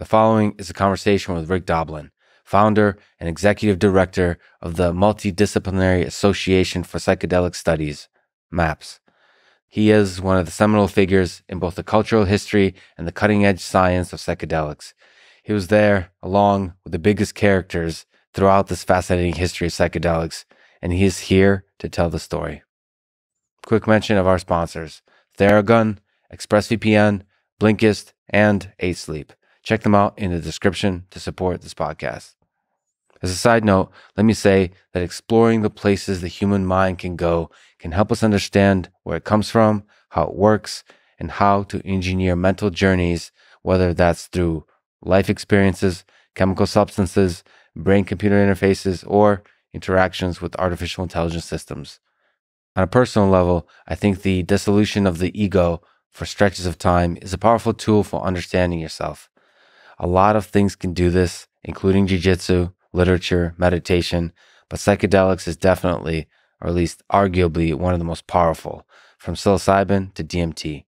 The following is a conversation with Rick Doblin, founder and executive director of the Multidisciplinary Association for Psychedelic Studies, MAPS. He is one of the seminal figures in both the cultural history and the cutting edge science of psychedelics. He was there along with the biggest characters throughout this fascinating history of psychedelics, and he is here to tell the story. Quick mention of our sponsors Theragun, ExpressVPN, Blinkist, and Sleep. Check them out in the description to support this podcast. As a side note, let me say that exploring the places the human mind can go can help us understand where it comes from, how it works, and how to engineer mental journeys, whether that's through life experiences, chemical substances, brain computer interfaces, or interactions with artificial intelligence systems. On a personal level, I think the dissolution of the ego for stretches of time is a powerful tool for understanding yourself. A lot of things can do this, including jujitsu, literature, meditation, but psychedelics is definitely, or at least arguably, one of the most powerful, from psilocybin to DMT.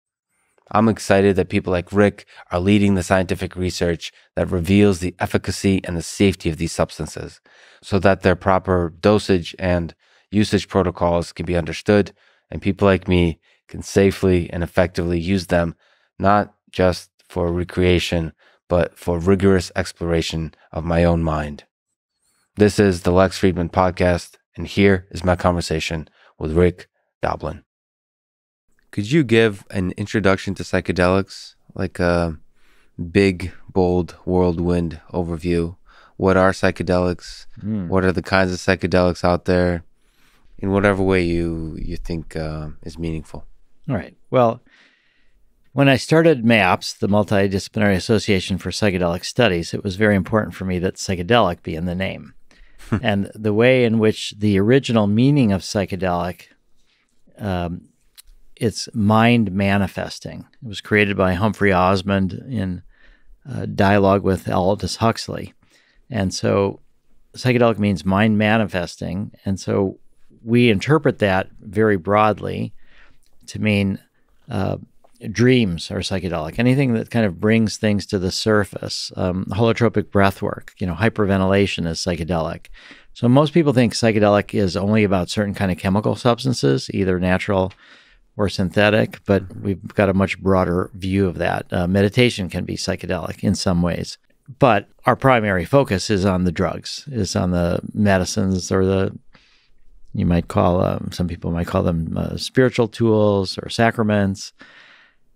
I'm excited that people like Rick are leading the scientific research that reveals the efficacy and the safety of these substances so that their proper dosage and usage protocols can be understood and people like me can safely and effectively use them, not just for recreation, but for rigorous exploration of my own mind. This is the Lex Fridman podcast, and here is my conversation with Rick Doblin. Could you give an introduction to psychedelics, like a big, bold whirlwind overview? What are psychedelics? Mm. What are the kinds of psychedelics out there? In whatever way you you think uh, is meaningful. All right. Well, when I started MAPS, the Multidisciplinary Association for Psychedelic Studies, it was very important for me that psychedelic be in the name. and the way in which the original meaning of psychedelic, um, it's mind manifesting. It was created by Humphrey Osmond in uh, dialogue with Aldous Huxley. And so psychedelic means mind manifesting. And so we interpret that very broadly to mean uh, dreams are psychedelic. Anything that kind of brings things to the surface. Um, holotropic breath work, you know, hyperventilation is psychedelic. So most people think psychedelic is only about certain kind of chemical substances, either natural or synthetic, but we've got a much broader view of that. Uh, meditation can be psychedelic in some ways, but our primary focus is on the drugs, is on the medicines or the you might call um, some people might call them uh, spiritual tools or sacraments.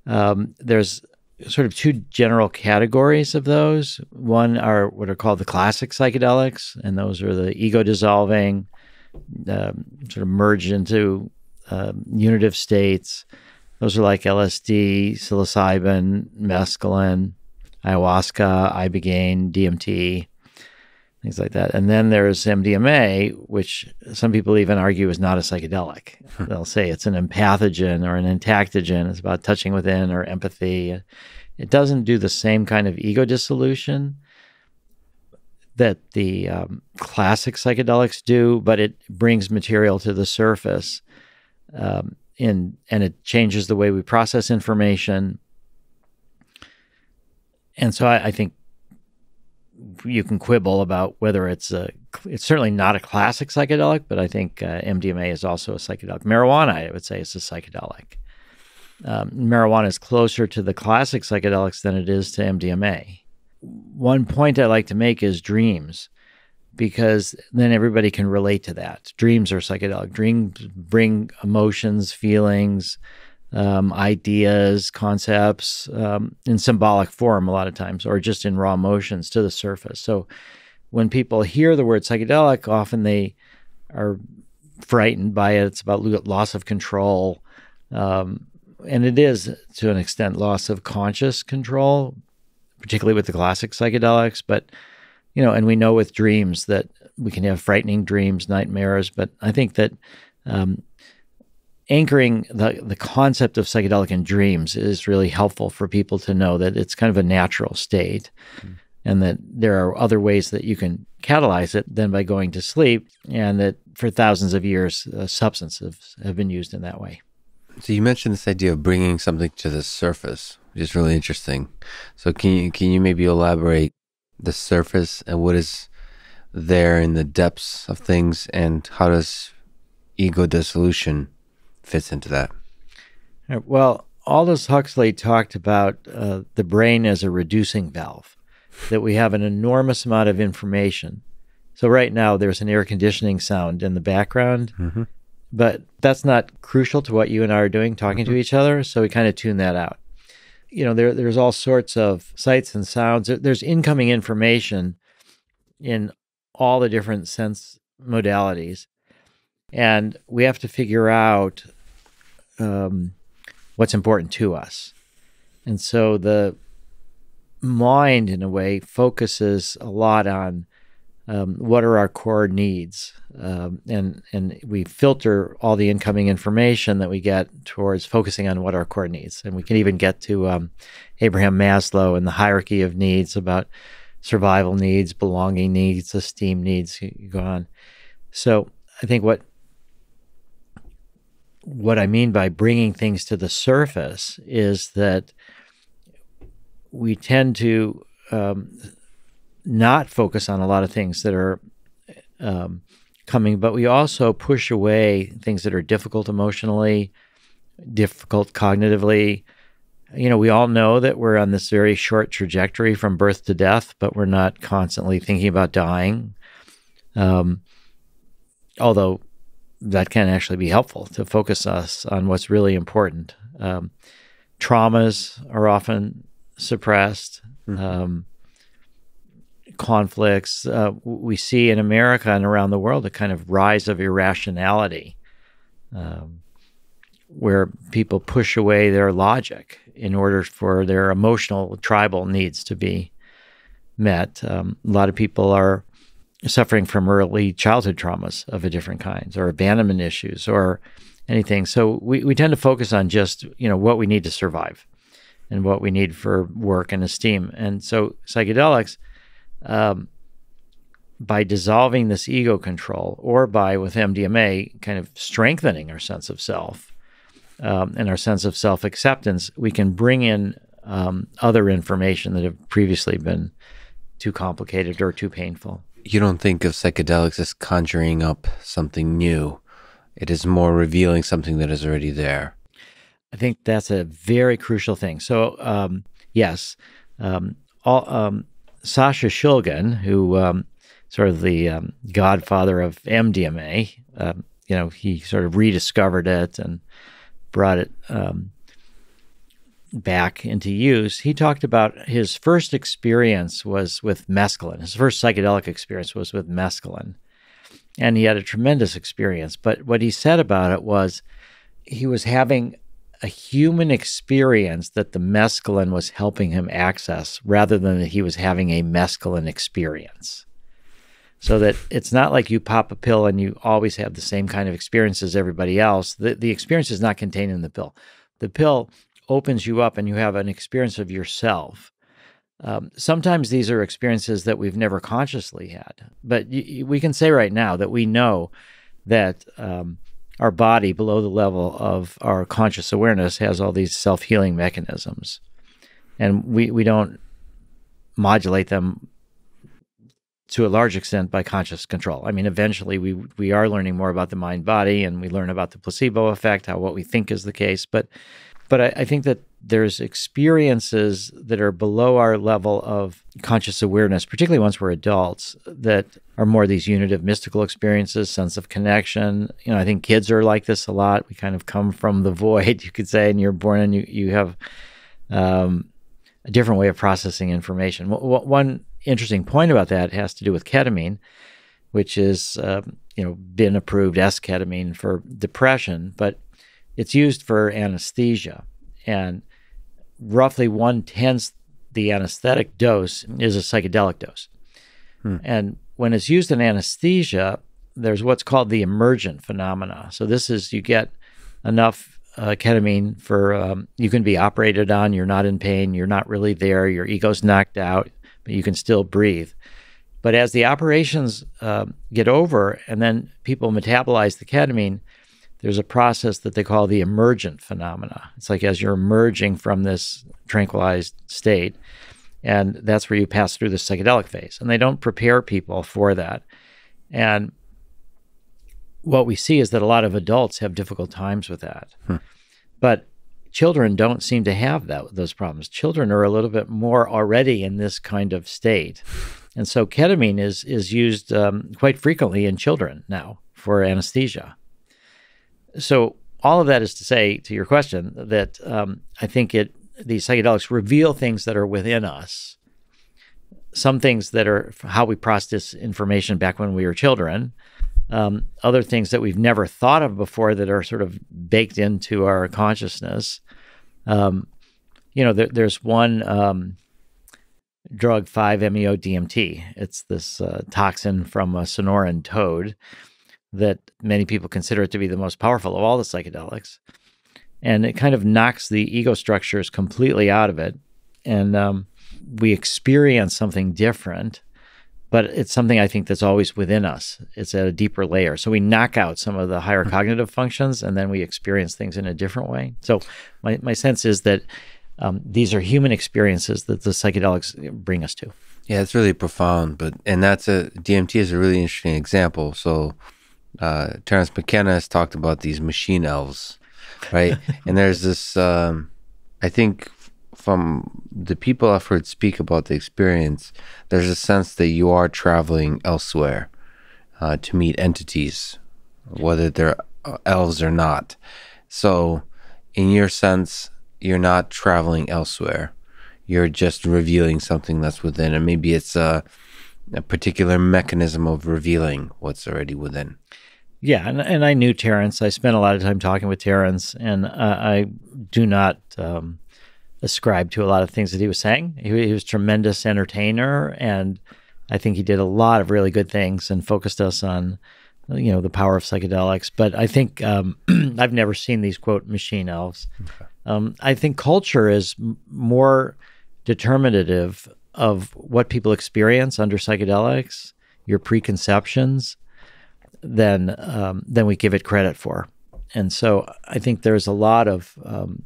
Um, there's sort of two general categories of those. One are what are called the classic psychedelics, and those are the ego dissolving, um, sort of merge into um, unitive states. Those are like LSD, psilocybin, mescaline, ayahuasca, ibogaine, DMT things like that. And then there's MDMA, which some people even argue is not a psychedelic. They'll say it's an empathogen or an entactogen. It's about touching within or empathy. It doesn't do the same kind of ego dissolution that the um, classic psychedelics do, but it brings material to the surface. Um, in, and it changes the way we process information. And so I, I think you can quibble about whether it's a it's certainly not a classic psychedelic, but I think uh, MDMA is also a psychedelic. Marijuana, I would say, is a psychedelic. Um, marijuana is closer to the classic psychedelics than it is to MDMA. One point I like to make is dreams, because then everybody can relate to that. Dreams are psychedelic. Dreams bring emotions, feelings, um, ideas, concepts um, in symbolic form a lot of times, or just in raw motions to the surface. So when people hear the word psychedelic, often they are frightened by it. It's about loss of control. Um, and it is to an extent loss of conscious control, particularly with the classic psychedelics. But, you know, and we know with dreams that we can have frightening dreams, nightmares. But I think that um, anchoring the, the concept of psychedelic in dreams is really helpful for people to know that it's kind of a natural state mm. and that there are other ways that you can catalyze it than by going to sleep and that for thousands of years uh, substances have been used in that way So you mentioned this idea of bringing something to the surface, which is really interesting. So can you can you maybe elaborate the surface and what is there in the depths of things, and how does ego dissolution fits into that? Well, Aldous Huxley talked about uh, the brain as a reducing valve, that we have an enormous amount of information. So, right now, there's an air conditioning sound in the background, mm-hmm. but that's not crucial to what you and I are doing, talking mm-hmm. to each other. So, we kind of tune that out. You know, there, there's all sorts of sights and sounds. There's incoming information in all the different sense modalities. And we have to figure out um, what's important to us. And so the mind, in a way, focuses a lot on um, what are our core needs, um, and and we filter all the incoming information that we get towards focusing on what our core needs. And we can even get to um, Abraham Maslow and the hierarchy of needs about survival needs, belonging needs, esteem needs. You go on. So I think what what I mean by bringing things to the surface is that we tend to um, not focus on a lot of things that are um, coming, but we also push away things that are difficult emotionally, difficult cognitively. You know, we all know that we're on this very short trajectory from birth to death, but we're not constantly thinking about dying. Um, although that can actually be helpful to focus us on what's really important. Um, traumas are often suppressed. Mm-hmm. Um, conflicts uh, we see in America and around the world a kind of rise of irrationality, um, where people push away their logic in order for their emotional tribal needs to be met. Um, a lot of people are suffering from early childhood traumas of a different kinds or abandonment issues or anything. So we, we tend to focus on just, you know, what we need to survive and what we need for work and esteem. And so psychedelics, um, by dissolving this ego control or by with MDMA kind of strengthening our sense of self um, and our sense of self acceptance, we can bring in um, other information that have previously been too complicated or too painful you don't think of psychedelics as conjuring up something new. It is more revealing something that is already there. I think that's a very crucial thing. So, um, yes, um, all, um, Sasha Shulgin, who um, sort of the um, godfather of MDMA, um, you know, he sort of rediscovered it and brought it back into use, he talked about his first experience was with mescaline. His first psychedelic experience was with mescaline. And he had a tremendous experience. But what he said about it was he was having a human experience that the mescaline was helping him access rather than that he was having a mescaline experience. So that it's not like you pop a pill and you always have the same kind of experience as everybody else. The, the experience is not contained in the pill. The pill opens you up and you have an experience of yourself. Um, sometimes these are experiences that we've never consciously had, but we can say right now that we know that um, our body, below the level of our conscious awareness, has all these self healing mechanisms, and we we don't modulate them to a large extent by conscious control. I mean, eventually we we are learning more about the mind body, and we learn about the placebo effect, how what we think is the case, but but I, I think that there's experiences that are below our level of conscious awareness, particularly once we're adults, that are more these unitive mystical experiences, sense of connection. You know, I think kids are like this a lot. We kind of come from the void, you could say, and you're born and you, you have um, a different way of processing information. W- one interesting point about that has to do with ketamine, which is, uh, you know, been approved S ketamine for depression, but it's used for anesthesia, and roughly one tenth the anesthetic dose is a psychedelic dose. Hmm. And when it's used in anesthesia, there's what's called the emergent phenomena. So this is you get enough uh, ketamine for um, you can be operated on. You're not in pain. You're not really there. Your ego's knocked out, but you can still breathe. But as the operations uh, get over, and then people metabolize the ketamine, there's a process that they call the emergent phenomena. It's like as you're emerging from this tranquilized state, and that's where you pass through the psychedelic phase. And they don't prepare people for that. And what we see is that a lot of adults have difficult times with that. Hmm. But children don't seem to have that those problems. Children are a little bit more already in this kind of state. And so ketamine is is used um, quite frequently in children now for anesthesia. So all of that is to say to your question that um, I think it these psychedelics reveal things that are within us. Some things that are how we process information back when we were children. Um, other things that we've never thought of before that are sort of baked into our consciousness. Um, you know, there, there's one um, drug, 5-MeO DMT. It's this uh, toxin from a Sonoran toad that many people consider it to be the most powerful of all the psychedelics. And it kind of knocks the ego structures completely out of it. And um, we experience something different, but it's something I think that's always within us. It's at a deeper layer. So we knock out some of the higher mm-hmm. cognitive functions and then we experience things in a different way. So my, my sense is that um, these are human experiences that the psychedelics bring us to. Yeah, it's really profound. But, and that's a, DMT is a really interesting example. So, uh, Terence McKenna has talked about these machine elves, right? and there's this, um, I think, from the people I've heard speak about the experience, there's a sense that you are traveling elsewhere uh, to meet entities, whether they're uh, elves or not. So, in your sense, you're not traveling elsewhere. You're just revealing something that's within, and maybe it's a, a particular mechanism of revealing what's already within. Yeah, and, and I knew Terence. I spent a lot of time talking with Terence, and uh, I do not um, ascribe to a lot of things that he was saying. He, he, was a tremendous entertainer, and I think he did a lot of really good things and focused us on, you know, the power of psychedelics. But I think um, I've never seen these quote machine elves. Okay. Um, I think culture is m- more determinative of what people experience under psychedelics, your preconceptions than um, than we give it credit for. And so I think there's a lot of um,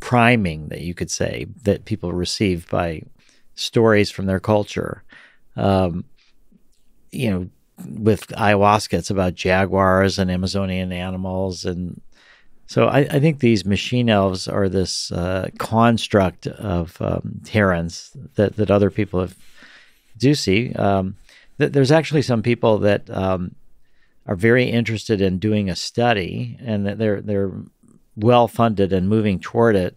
priming that you could say that people receive by stories from their culture. Um, you know, with ayahuasca, it's about jaguars and Amazonian animals, and so I, I think these machine elves are this uh, construct of um, Terence that that other people have do see. Um, th- there's actually some people that um, are very interested in doing a study, and that they're they're well funded and moving toward it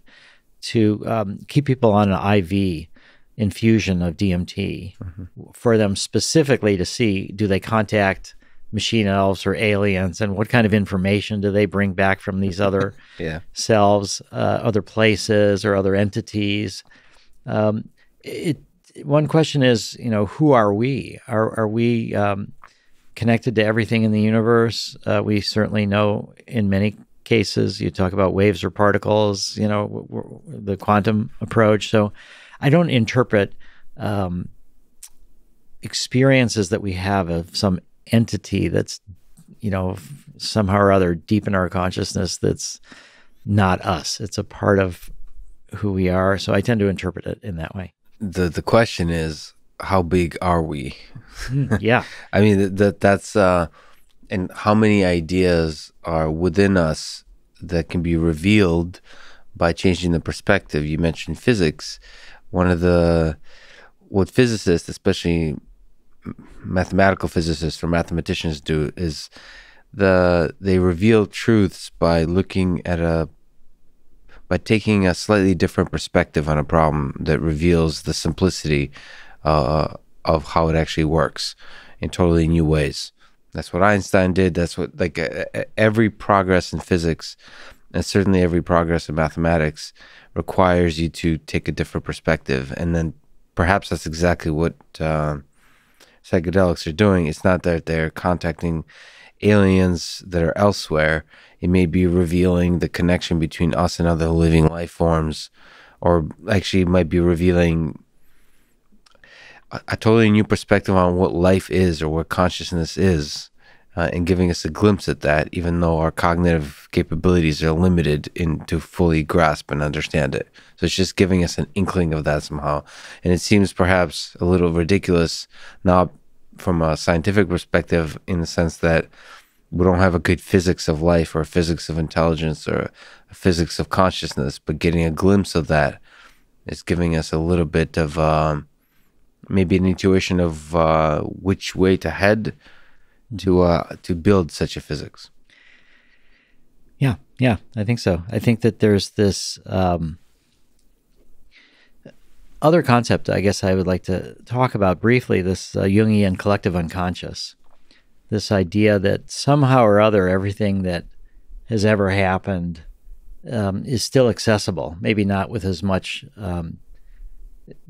to um, keep people on an IV infusion of DMT mm-hmm. for them specifically to see do they contact machine elves or aliens and what kind of information do they bring back from these other yeah. selves, uh, other places or other entities. Um, it, one question is, you know, who are we? Are, are we um, connected to everything in the universe. Uh, we certainly know in many cases, you talk about waves or particles, you know, the quantum approach. So I don't interpret um, experiences that we have of some entity that's, you know, somehow or other deep in our consciousness that's not us. It's a part of who we are. So I tend to interpret it in that way. The the question is how big are we? Hmm, yeah. I mean that that's uh and how many ideas are within us that can be revealed by changing the perspective. You mentioned physics. One of the what physicists, especially mathematical physicists or mathematicians do is the they reveal truths by looking at a by taking a slightly different perspective on a problem that reveals the simplicity uh, of how it actually works in totally new ways. That's what Einstein did. That's what like every progress in physics, and certainly every progress in mathematics, requires you to take a different perspective. And then perhaps that's exactly what uh, psychedelics are doing. It's not that they're contacting aliens that are elsewhere. It may be revealing the connection between us and other living life forms, or actually might be revealing a, totally new perspective on what life is or what consciousness is uh, and giving us a glimpse at that, even though our cognitive capabilities are limited in to fully grasp and understand it. So it's just giving us an inkling of that somehow. And it seems perhaps a little ridiculous, not from a scientific perspective, in the sense that we don't have a good physics of life or physics of intelligence or physics of consciousness, but getting a glimpse of that is giving us a little bit of um, maybe an intuition of uh, which way to head to uh, to build such a physics. Yeah, yeah, I think so. I think that there's this um, other concept. I guess I would like to talk about briefly. This uh, Jungian collective unconscious. This idea that somehow or other everything that has ever happened um, is still accessible. Maybe not with as much um,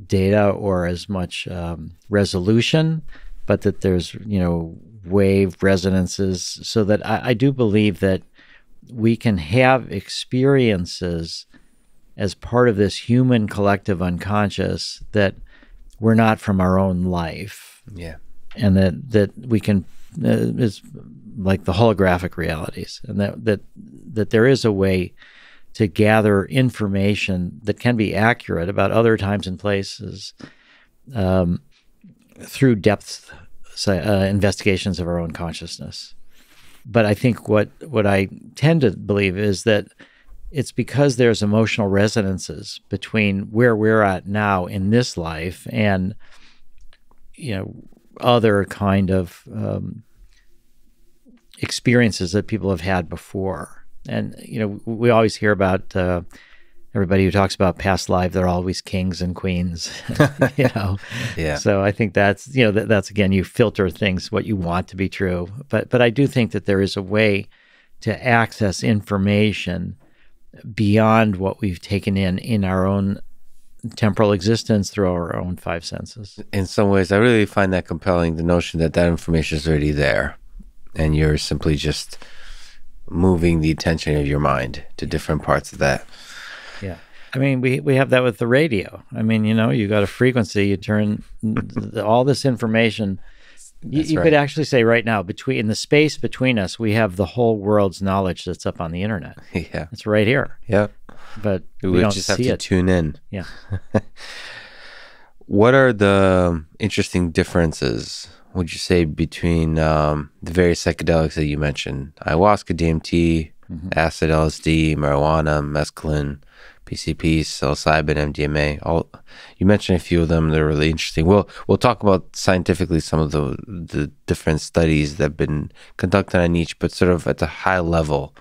data or as much um, resolution, but that there's you know wave resonances, so that I, I do believe that we can have experiences as part of this human collective unconscious that we're not from our own life. Yeah. And that that we can uh, is like the holographic realities and that that that there is a way to gather information that can be accurate about other times and places um, through depth uh, investigations of our own consciousness. But I think what what I tend to believe is that it's because there's emotional resonances between where we're at now in this life and you know other kind of um, experiences that people have had before. And you know, we always hear about uh, everybody who talks about past life; they're always kings and queens. you know, yeah. So I think that's you know that, that's again you filter things what you want to be true. But but I do think that there is a way to access information beyond what we've taken in in our own temporal existence through our own five senses. In some ways, I really find that compelling the notion that that information is already there and you're simply just moving the attention of your mind to different parts of that. I mean, we, we have that with the radio. I mean, you know, you got a frequency, you turn all this information. You, you right. could actually say right now, between in the space between us, we have the whole world's knowledge that's up on the internet. Yeah, it's right here. Yeah, but we, we don't just have to it. tune in. Yeah. what are the interesting differences would you say between um, the various psychedelics that you mentioned? Ayahuasca, DMT, mm-hmm. acid, LSD, marijuana, mescaline, PCP, psilocybin, MDMA. All you mentioned a few of them. They're really interesting. We'll we'll talk about scientifically some of the the different studies that have been conducted on each, but sort of at the high level,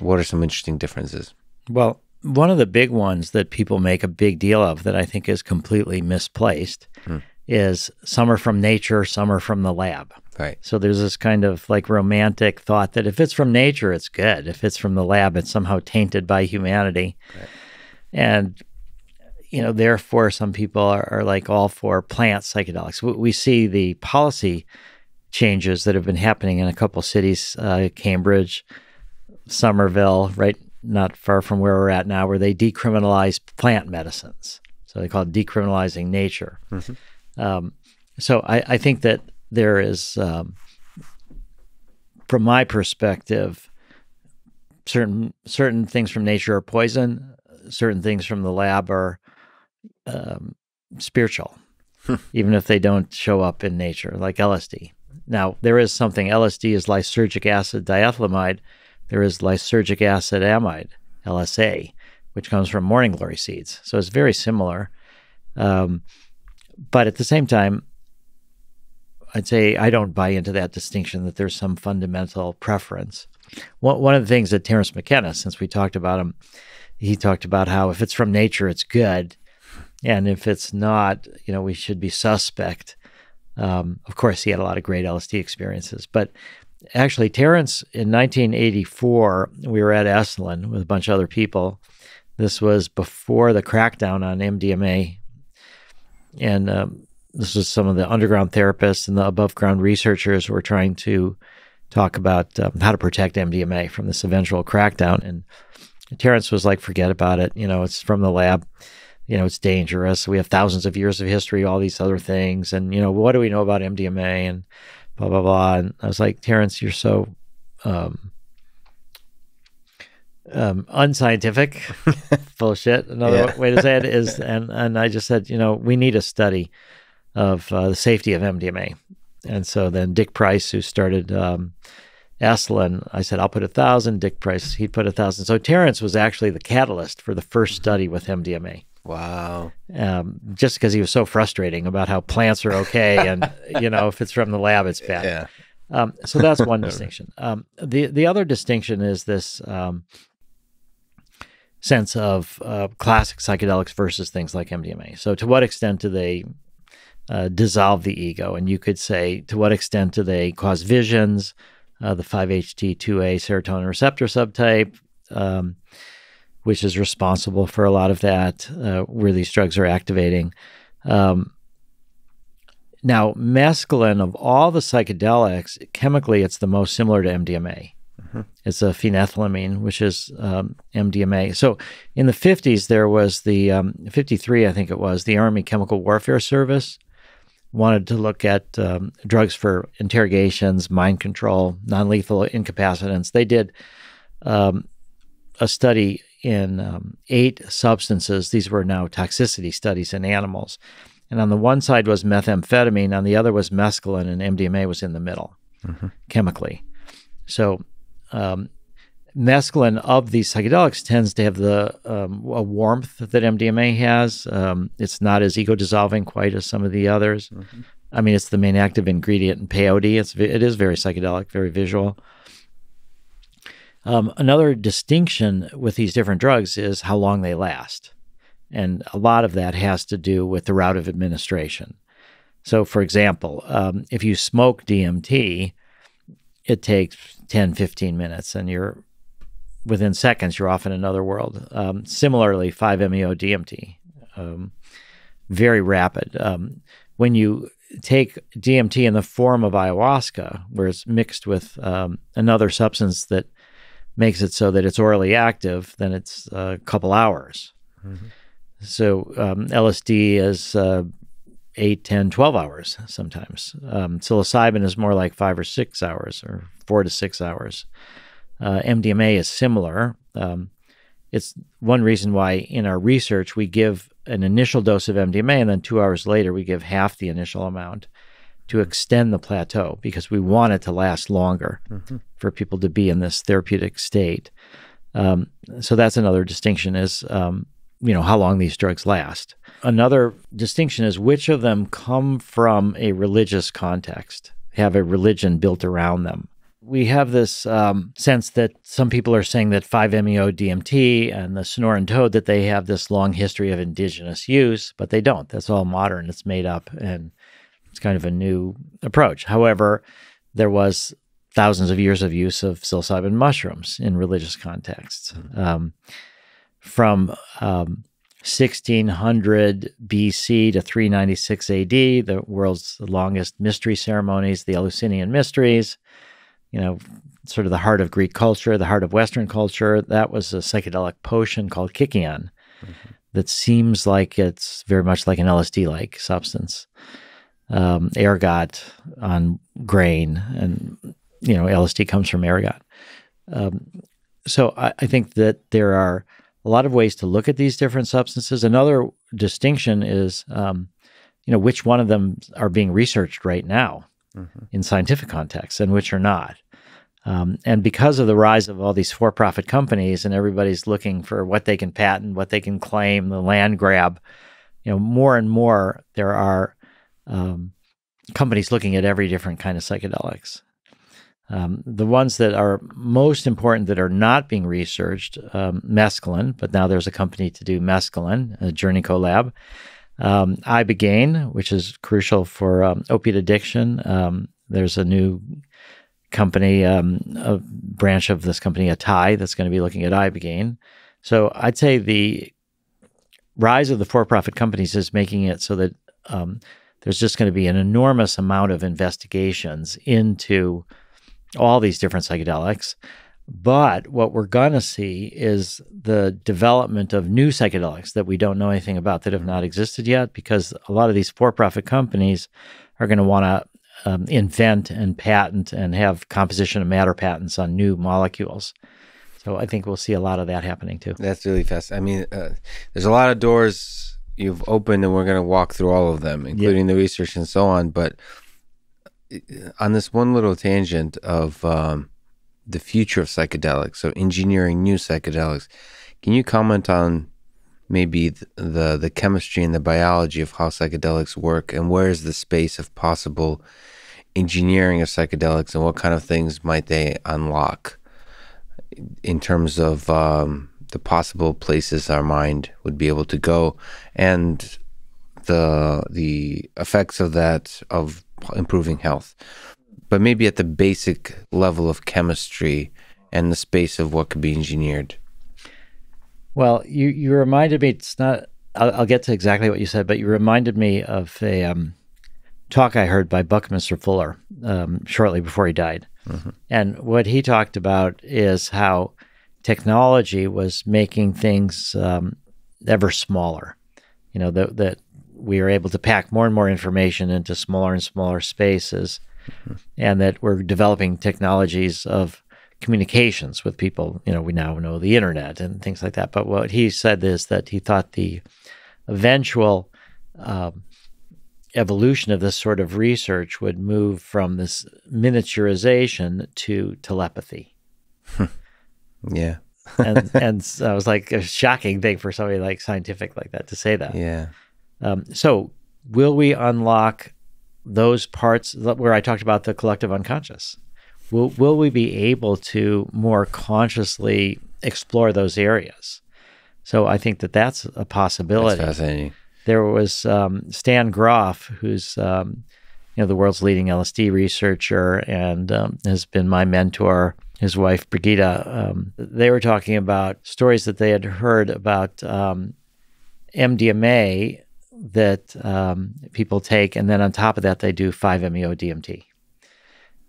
what are some interesting differences? Well, one of the big ones that people make a big deal of that I think is completely misplaced. Hmm is some are from nature, some are from the lab. Right. So there's this kind of like romantic thought that if it's from nature, it's good. If it's from the lab, it's somehow tainted by humanity. Right. And, you know, therefore, some people are, are like all for plant psychedelics. We, we, see the policy changes that have been happening in a couple cities, uh, Cambridge, Somerville, right not far from where we're at now, where they decriminalize plant medicines. So they call it decriminalizing nature. Mm-hmm. Um, so I, I, think that there is, um, from my perspective, certain certain things from nature are poison. Certain things from the lab are um, spiritual, hmm. even if they don't show up in nature, like LSD. Now there is something. LSD is lysergic acid diethylamide. There is lysergic acid amide, LSA, which comes from morning glory seeds. So it's very similar. Um, but at the same time, I'd say I don't buy into that distinction that there's some fundamental preference. One, of the things that Terence McKenna, since we talked about him, he talked about how if it's from nature, it's good. And if it's not, you know, we should be suspect. Um, of course, he had a lot of great LSD experiences. But actually, Terence, in 1984, we were at Esalen with a bunch of other people. This was before the crackdown on MDMA and um, this was some of the underground therapists and the above ground researchers were trying to talk about um, how to protect MDMA from this eventual crackdown. And Terence was like, forget about it. You know, it's from the lab. You know, it's dangerous. We have thousands of years of history, all these other things. And, you know, what do we know about MDMA? And blah blah blah. And I was like, Terence, you're so um, um, unscientific, bullshit. Another Yeah. way to say it is, and and I just said, you know, we need a study of uh, the safety of MDMA. And so then Dick Price, who started um, Esalen, I said, I'll put a thousand. Dick Price, he'd put a thousand. So Terence was actually the catalyst for the first study with MDMA Wow. um, just because he was so frustrating about how plants are okay and you know if it's from the lab it's bad. Yeah. Um, so that's one distinction. Um, the the other distinction is this um, sense of uh, classic psychedelics versus things like MDMA. So to what extent do they uh, dissolve the ego? And you could say to what extent do they cause visions? Uh, the 5-HT2A serotonin receptor subtype. Um, which is responsible for a lot of that, uh, where these drugs are activating. Um, now, mescaline of all the psychedelics, chemically, it's the most similar to MDMA. It's a phenethylamine, which is um, MDMA. So, in the 50s, there was the um, 53, I think it was, the Army Chemical Warfare Service wanted to look at um, drugs for interrogations, mind control, non lethal incapacitants. They did um, a study in um, eight substances. These were now toxicity studies in animals. And on the one side was methamphetamine, on the other was mescaline, and MDMA was in the middle chemically. So, um, mescaline of these psychedelics tends to have the um, a warmth that MDMA has. Um, it's not as ego dissolving quite as some of the others. I mean, it's the main active ingredient in peyote. It's it is very psychedelic, very visual. Um, another distinction with these different drugs is how long they last. And a lot of that has to do with the route of administration. So, for example, um, if you smoke DMT, it takes 10, 15 minutes, and you're within seconds, you're off in another world. Um, similarly, 5-MeO DMT, um, very rapid. Um, when you take DMT in the form of ayahuasca, where it's mixed with um, another substance that makes it so that it's orally active, then it's a couple hours. So um, LSD is uh, 8, 10, 12 hours sometimes. Um, psilocybin is more like five or six hours or four to six hours. Uh, MDMA is similar. Um, it's one reason why in our research we give an initial dose of MDMA and then two hours later we give half the initial amount to extend the plateau because we want it to last longer for people to be in this therapeutic state. Um, so that's another distinction is um, you know how long these drugs last. Another distinction is which of them come from a religious context, have a religion built around them. We have this um, sense that some people are saying that 5-MeO DMT and the Sonoran toad that they have this long history of indigenous use, but they don't. That's all modern. It's made up and it's kind of a new approach. However, there was thousands of years of use of psilocybin mushrooms in religious contexts. Um, from um, 1600 BC to 396 AD, the world's longest mystery ceremonies, the Eleusinian Mysteries, you know, sort of the heart of Greek culture, the heart of Western culture. That was a psychedelic potion called kykeon that seems like it's very much like an LSD like substance. Um, ergot on grain, and, you know, LSD comes from ergot. Um, so I, I think that there are a lot of ways to look at these different substances. Another distinction is, um, you know, which one of them are being researched right now in scientific contexts and which are not. Um, and because of the rise of all these for-profit companies and everybody's looking for what they can patent, what they can claim, the land grab, you know, more and more there are um, companies looking at every different kind of psychedelics. Um, the ones that are most important that are not being researched, um, mescaline, but now there's a company to do mescaline, a Journey Colab. Um, Ibogaine, which is crucial for um, opiate addiction. Um, there's a new company, um, a branch of this company, Atai, that's going to be looking at Ibogaine. So I'd say the rise of the for-profit companies is making it so that um, there's just going to be an enormous amount of investigations into all these different psychedelics. But what we're going to see is the development of new psychedelics that we don't know anything about that have not existed yet, because a lot of these for profit companies are going to want to um, invent and patent and have composition of matter patents on new molecules. So I think we'll see a lot of that happening too. That's really fast. I mean, uh, there's a lot of doors you've opened, and we're going to walk through all of them, including the research and so on. But uh, on this one little tangent of um, the future of psychedelics, so engineering new psychedelics, can you comment on maybe the, the, the chemistry and the biology of how psychedelics work, and where is the space of possible engineering of psychedelics, and what kind of things might they unlock in terms of um, the possible places our mind would be able to go, and the the effects of that of improving health, but maybe at the basic level of chemistry and the space of what could be engineered. Well, you you reminded me. It's not. I'll, I'll get to exactly what you said, but you reminded me of a um, talk I heard by Buckminster Fuller um, shortly before he died, mm-hmm. and what he talked about is how technology was making things um, ever smaller. You know that that we are able to pack more and more information into smaller and smaller spaces, mm-hmm. and that we're developing technologies of communications with people. You know, we now know the internet and things like that. But what he said is that he thought the eventual um, evolution of this sort of research would move from this miniaturization to telepathy. yeah. and and so it was like a shocking thing for somebody like scientific like that to say that. Yeah. Um, so will we unlock those parts where I talked about the collective unconscious? will will we be able to more consciously explore those areas? So I think that that's a possibility. That's fascinating. There was um, Stan Grof, who's um, you know the world's leading LSD researcher and um, has been my mentor. His wife Brigitte. um, they were talking about stories that they had heard about MDMA um, that um, people take, and then on top of that, they do 5-MeO DMT.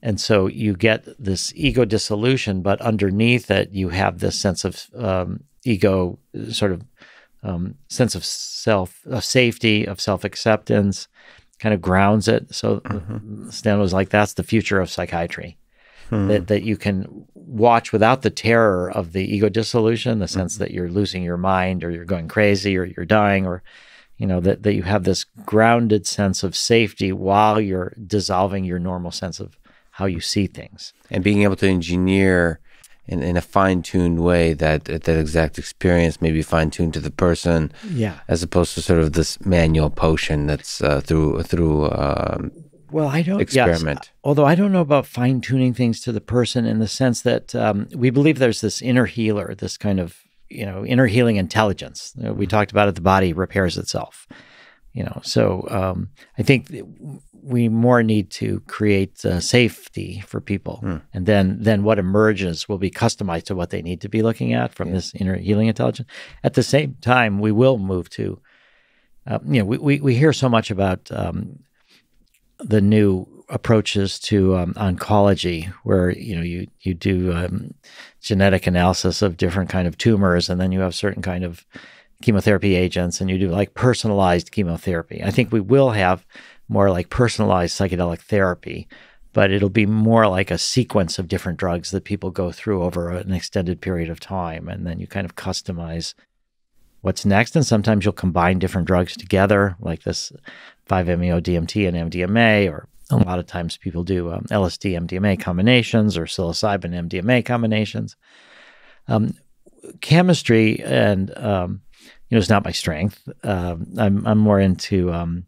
And so you get this ego dissolution, but underneath it, you have this sense of um, ego, sort of um, sense of self, of safety, of self acceptance, kind of grounds it. So mm-hmm. Stan was like, that's the future of psychiatry. Hmm. That, that you can watch without the terror of the ego dissolution, the sense mm-hmm. that you're losing your mind or you're going crazy or you're dying or you know that, that you have this grounded sense of safety while you're dissolving your normal sense of how you see things. And being able to engineer in, in a fine-tuned way that that exact experience may be fine-tuned to the person yeah. as opposed to sort of this manual potion that's uh, through through um, well i don't experiment. yes, although i don't know about fine-tuning things to the person in the sense that um, we believe there's this inner healer this kind of you know inner healing intelligence we talked about it the body repairs itself you know so um, i think we more need to create uh, safety for people, mm. and then then what emerges will be customized to what they need to be looking at from yeah. this inner healing intelligence. At the same time, we will move to, uh, you know, we, we, we hear so much about um, the new approaches to um, oncology, where you know you you do um, genetic analysis of different kind of tumors, and then you have certain kind of chemotherapy agents, and you do like personalized chemotherapy. I think we will have more like personalized psychedelic therapy, but it'll be more like a sequence of different drugs that people go through over an extended period of time. And then you kind of customize what's next. And sometimes you'll combine different drugs together, like this 5-MeO DMT and MDMA, or a lot of times people do um, LSD MDMA combinations or psilocybin MDMA combinations. Um, chemistry and um, you know is not my strength. Um, I'm I'm more into um,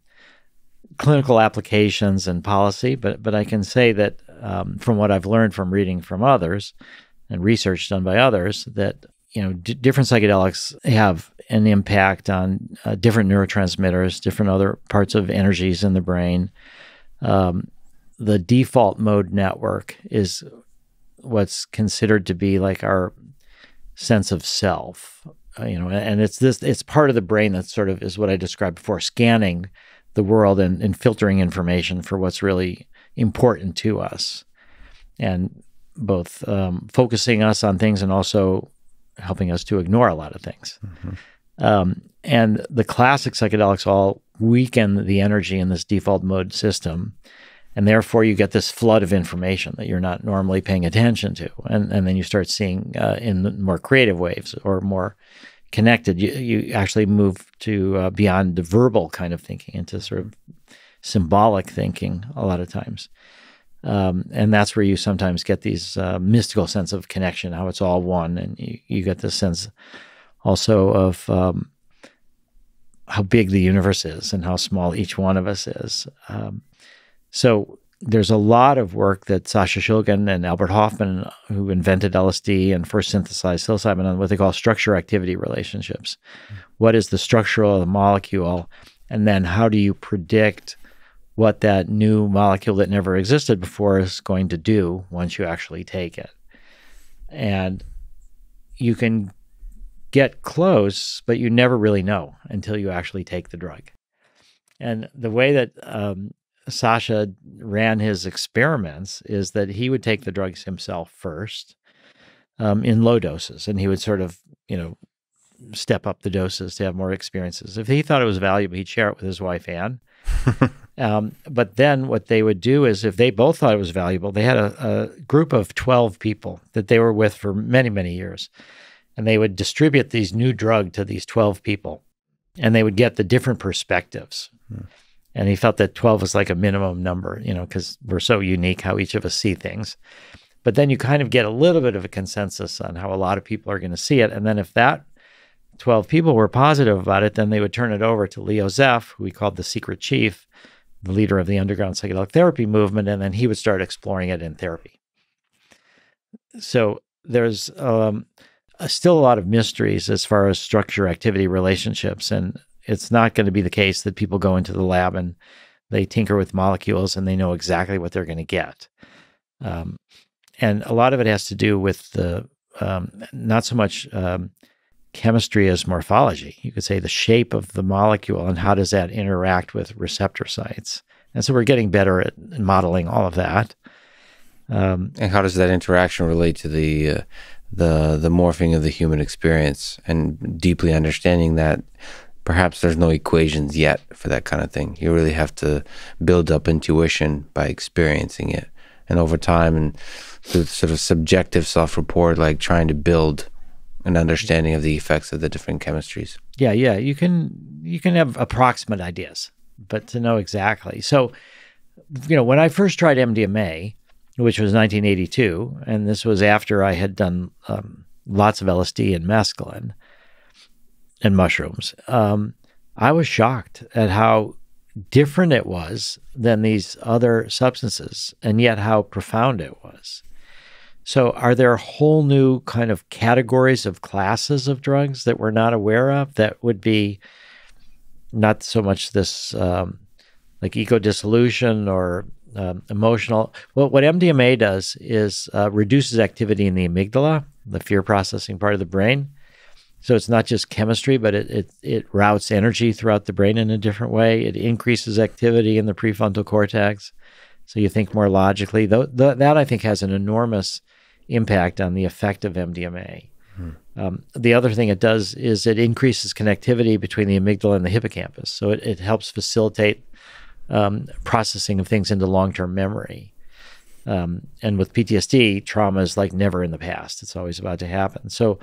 clinical applications and policy, but but I can say that um, from what I've learned from reading from others and research done by others, that you know d- different psychedelics have an impact on uh, different neurotransmitters, different other parts of energies in the brain. Um, the default mode network is what's considered to be like our sense of self. Uh, you know, and it's this it's part of the brain that sort of is what I described before, scanning the world and, and filtering information for what's really important to us and both um, focusing us on things and also helping us to ignore a lot of things. Mm-hmm. Um, and the classic psychedelics all weaken the energy in this default mode system. And therefore, you get this flood of information that you're not normally paying attention to. And, and then you start seeing uh, in more creative waves or more connected, you, you actually move to uh, beyond the verbal kind of thinking into sort of symbolic thinking a lot of times. Um, and that's where you sometimes get these uh, mystical sense of connection, how it's all one, and you, you get this sense also of um, how big the universe is and how small each one of us is. Um, so there's a lot of work that Sasha Shulgin and Albert Hofmann, who invented LSD and first synthesized psilocybin, on what they call structure activity relationships. Mm-hmm. What is the structure of the molecule? And then how do you predict what that new molecule that never existed before is going to do once you actually take it. And you can get close, but you never really know until you actually take the drug. And the way that um, Sasha ran his experiments is that he would take the drugs himself first um, in low doses, and he would sort of, you know, step up the doses to have more experiences. If he thought it was valuable, he'd share it with his wife Ann. Um, but then what they would do is if they both thought it was valuable, they had a, a, group of 12 people that they were with for many, many years. And they would distribute these new drug to these 12 people and they would get the different perspectives. Hmm. And he felt that 12 was like a minimum number, you know, because we're so unique how each of us see things. But then you kind of get a little bit of a consensus on how a lot of people are going to see it. And then if that 12 people were positive about it, then they would turn it over to Leo Zeff, who we called the secret chief, the leader of the underground psychedelic therapy movement, and then he would start exploring it in therapy. So there's um, still a lot of mysteries as far as structure activity relationships, and it's not going to be the case that people go into the lab and they tinker with molecules and they know exactly what they're going to get. Um, and a lot of it has to do with the um, not so much um, chemistry as morphology. You could say the shape of the molecule and how does that interact with receptor sites. And so we're getting better at modeling all of that. Um, and how does that interaction relate to the uh, the the morphing of the human experience and deeply understanding that perhaps there's no equations yet for that kind of thing. You really have to build up intuition by experiencing it, and over time and through sort of subjective self-report, like trying to build an understanding of the effects of the different chemistries. Yeah, yeah, you can you can have approximate ideas, but to know exactly. So, you know, when I first tried MDMA, which was 1982, and this was after I had done um, lots of LSD and mescaline and mushrooms, um, I was shocked at how different it was than these other substances, and yet how profound it was. So, are there whole new kind of categories of classes of drugs that we're not aware of that would be not so much this um, like ego dissolution or um, emotional? Well, what MDMA does is uh, reduces activity in the amygdala, the fear processing part of the brain. So it's not just chemistry, but it, it, it routes energy throughout the brain in a different way. It increases activity in the prefrontal cortex. So you think more logically. Th- th- that I think has an enormous impact on the effect of MDMA. Hmm. Um, the other thing it does is it increases connectivity between the amygdala and the hippocampus. So it, it helps facilitate um, processing of things into long term memory. Um, and with PTSD, trauma is like never in the past, it's always about to happen. So,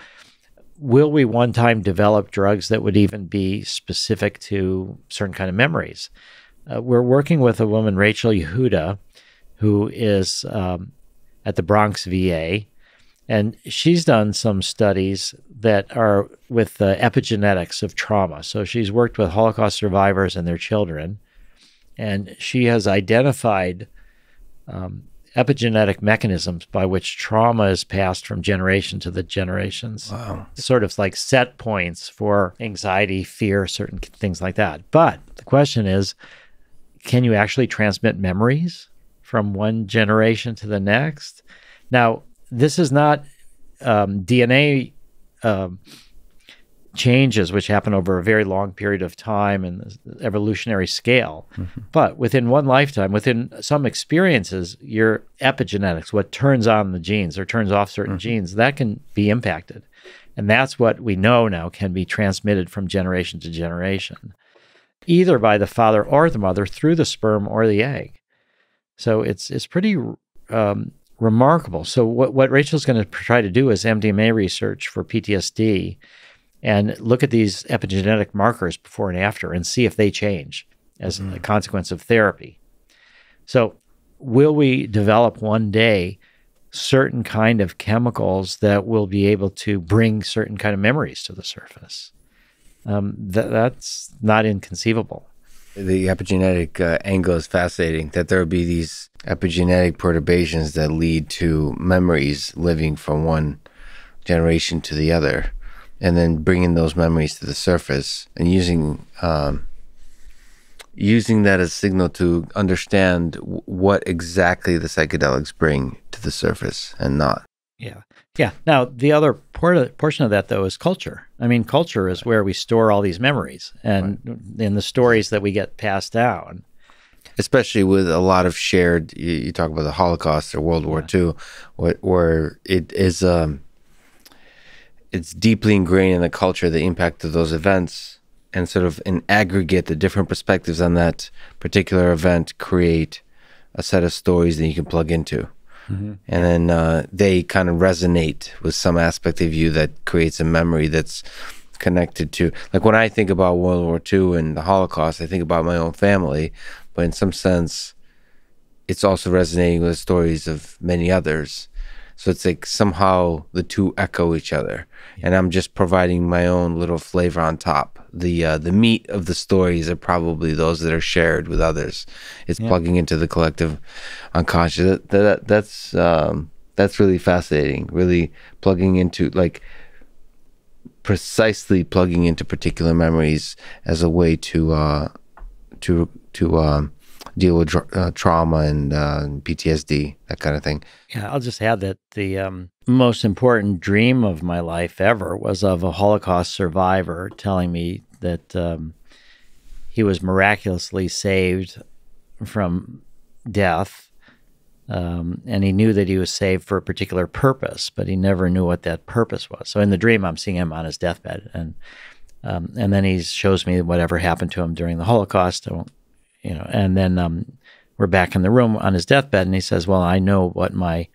will we one time develop drugs that would even be specific to certain kind of memories? Uh, we're working with a woman, Rachel Yehuda, who is um, at the Bronx VA. And she's done some studies that are with the epigenetics of trauma. So she's worked with Holocaust survivors and their children. And she has identified um, epigenetic mechanisms by which trauma is passed from generation to the generations. Wow. Sort of like set points for anxiety, fear, certain things like that. But the question is can you actually transmit memories? from one generation to the next. Now, this is not um, DNA um, changes which happen over a very long period of time and the evolutionary scale. Mm-hmm. But within one lifetime, within some experiences, your epigenetics, what turns on the genes or turns off certain mm-hmm. genes, that can be impacted. And that's what we know now can be transmitted from generation to generation, either by the father or the mother through the sperm or the egg. So it's it's pretty um, remarkable. So what what Rachel's going to try to do is MDMA research for PTSD, and look at these epigenetic markers before and after, and see if they change as mm-hmm. a consequence of therapy. So will we develop one day certain kind of chemicals that will be able to bring certain kind of memories to the surface? Um, th- that's not inconceivable. The epigenetic uh, angle is fascinating. That there will be these epigenetic perturbations that lead to memories living from one generation to the other, and then bringing those memories to the surface and using um, using that as a signal to understand what exactly the psychedelics bring to the surface and not. Yeah. Yeah. Now, the other port- portion of that, though, is culture. I mean, culture is where we store all these memories and right. in the stories that we get passed down. Especially with a lot of shared, you, you talk about the Holocaust or World War. II, where, where it is, um, it's deeply ingrained in the culture, the impact of those events, and sort of in aggregate, the different perspectives on that particular event create a set of stories that you can plug into. Mm-hmm. And then uh, they kind of resonate with some aspect of you that creates a memory that's connected to. Like when I think about World War II and the Holocaust, I think about my own family, but in some sense, it's also resonating with the stories of many others. So it's like somehow the two echo each other, yeah. and I'm just providing my own little flavor on top. The uh, the meat of the stories are probably those that are shared with others. It's yeah. plugging into the collective unconscious. That, that that's um, that's really fascinating. Really plugging into like precisely plugging into particular memories as a way to uh, to to um, deal with uh, trauma and uh, PTSD, that kind of thing. Yeah, I'll just add that the um, most important dream of my life ever was of a Holocaust survivor telling me that um, he was miraculously saved from death. Um, and he knew that he was saved for a particular purpose, but he never knew what that purpose was. So in the dream, I'm seeing him on his deathbed, and um, and then he shows me whatever happened to him during the Holocaust. I won't you know, and then um, we're back in the room on his deathbed, and he says, "Well, I know what my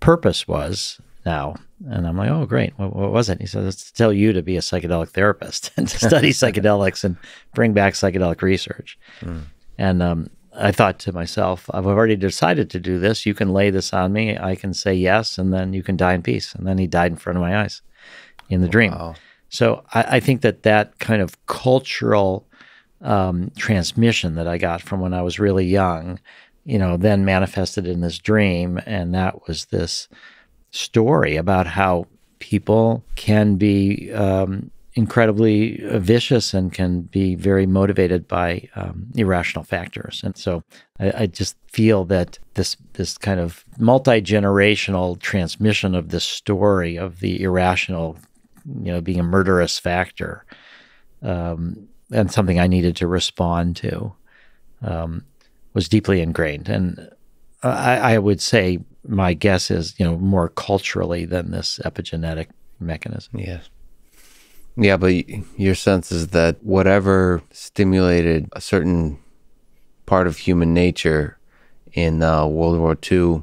purpose was now." And I'm like, "Oh, great! What, what was it?" He says, "It's to tell you to be a psychedelic therapist and to study psychedelics and bring back psychedelic research." Mm. And um, I thought to myself, I've already decided to do this. You can lay this on me. I can say yes, and then you can die in peace. And then he died in front of my eyes in the dream. Wow. So I, I, think that that kind of cultural um, transmission that I got from when I was really young, you know, then manifested in this dream. And that was this story about how people can be um, incredibly vicious and can be very motivated by um, irrational factors. And so I, I, just feel that this this kind of multi generational transmission of this story of the irrational, you know, being a murderous factor um, and something I needed to respond to um, was deeply ingrained. And I, I, would say my guess is, you know, more culturally than this epigenetic mechanism. Yes. Yeah, but your sense is that whatever stimulated a certain part of human nature in uh, World War II,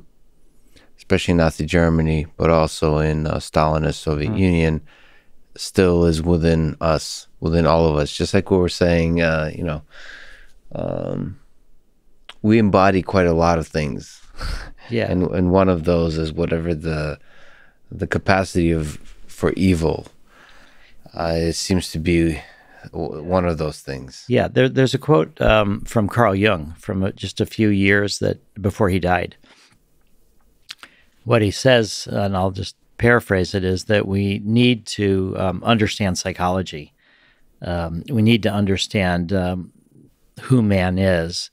especially Nazi Germany, but also in uh, Stalinist Soviet mm. Union, still is within us, within all of us. Just like what we're saying, uh, you know, um, we embody quite a lot of things. Yeah, and and one of those is whatever the the capacity of for evil. Uh, it seems to be one of those things. Yeah, there, there's a quote um, from Carl Jung from uh, just a few years that before he died. What he says, and I'll just paraphrase it, is that we need to um, understand psychology. Um, we need to understand um, who man is.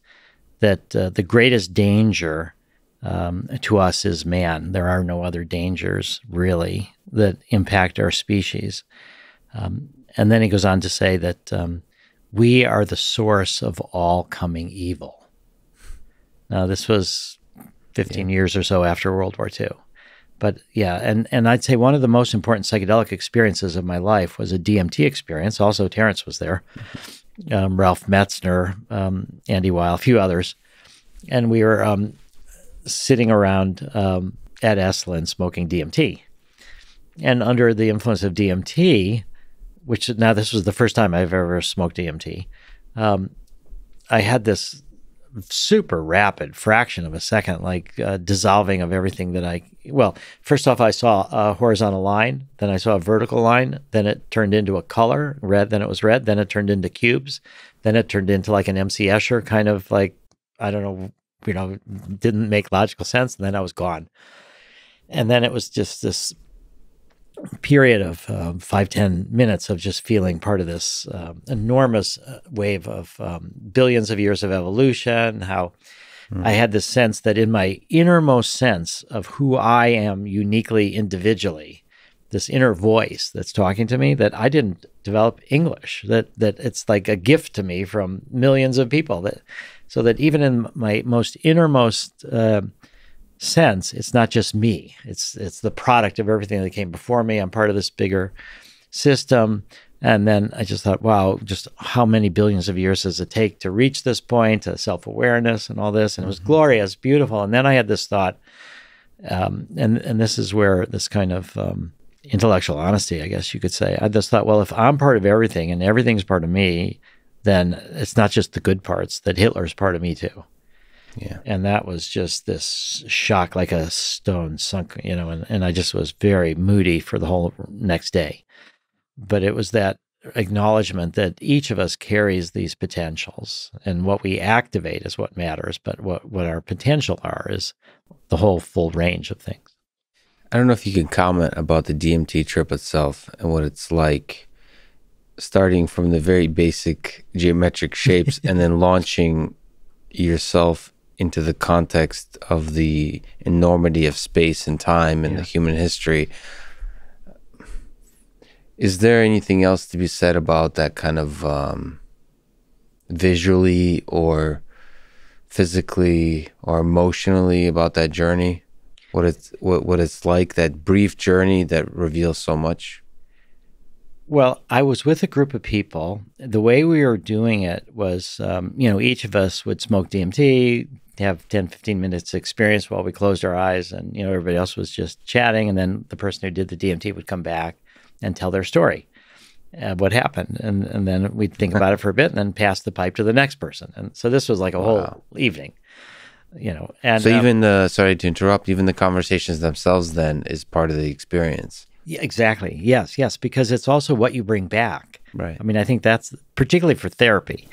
That uh, the greatest danger um, to us is man. There are no other dangers really that impact our species. Um, and then he goes on to say that um, we are the source of all coming evil. Now, this was 15 yeah. years or so after World War II but yeah, and and I'd say one of the most important psychedelic experiences of my life was a DMT experience. Also, Terence was there, um, Ralph Metzner, um, Andy Weil, a few others, and we were um, sitting around um, at Esalen smoking DMT. And under the influence of DMT, which now this was the first time I've ever smoked DMT, um, I had this super rapid fraction of a second, like uh, dissolving of everything that I. Well, first off, I saw a horizontal line, then I saw a vertical line, then it turned into a color, red, then it was red, then it turned into cubes, then it turned into like an MC Escher kind of like, I don't know, you know, didn't make logical sense, and then I was gone. And then it was just this period of um, five ten minutes of just feeling part of this um, enormous uh, wave of um, billions of years of evolution. How mm. I had this sense that in my innermost sense of who I am uniquely individually, this inner voice that's talking to me, that I didn't develop English. That that it's like a gift to me from millions of people. That so that even in my most innermost uh, sense, it's not just me. It's it's the product of everything that came before me. I'm part of this bigger system. And then I just thought, wow, just how many billions of years does it take to reach this point, to self awareness and all this? And it was mm-hmm. glorious, beautiful. And then I had this thought, um, and and this is where this kind of um, intellectual honesty, I guess you could say. I just thought, well, if I'm part of everything and everything's part of me, then it's not just the good parts. That Hitler's part of me too. Yeah. And that was just this shock, like a stone sunk, you know, and, and I just was very moody for the whole next day. But it was that acknowledgement that each of us carries these potentials and what we activate is what matters, but what, what our potential are is the whole full range of things. I don't know if you can comment about the DMT trip itself and what it's like starting from the very basic geometric shapes and then launching yourself into the context of the enormity of space and time and yeah. the human history. Is there anything else to be said about that kind of um, visually or physically or emotionally about that journey? What it's what what it's like that brief journey that reveals so much. Well, I was with a group of people. The way we were doing it was, um, you know, each of us would smoke DMT, have 10, 15 minutes experience while we closed our eyes, and, you know, everybody else was just chatting. And then the person who did the DMT would come back and tell their story, uh, what happened. And, and then we'd think about it for a bit and then pass the pipe to the next person. And so this was like a wow. whole evening, you know. And so um, even the, sorry to interrupt, even the conversations themselves then is part of the experience. Yeah, exactly. Yes, yes, because it's also what you bring back. Right. I mean, I think that's particularly for therapy.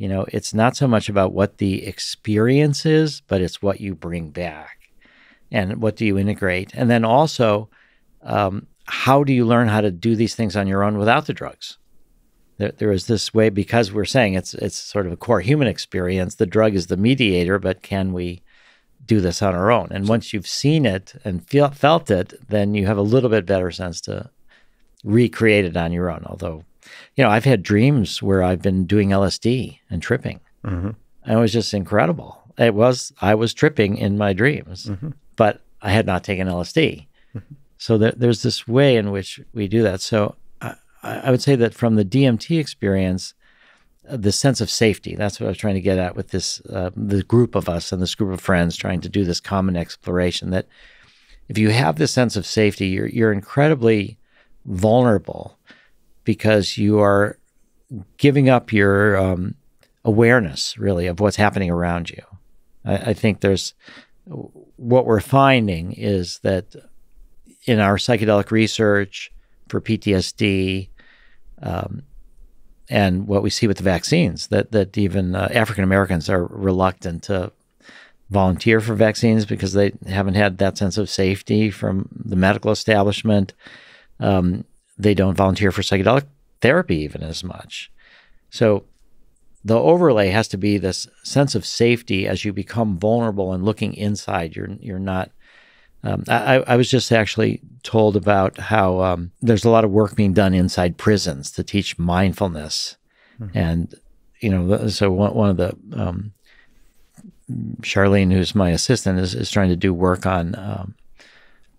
You know, it's not so much about what the experience is, but it's what you bring back and what do you integrate. And then also, um, how do you learn how to do these things on your own without the drugs? There, there is this way because we're saying it's it's sort of a core human experience. The drug is the mediator, but can we do this on our own. And once you've seen it and feel, felt it, then you have a little bit better sense to recreate it on your own. Although, you know, I've had dreams where I've been doing LSD and tripping. Mm-hmm. And it was just incredible. It was, I was tripping in my dreams, mm-hmm. but I had not taken LSD. Mm-hmm. So there, there's this way in which we do that. So I, I would say that from the DMT experience, the sense of safety. That's what I was trying to get at with this uh, the group of us and this group of friends trying to do this common exploration. That if you have this sense of safety, you're you're incredibly vulnerable because you are giving up your um, awareness really of what's happening around you. I, I think there's what we're finding is that in our psychedelic research for PTSD. Um, and what we see with the vaccines that that even uh, African Americans are reluctant to volunteer for vaccines because they haven't had that sense of safety from the medical establishment. Um, they don't volunteer for psychedelic therapy even as much. So the overlay has to be this sense of safety as you become vulnerable and looking inside. You're you're not. Um, I, I, was just actually told about how um, there's a lot of work being done inside prisons to teach mindfulness, mm-hmm. and you know, so one, one of the um, Charlene, who's my assistant, is, is trying to do work on um,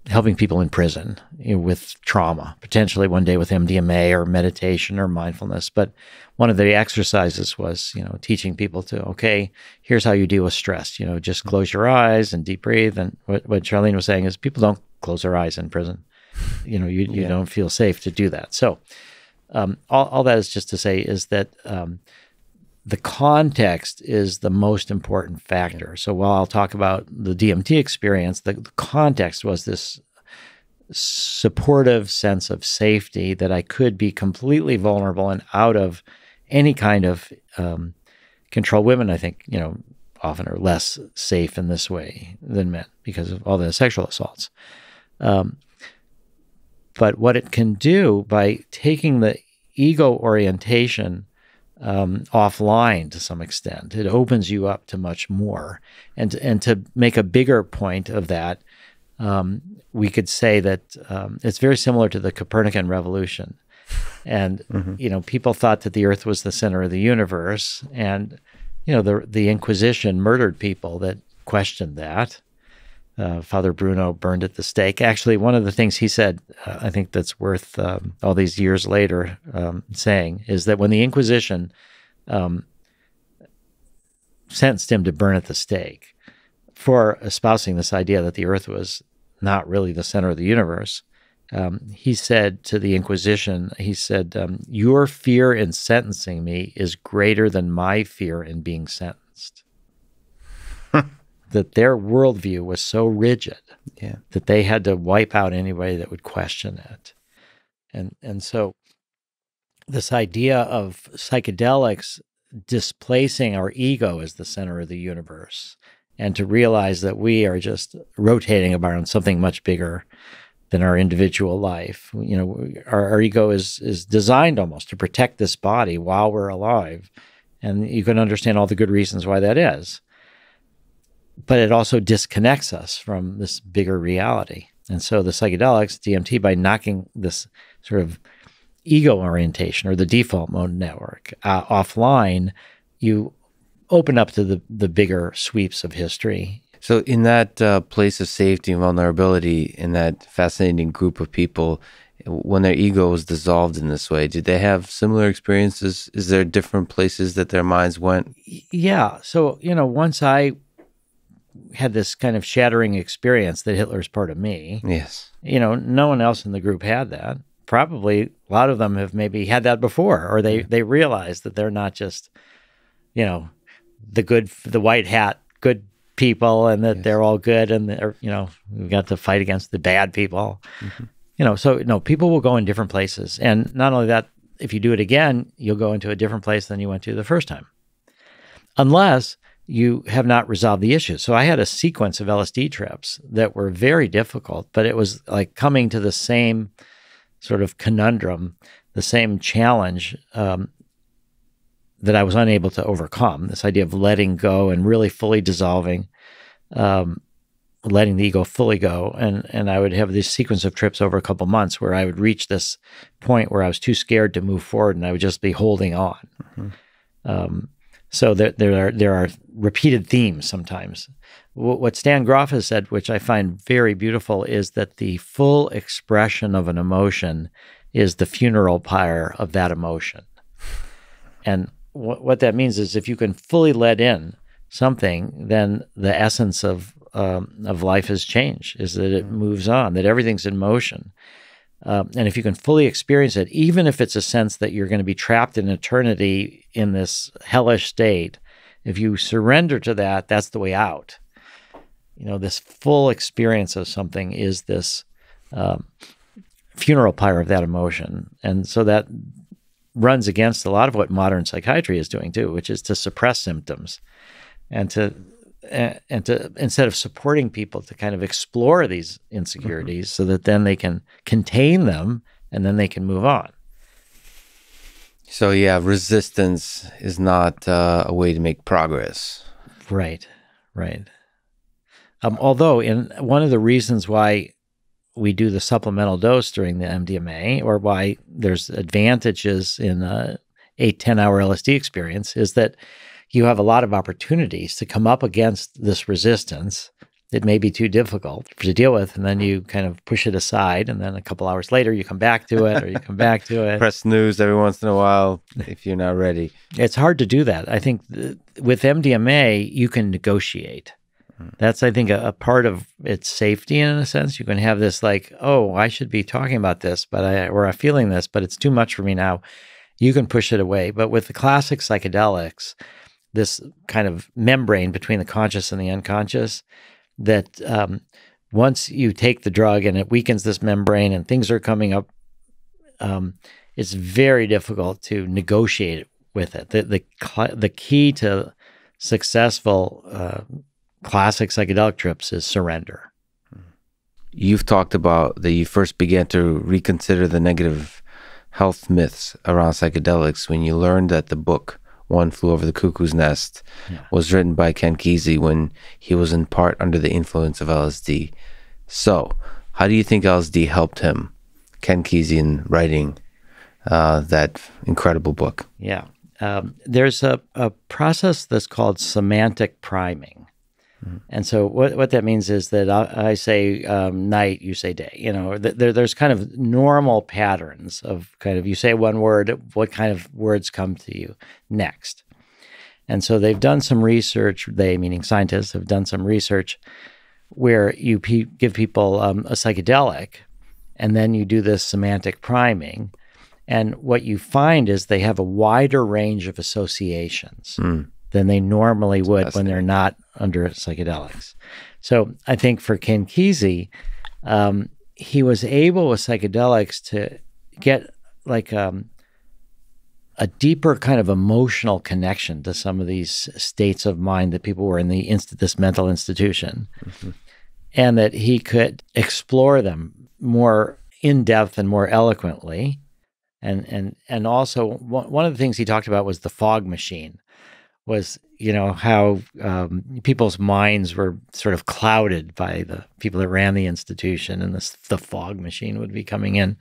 helping people in prison you know, with trauma, potentially one day with MDMA or meditation or mindfulness. But one of the exercises was, you know, teaching people to, okay, here's how you deal with stress. You know, just close your eyes and deep breathe. And what, what Charlene was saying is people don't close their eyes in prison. You know, you, you yeah. don't feel safe to do that. So um, all, all that is just to say is that um, the context is the most important factor. So while I'll talk about the DMT experience, the, the context was this supportive sense of safety that I could be completely vulnerable and out of any kind of um, control. Women, I think, you know, often are less safe in this way than men because of all the sexual assaults. Um, but what it can do by taking the ego orientation um, offline to some extent, it opens you up to much more. And and to make a bigger point of that, um, we could say that um, it's very similar to the Copernican revolution. And mm-hmm. you know, people thought that the Earth was the center of the universe, and you know, the the Inquisition murdered people that questioned that uh, Father Bruno burned at the stake. Actually, one of the things he said, uh, I think that's worth um, all these years later um, saying, is that when the Inquisition um, sentenced him to burn at the stake for espousing this idea that the earth was not really the center of the universe, um, he said to the Inquisition, he said, um, Your fear in sentencing me is greater than my fear in being sentenced that their worldview was so rigid yeah. that they had to wipe out anybody that would question it. And and so this idea of psychedelics displacing our ego as the center of the universe and to realize that we are just rotating around something much bigger than our individual life. You know, our, our ego is is designed almost to protect this body while we're alive. And you can understand all the good reasons why that is but it also disconnects us from this bigger reality. And so the psychedelics, DMT, by knocking this sort of ego orientation or the default mode network uh, offline, you open up to the, the bigger sweeps of history. So, in that uh, place of safety and vulnerability, in that fascinating group of people, when their ego was dissolved in this way, did they have similar experiences? Is there different places that their minds went? Yeah. So, you know, once I had this kind of shattering experience that Hitler's part of me. Yes. You know, no one else in the group had that. Probably a lot of them have maybe had that before, or they, they realize that they're not just, you know, the good, the white hat, good people and that yes. they're all good and they're, you know, we've got to fight against the bad people. Mm-hmm. You know, so no, people will go in different places. And not only that, if you do it again, you'll go into a different place than you went to the first time. Unless you have not resolved the issue. So I had a sequence of LSD trips that were very difficult, but it was like coming to the same sort of conundrum, the same challenge um, that I was unable to overcome. This idea of letting go and really fully dissolving, um, letting the ego fully go, and and I would have this sequence of trips over a couple months where I would reach this point where I was too scared to move forward, and I would just be holding on. Mm-hmm. Um, so there, there are there are repeated themes sometimes. What Stan Grof has said, which I find very beautiful, is that the full expression of an emotion is the funeral pyre of that emotion. And what, what that means is if you can fully let in something, then the essence of um, of life has changed. Is that it moves on, that everything's in motion. Um, and if you can fully experience it, even if it's a sense that you're going to be trapped in eternity in this hellish state, if you surrender to that, that's the way out. You know, this full experience of something is this um, funeral pyre of that emotion. And so that runs against a lot of what modern psychiatry is doing too, which is to suppress symptoms and to and to instead of supporting people to kind of explore these insecurities mm-hmm. so that then they can contain them and then they can move on. So yeah, resistance is not uh, a way to make progress. Right, right. Um, although, in one of the reasons why we do the supplemental dose during the MDMA, or why there's advantages in a 10 hour LSD experience, is that you have a lot of opportunities to come up against this resistance it may be too difficult to deal with and then you kind of push it aside and then a couple hours later you come back to it or you come back to it. Press snooze every once in a while if you're not ready. it's hard to do that. I think th- with mdma you can negotiate. Hmm. That's i think a, a part of its safety in a sense. You can have this like oh i should be talking about this but i or i'm feeling this but it's too much for me now. You can push it away. But with the classic psychedelics this kind of membrane between the conscious and the unconscious that um, once you take the drug and it weakens this membrane and things are coming up, um, it's very difficult to negotiate with it. The the the key to successful uh, classic psychedelic trips is surrender. You've talked about that you first began to reconsider the negative health myths around psychedelics when you learned that the book One Flew Over the Cuckoo's Nest Yeah. was written by Ken Kesey when he was in part under the influence of LSD. So, how do you think LSD helped him, Ken Kesey, in writing uh, that incredible book? Yeah. Um, there's a, a process that's called semantic priming. And so what, what that means is that I, I say um, night, you say day. You know, th- there, there's kind of normal patterns of kind of you say one word, what kind of words come to you next. And so they've done some research. They, meaning scientists, have done some research where you pe- give people um, a psychedelic, and then you do this semantic priming. And what you find is they have a wider range of associations than they normally would when they're not under psychedelics. So I think for Ken Kesey, um, he was able with psychedelics to get like um, a deeper kind of emotional connection to some of these states of mind that people were in the inst- this mental institution, and that he could explore them more in depth and more eloquently. And and and also one one of the things he talked about was the fog machine was you know how um, people's minds were sort of clouded by the people that ran the institution and this the fog machine would be coming in.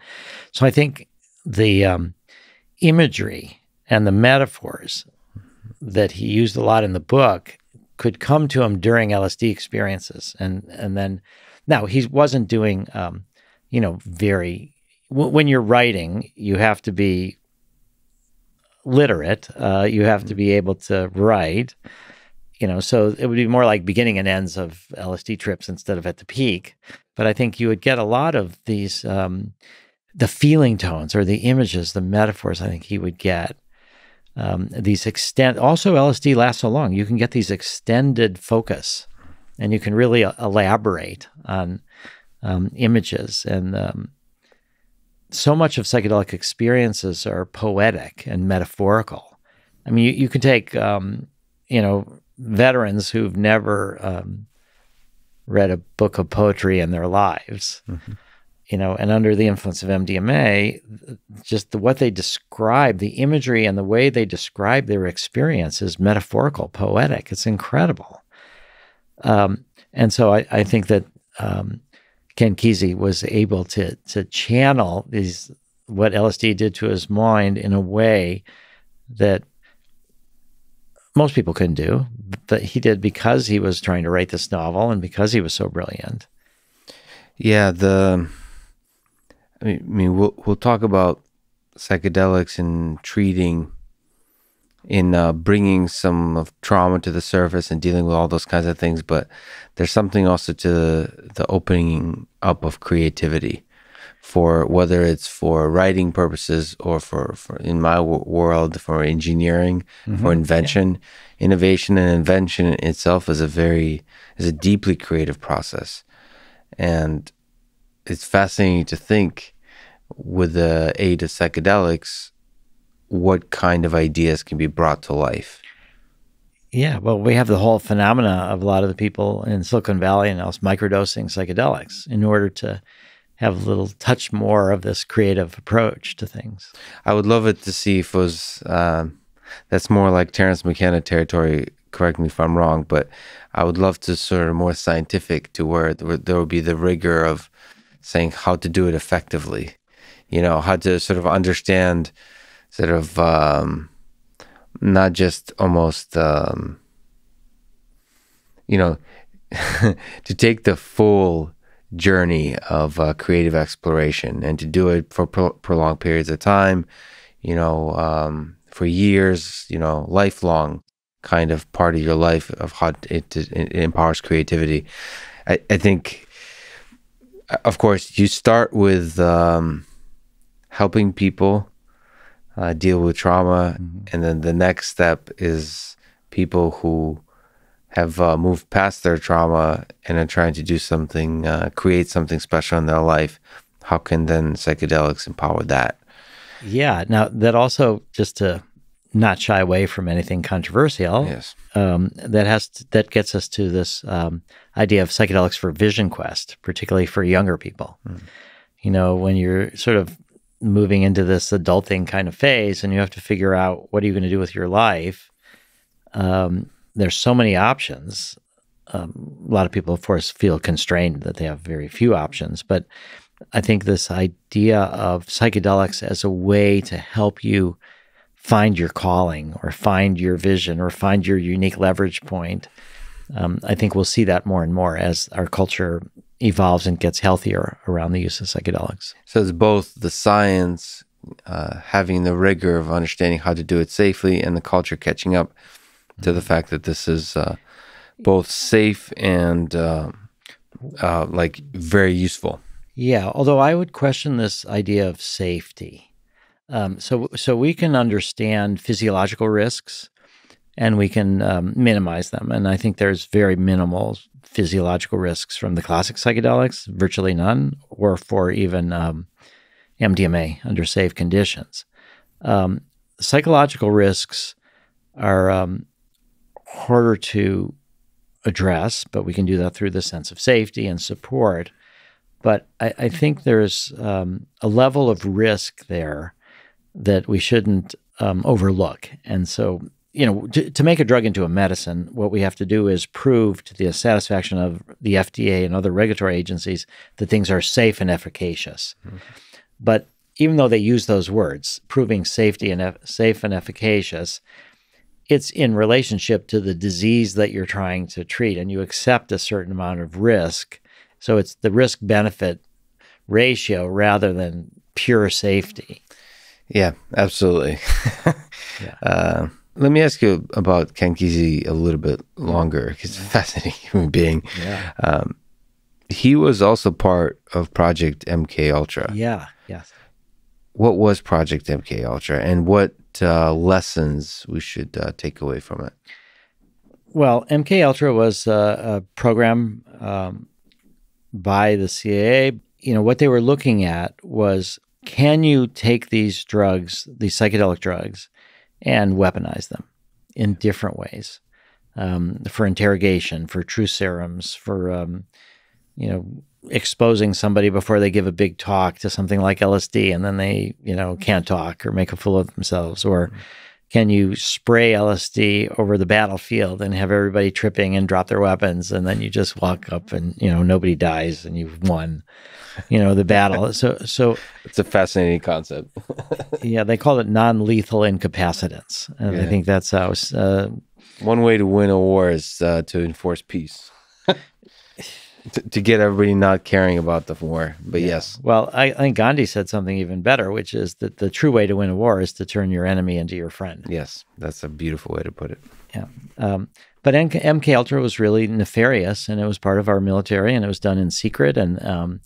So i think the um, imagery and the metaphors that he used a lot in the book could come to him during lsd experiences. And and then now he wasn't doing um, you know very when you're writing, you have to be literate. Uh, you have to be able to write. You know, so it would be more like beginning and ends of LSD trips instead of at the peak. But I think you would get a lot of these, um, the feeling tones or the images, the metaphors. I think he would get um, these extend. Also, LSD lasts so long. You can get these extended focus, and you can really uh, elaborate on um, images and um, so much of psychedelic experiences are poetic and metaphorical. I mean, you, you can take, um, you know, veterans who've never um, read a book of poetry in their lives, you know, and under the influence of MDMA, just the, what they describe, the imagery and the way they describe their experience is metaphorical, poetic. It's incredible. Um, and so I, I think that um, Ken Kesey was able to to channel these what LSD did to his mind in a way that most people couldn't do, but he did because he was trying to write this novel and because he was so brilliant. Yeah, the I mean, we'll we'll talk about psychedelics and treating in uh, bringing some of trauma to the surface and dealing with all those kinds of things, but there's something also to the, the opening up of creativity for whether it's for writing purposes or for, for in my w- world for engineering for invention. Innovation and invention itself is a very is a deeply creative process. And it's fascinating to think with the aid of psychedelics what kind of ideas can be brought to life Yeah, well, we have the whole phenomena of a lot of the people in Silicon Valley and else microdosing psychedelics in order to have a little touch more of this creative approach to things. i would love it to see if it was um, that's more like Terence McKenna territory correct me if i'm wrong but i would love to sort of more scientific to where there would be the rigor of saying how to do it effectively you know how to sort of understand sort of um, not just almost um, you know to take the full journey of uh, creative exploration and to do it for pro- prolonged periods of time, you know, um, for years, you know, lifelong kind of part of your life of how it, it, empowers creativity. I, I, think, of course, you start with um, helping people uh, deal with trauma, mm-hmm. and then the next step is people who have uh, moved past their trauma and are trying to do something, uh, create something special in their life. How can then psychedelics empower that? Yeah. Now, that also, just to not shy away from anything controversial, yes, um, that has to, that gets us to this um, idea of psychedelics for vision quest, particularly for younger people. Mm. You know, when you're sort of moving into this adulting kind of phase, and you have to figure out what are you going to do with your life. Um, there's so many options. Um, a lot of people, of course, feel constrained that they have very few options. But I think this idea of psychedelics as a way to help you find your calling or find your vision or find your unique leverage point, um, I think we'll see that more and more as our culture evolves and gets healthier around the use of psychedelics. So it's both the science, uh, having the rigor of understanding how to do it safely, and the culture catching up to the fact that this is uh, both safe and uh, uh, like very useful. Yeah, although I would question this idea of safety. Um, so, so we can understand physiological risks, and we can um, minimize them. And I think there's very minimal physiological risks from the classic psychedelics, virtually none, or for even um, MDMA under safe conditions. Um, psychological risks are um, harder to address, but we can do that through the sense of safety and support. But I, I think there's um, a level of risk there that we shouldn't um, overlook. And so, you know, to, to, make a drug into a medicine, what we have to do is prove to the satisfaction of the FDA and other regulatory agencies that things are safe and efficacious. Mm-hmm. But even though they use those words, proving safety and safe and efficacious, it's in relationship to the disease that you're trying to treat and you accept a certain amount of risk so it's the risk benefit ratio rather than pure safety yeah absolutely yeah. Uh, let me ask you about Ken Kesey a little bit longer he's a fascinating human being yeah. Um, he was also part of project mk ultra yeah yes what was project mk ultra and what uh, lessons we should uh, take away from it? Well, MK Ultra was a, a program um, by the CIA. You know what they were looking at was can you take these drugs, these psychedelic drugs, and weaponize them in different ways um, for interrogation, for truth serums, for um, you know exposing somebody before they give a big talk to something like LSD and then they, you know, can't talk or make a fool of themselves? Or mm-hmm. Can you spray LSD over the battlefield and have everybody tripping and drop their weapons and then you just walk up and, you know, nobody dies and you've won, you know, the battle. So, so it's a fascinating concept. yeah. They call it non lethal incapacitants. And yeah. I think that's how, uh, one way to win a war is uh, to enforce peace to, to, get everybody not caring about the war. But yeah. yes. Well, I, I, think Gandhi said something even better, which is that the true way to win a war is to turn your enemy into your friend. Yes, that's a beautiful way to put it. Yeah. Um, but MK, MK Ultra was really nefarious, and it was part of our military, and it was done in secret, and um,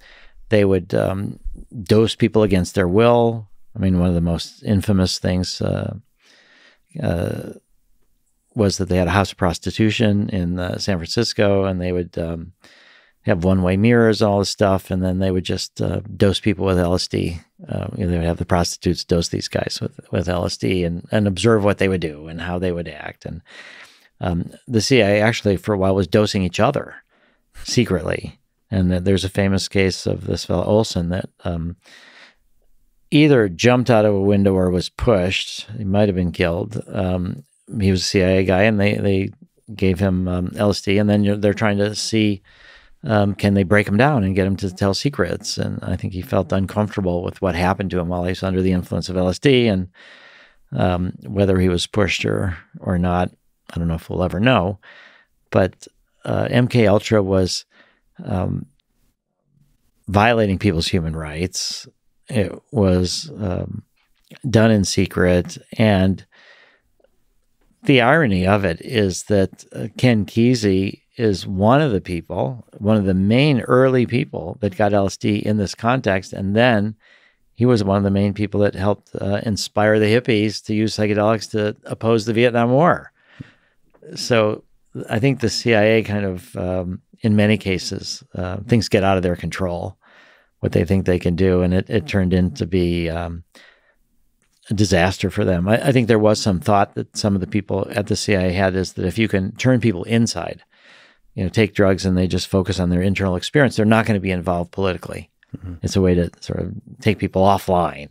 they would um, dose people against their will. I mean, one of the most infamous things. Uh, uh, was that they had a house of prostitution in uh, San Francisco, and they would um, have one way mirrors and all this stuff. And then they would just uh, dose people with LSD. Uh, you know, they would have the prostitutes dose these guys with, with LSD and, and observe what they would do and how they would act. And um, the CIA actually, for a while, was dosing each other secretly. And there's a famous case of this fellow Olson that um, either jumped out of a window or was pushed. He might have been killed. Um, he was a CIA guy, and they they gave him um, LSD, and then they're trying to see um, can they break him down and get him to tell secrets? And I think he felt uncomfortable with what happened to him while he was under the influence of LSD, and um, whether he was pushed or or not, I don't know if we'll ever know. But uh, MK Ultra was um, violating people's human rights. It was um, done in secret, and the irony of it is that uh, Ken Kesey is one of the people, one of the main early people that got LSD in this context, and then he was one of the main people that helped uh, inspire the hippies to use psychedelics to oppose the Vietnam War. So I think the CIA kind of, um, in many cases, uh, things get out of their control, what they think they can do, and it, it turned into be um, a disaster for them. I, I, think there was some thought that some of the people at the CIA had is that if you can turn people inside, you know, take drugs and they just focus on their internal experience, they're not going to be involved politically. Mm-hmm. It's a way to sort of take people offline.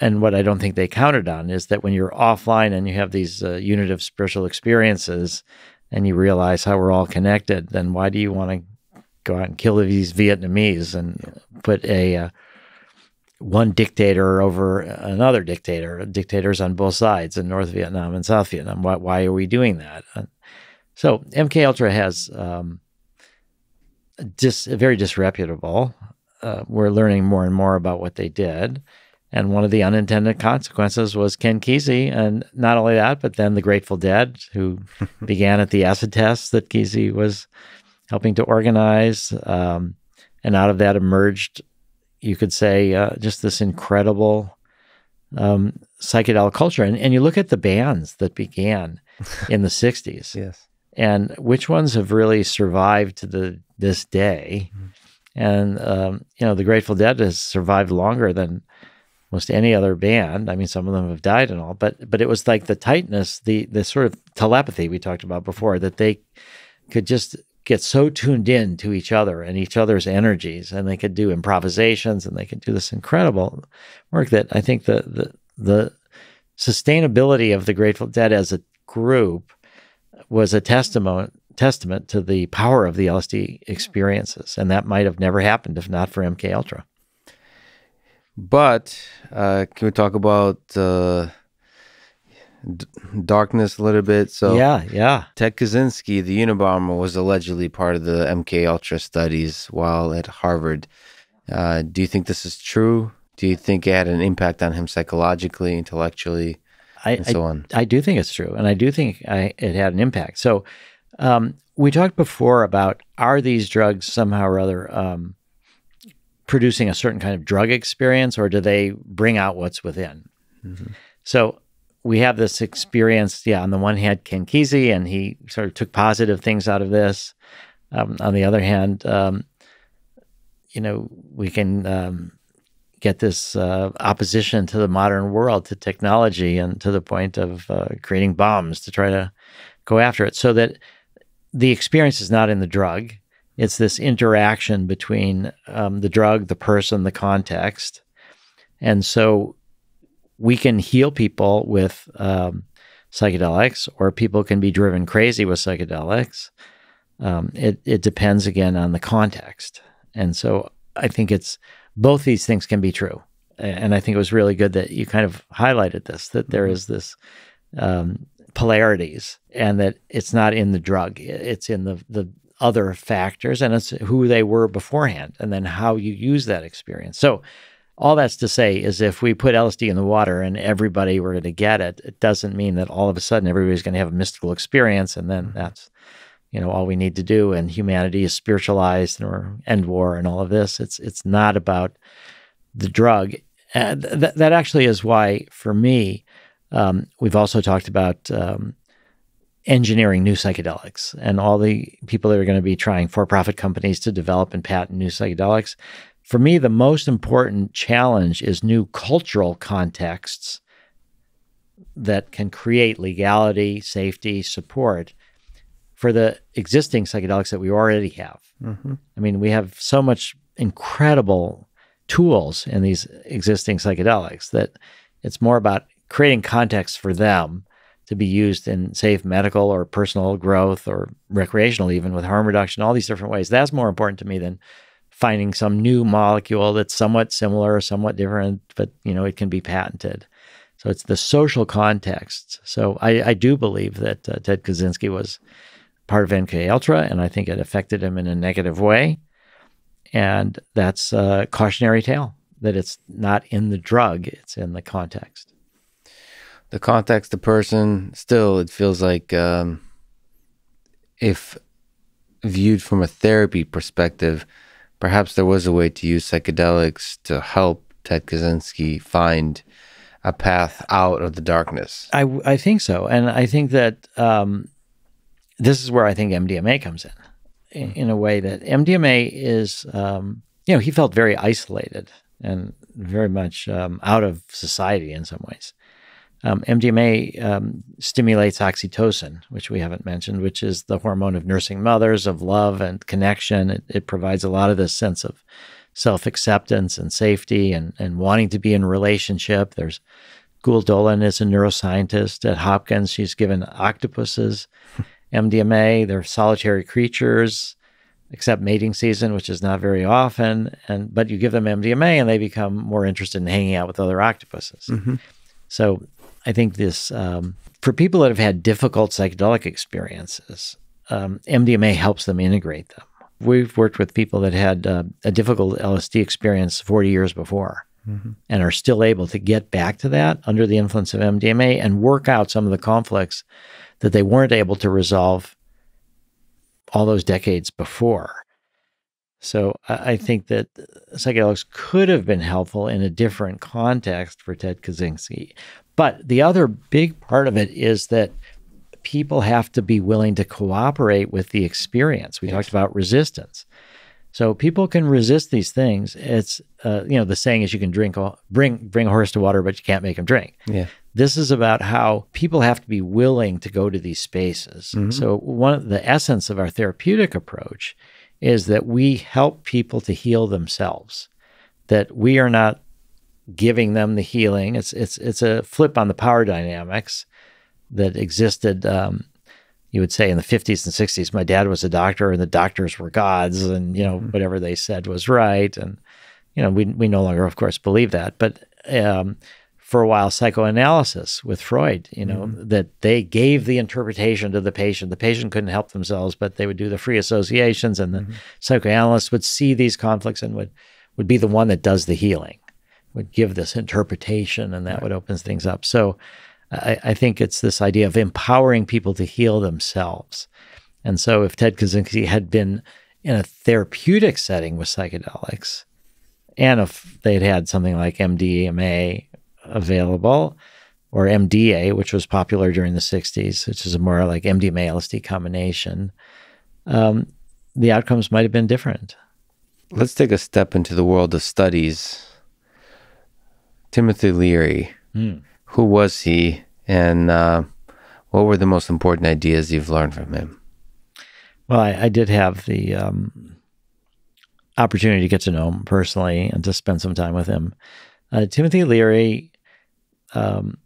And what I don't think they counted on is that when you're offline and you have these uh, unitive spiritual experiences and you realize how we're all connected, then why do you want to go out and kill these Vietnamese and put a uh, one dictator over another dictator, dictators on both sides in North Vietnam and South Vietnam? Why, why are we doing that? So MK Ultra has um, dis, very disreputable uh, we're learning more and more about what they did. And one of the unintended consequences was Ken Kesey. And not only that, but then the Grateful Dead, who began at the acid test that Kesey was helping to organize. Um, and out of that emerged, you could say, uh, just this incredible um, psychedelic culture. And, and you look at the bands that began in the 60s. Yes. And which ones have really survived to the this day? Mm-hmm and um, you know, the Grateful Dead has survived longer than most any other band. I mean, some of them have died and all, but but it was like the tightness, the the sort of telepathy we talked about before that they could just get so tuned in to each other and each other's energies, and they could do improvisations and they could do this incredible work that I think the the the sustainability of the Grateful Dead as a group was a testament testament to the power of the LSD experiences, and that might have never happened if not for MK Ultra. But uh, can we talk about uh, d- darkness a little bit? So yeah, yeah. Ted Kaczynski, the Unabomber, was allegedly part of the MK Ultra studies while at Harvard. Uh, do you think this is true? Do you think it had an impact on him psychologically, intellectually, I, and so I, on? I do think it's true, and I do think I, it had an impact. So um, we talked before about are these drugs somehow or other um, producing a certain kind of drug experience, or do they bring out what's within? Mm-hmm. So we have this experience. Yeah, on the one hand, Ken Kesey, and he sort of took positive things out of this. Um, on the other hand, um, you know, we can um, get this uh, opposition to the modern world, to technology, and to the point of uh, creating bombs to try to go after it. So that the experience is not in the drug. It's this interaction between um, the drug, the person, the context. And so we can heal people with um, psychedelics, or people can be driven crazy with psychedelics. Um, it, it depends again on the context. And so I think it's both these things can be true. And I think it was really good that you kind of highlighted this that there mm-hmm. this um, polarities and that it's not in the drug it's in the the other factors and it's who they were beforehand and then how you use that experience so all that's to say is if we put LSD in the water and everybody were going to get it it doesn't mean that all of a sudden everybody's going to have a mystical experience and then mm-hmm. that's you know all we need to do and humanity is spiritualized and or end war and all of this. It's it's not about the drug. And th- that actually is why for me um, we've also talked about um, engineering new psychedelics and all the people that are going to be trying for profit companies to develop and patent new psychedelics. For me, the most important challenge is new cultural contexts that can create legality, safety, support for the existing psychedelics that we already have. Mm-hmm. I mean, we have so much incredible tools in these existing psychedelics that it's more about creating context for them to be used in safe medical or personal growth or recreational, even with harm reduction, all these different ways. That's more important to me than finding some new molecule that's somewhat similar or somewhat different, but you know it can be patented. So it's the social context. So I, I do believe that uh, Ted Kaczynski was part of MK Ultra, and I think it affected him in a negative way. And that's a cautionary tale that it's not in the drug; it's in the context. The context, the person. Still, it feels like um, if viewed from a therapy perspective, perhaps there was a way to use psychedelics to help Ted Kaczynski find a path out of the darkness. I, I think so. And I think that um, this is where I think MDMA comes in, in, in a way that MDMA is, um, you know, he felt very isolated and very much um, out of society in some ways. Um, MDMA um, stimulates oxytocin, which we haven't mentioned, which is the hormone of nursing mothers, of love and connection. It, it provides a lot of this sense of self acceptance and safety and, and wanting to be in relationship. There's Gül Dölen is a neuroscientist at Hopkins. She's given octopuses MDMA. They're solitary creatures, except mating season, which is not very often. And but you give them MDMA and they become more interested in hanging out with other octopuses. Mm-hmm. So I think this um, for people that have had difficult psychedelic experiences, um, MDMA helps them integrate them. We've worked with people that had uh, a difficult LSD experience 40 years before mm-hmm. and are still able to get back to that under the influence of MDMA and work out some of the conflicts that they weren't able to resolve all those decades before. So I think that psychedelics could have been helpful in a different context for Ted Kaczynski. But the other big part of it is that people have to be willing to cooperate with the experience. We yes. talked about resistance. So people can resist these things. It's uh, you know the saying is you can drink bring bring a horse to water, but you can't make him drink. Yeah. This is about how people have to be willing to go to these spaces. Mm-hmm. So one of the essence of our therapeutic approach is that we help people to heal themselves. That we are not giving them the healing. It's it's it's a flip on the power dynamics that existed. Um, you would say in the 50s and 60s, my dad was a doctor and the doctors were gods, and you know mm-hmm. whatever they said was right. And you know we we no longer, of course, believe that. But um, for a while, psychoanalysis with Freud, you know, mm-hmm. that they gave the interpretation to the patient. The patient couldn't help themselves, but they would do the free associations, and the mm-hmm. psychoanalyst would see these conflicts and would would be the one that does the healing, would give this interpretation, and that right. would open things up. So I, I, think it's this idea of empowering people to heal themselves. And so, if Ted Kaczynski had been in a therapeutic setting with psychedelics, and if they'd had something like MDMA available, or MDA, which was popular during the 60s, which is a more like MDMA LSD combination, um, the outcomes might have been different. Let's take a step into the world of studies. Timothy Leary. Mm who was he, and uh, what were the most important ideas you've learned from him? Well, I, I did have the um, opportunity to get to know him personally and to spend some time with him. Uh, Timothy Leary, um,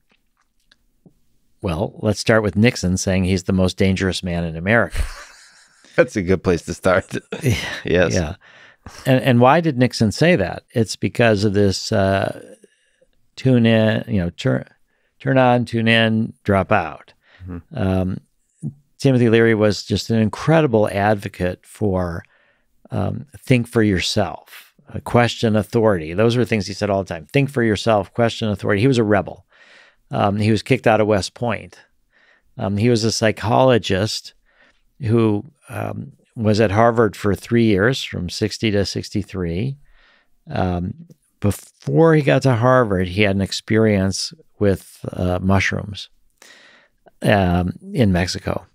well, let's start with Nixon saying he's the most dangerous man in America. That's a good place to start. yes. Yeah. And, and why did Nixon say that? It's because of this uh, tune in, you know, turn turn on, tune in, drop out. Mm-hmm. Um, Timothy Leary was just an incredible advocate for um, think for yourself, question authority. Those are things he said all the time. Think for yourself, question authority. He was a rebel. Um, he was kicked out of West Point. Um, he was a psychologist who um, was at Harvard for three years, from 60 to 63. Um, before he got to Harvard, he had an experience with uh, mushrooms um, in Mexico.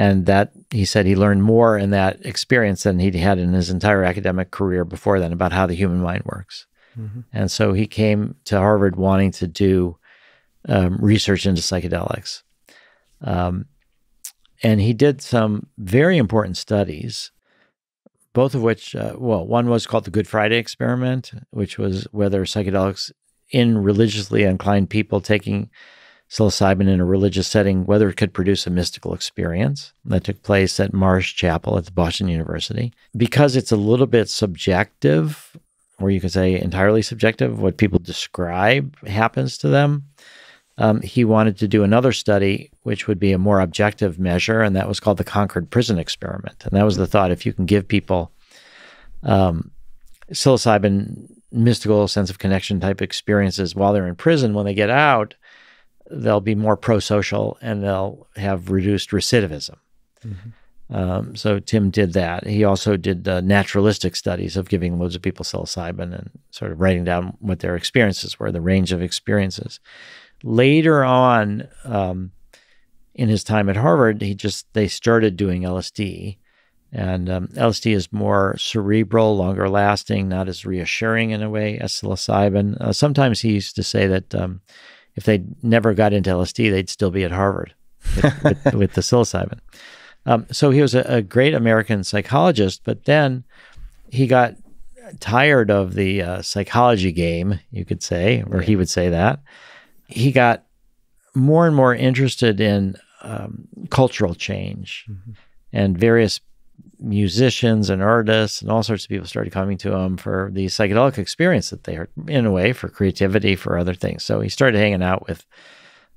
And that he said he learned more in that experience than he'd had in his entire academic career before then about how the human mind works. Mm-hmm. And so he came to Harvard wanting to do um, research into psychedelics. Um, and he did some very important studies both of which, uh, well, one was called the Good Friday experiment, which was whether psychedelics in religiously inclined people taking psilocybin in a religious setting, whether it could produce a mystical experience. That took place at Marsh Chapel at the Boston University. Because it's a little bit subjective, or you could say entirely subjective, what people describe happens to them. um, he wanted to do another study, which would be a more objective measure, and that was called the Concord Prison Experiment. And that was the thought: if you can give people um, psilocybin mystical sense of connection type experiences while they're in prison, when they get out, they'll be more pro-social and they'll have reduced recidivism. Mm-hmm. Um, so Tim did that. He also did uh, naturalistic studies of giving loads of people psilocybin and sort of writing down what their experiences were, the range of experiences. Later on, um, in his time at Harvard, he just they started doing LSD, and um, LSD is more cerebral, longer lasting, not as reassuring in a way as psilocybin. Uh, sometimes he used to say that um, if they never got into LSD, they'd still be at Harvard with, with, with the psilocybin. Um, so he was a, a, great American psychologist, but then he got tired of the uh, psychology game, you could say, or he would say that. He got more and more interested in um, cultural change, mm-hmm. and various musicians and artists and all sorts of people started coming to him for the psychedelic experience that they are in a way for creativity for other things. So he started hanging out with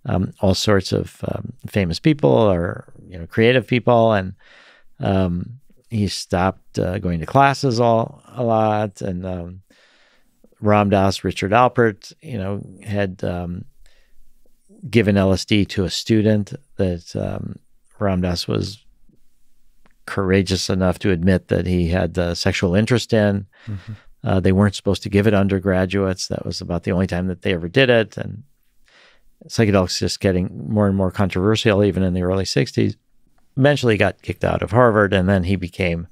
um, all sorts of um, famous people or you know creative people, and um, he stopped uh, going to classes all a lot. And um, Ram Dass, Richard Alpert, you know, had um, given LSD to a student that um, Ram Dass was courageous enough to admit that he had uh, sexual interest in. Mm-hmm. Uh, they weren't supposed to give it undergraduates. That was about the only time that they ever did it. And psychedelics just getting more and more controversial, even in the early 60s. Eventually got kicked out of Harvard, and then he became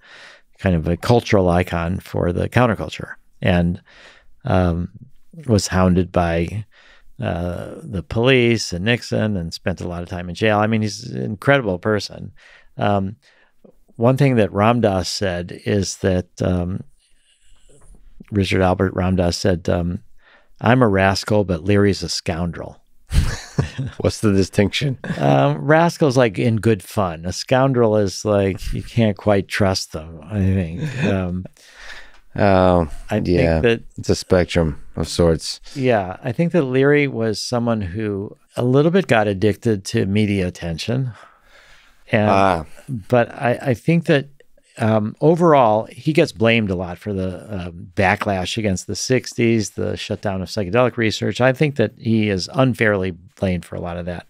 kind of a cultural icon for the counterculture and um, was hounded by uh, the police and Nixon and spent a lot of time in jail. I mean, he's an incredible person. Um, one thing that Ram Dass said is that um, Richard Alpert Ramdas said, um, I'm a rascal, but Leary's a scoundrel. What's the distinction? Um, rascal's like in good fun. A scoundrel is like you can't quite trust them. I think. Um, oh, I yeah. think that it's a spectrum of sorts. Yeah, I think that Leary was someone who a little bit got addicted to media attention, and ah. but I, I think that um, overall, he gets blamed a lot for the um, backlash against the 60s, the shutdown of psychedelic research. I think that he is unfairly blamed for a lot of that.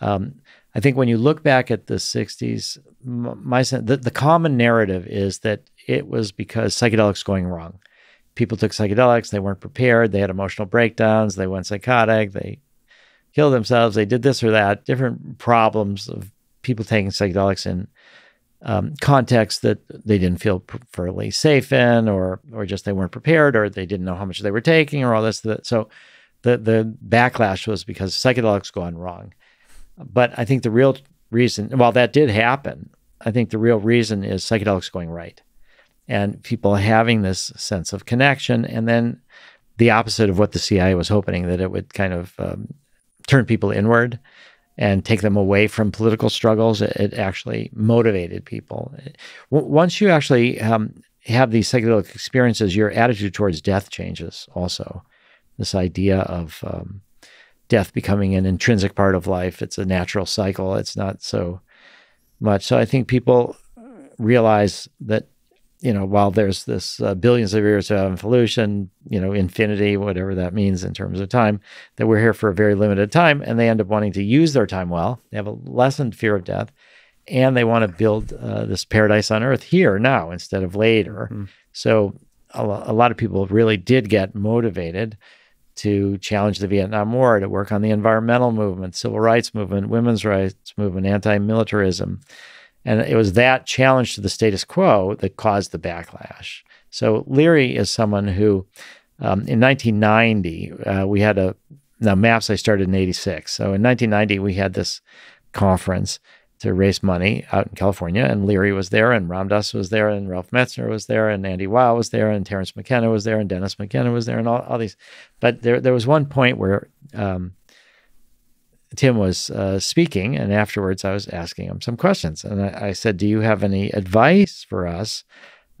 Um, I think when you look back at the 60s, my the, the common narrative is that it was because psychedelics going wrong. People took psychedelics, they weren't prepared, they had emotional breakdowns, they went psychotic, they killed themselves, they did this or that, different problems of people taking psychedelics in um, context that they didn't feel fairly safe in, or or just they weren't prepared, or they didn't know how much they were taking, or all this. So the the backlash was because psychedelics gone wrong. But I think the real reason, while that did happen, I think the real reason is psychedelics going right, and people having this sense of connection, and then the opposite of what the CIA was hoping that it would kind of um, turn people inward and take them away from political struggles. It, it actually motivated people. once you actually um, have these psychedelic experiences, your attitude towards death changes also. This idea of um, death becoming an intrinsic part of life, it's a natural cycle. It's not so much. So I think people realize that you know, while there's this uh, billions of years of evolution, you know, infinity, whatever that means in terms of time, that we're here for a very limited time, and they end up wanting to use their time well. They have a lessened fear of death, and they want to build uh, this paradise on earth here now instead of later. Mm. So a, a lot of people really did get motivated to challenge the Vietnam War, to work on the environmental movement, civil rights movement, women's rights movement, anti-militarism. And it was that challenge to the status quo that caused the backlash. So Leary is someone who, um, in 1990, uh, we had a, now MAPS I started in 86. So in 1990, we had this conference to raise money out in California, and Leary was there, and Ram Dass was there, and Ralph Metzner was there, and Andy Weil was there, and Terence McKenna was there, and Dennis McKenna was there, and all, all these. But there, there was one point where um, Tim was uh, speaking, and afterwards I was asking him some questions. And I, I, said, Do you have any advice for us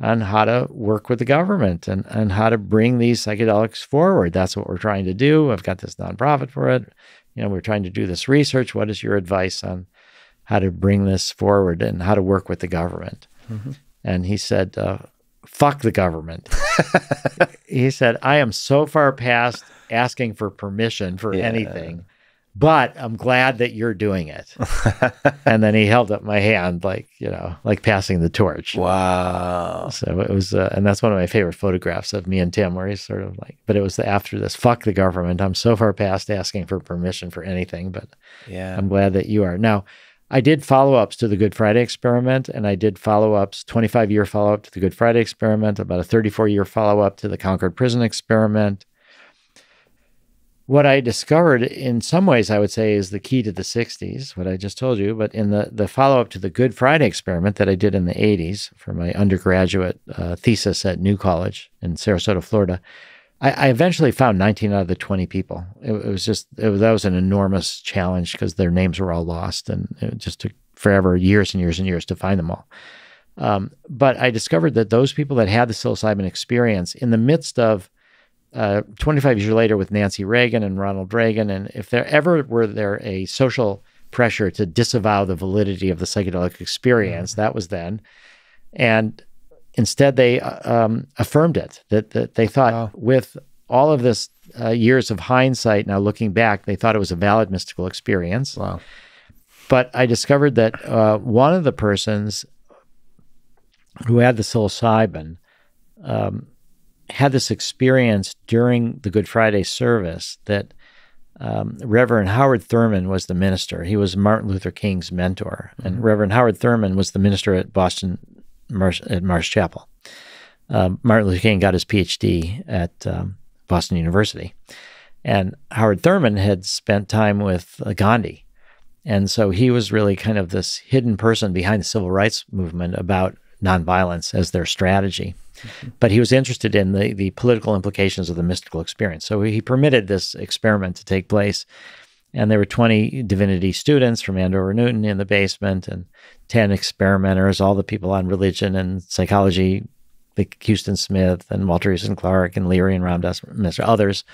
on how to work with the government and, and how to bring these psychedelics forward? That's what we're trying to do. I've got this nonprofit for it. you know, we're trying to do this research. What is your advice on how to bring this forward and how to work with the government? Mm-hmm. And he said, uh, fuck the government. he said, I am so far past asking for permission for yeah. anything but I'm glad that you're doing it. and then he held up my hand, like, you know, like passing the torch. Wow. So it was, uh, and that's one of my favorite photographs of me and Tim, where he's sort of like, but it was the, after this, fuck the government. I'm so far past asking for permission for anything, but yeah, I'm glad that you are. Now, I did follow ups to the Good Friday experiment, and I did follow ups, 25 year follow up to the Good Friday experiment, about a 34 year follow up to the Concord Prison experiment what I discovered in some ways, I would say, is the key to the 60s, what I just told you. But in the, the follow up to the Good Friday experiment that I did in the 80s for my undergraduate uh, thesis at New College in Sarasota, Florida, I, I, eventually found 19 out of the 20 people. It, it was just, it was, that was an enormous challenge because their names were all lost and it just took forever, years and years and years to find them all. Um, but I discovered that those people that had the psilocybin experience in the midst of uh, 25 years later with Nancy Reagan and Ronald Reagan, and if there ever were there a social pressure to disavow the validity of the psychedelic experience, mm-hmm. that was then, and instead they uh, um, affirmed it. That that they thought wow. with all of this uh, years of hindsight, now looking back, they thought it was a valid mystical experience. Wow. But I discovered that uh, one of the persons who had the psilocybin um, had this experience during the Good Friday service that um, Reverend Howard Thurman was the minister. He was Martin Luther King's mentor, mm-hmm. and Reverend Howard Thurman was the minister at Boston Marsh, at Marsh Chapel. Um, Martin Luther King got his PhD at um, Boston University, and Howard Thurman had spent time with uh, Gandhi, and so he was really kind of this hidden person behind the civil rights movement about nonviolence as their strategy. But he was interested in the, the political implications of the mystical experience. So he permitted this experiment to take place. And there were 20 divinity students from Andover Newton in the basement and 10 experimenters, all the people on religion and psychology, like Huston Smith and Walter Houston Clark and Leary and Ram Dass, others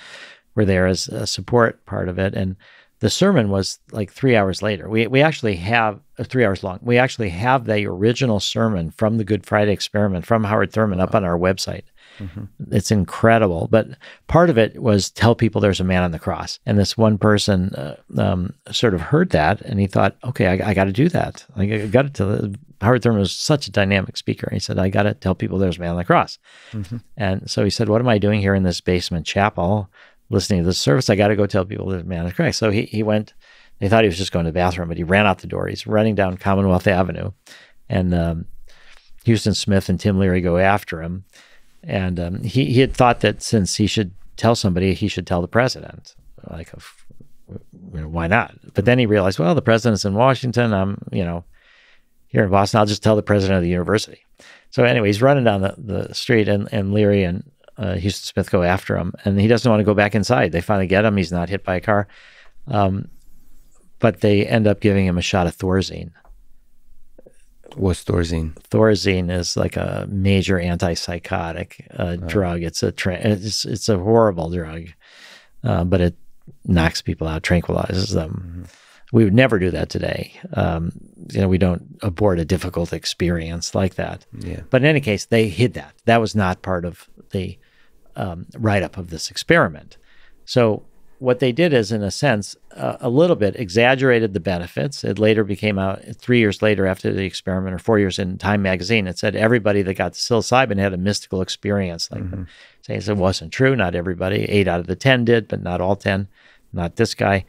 were there as a support part of it. And the sermon was like three hours later. We we actually have uh, three hours long. We actually have the original sermon from the Good Friday experiment from Howard Thurman up on our website. Mm-hmm. It's incredible. But part of it was tell people there's a man on the cross. And this one person uh, um, sort of heard that and he thought, okay, I, I got to do that. I got to tell. Howard Thurman was such a dynamic speaker. He said, I got to tell people there's a man on the cross. Mm-hmm. And so he said, What am I doing here in this basement chapel? Listening to the service. I got to go tell people that man is correct. So he, he went, they thought he was just going to the bathroom, but he ran out the door. He's running down Commonwealth Avenue. And um, Huston Smith and Tim Leary go after him. And um, he, he had thought that since he should tell somebody, he should tell the president. Like, you know, why not? But then he realized, well, the president's in Washington. I'm, you know, here in Boston. I'll just tell the president of the university. So anyway, he's running down the, the street, and, and Leary and uh, Huston Smith go after him, and he doesn't want to go back inside. They finally get him. He's not hit by a car, um, but they end up giving him a shot of Thorazine. What's Thorazine? Thorazine is like a major antipsychotic uh, oh. drug. It's a tra- it's it's a horrible drug, uh, but it knocks people out, tranquilizes them. Mm-hmm. We would never do that today. Um, you know, we don't abort a difficult experience like that. Yeah. But in any case, they hid that. That was not part of the um, write up of this experiment. So, what they did is, in a sense, uh, a little bit exaggerated the benefits. It later became out three years later after the experiment, or four years in Time magazine. It said everybody that got the psilocybin had a mystical experience. Like mm-hmm. saying it wasn't true. Not everybody. Eight out of the ten did, but not all ten. Not this guy.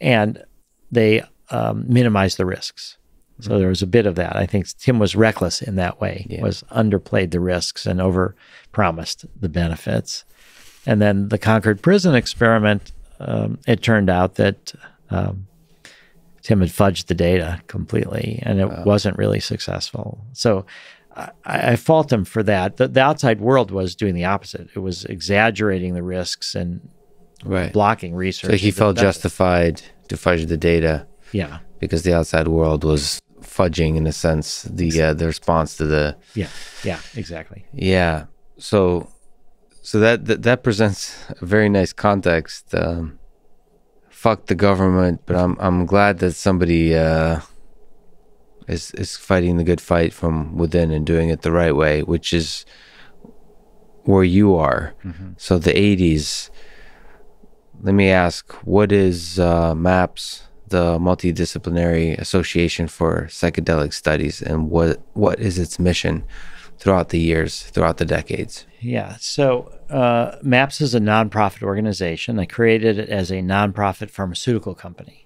And they um, minimized the risks. So there was a bit of that. I think Tim was reckless in that way, yeah. was underplayed the risks and over promised the benefits. And then the Concord prison experiment, um, it turned out that um, Tim had fudged the data completely and it wow. wasn't really successful. So I, I, fault him for that. The, the, outside world was doing the opposite. It was exaggerating the risks and right. blocking research. So he felt justified to fudge the data. Yeah. Because the outside world was fudging in a sense the uh, the response to the yeah yeah exactly yeah so so that that, that presents a very nice context um, fuck the government, but I'm I'm glad that somebody uh, is is fighting the good fight from within and doing it the right way, which is where you are. So the 80s. Let me ask, what is uh, MAPS, the Multidisciplinary Association for Psychedelic Studies, and what what is its mission throughout the years, throughout the decades? Yeah. So uh, MAPS is a nonprofit organization. I created it as a nonprofit pharmaceutical company.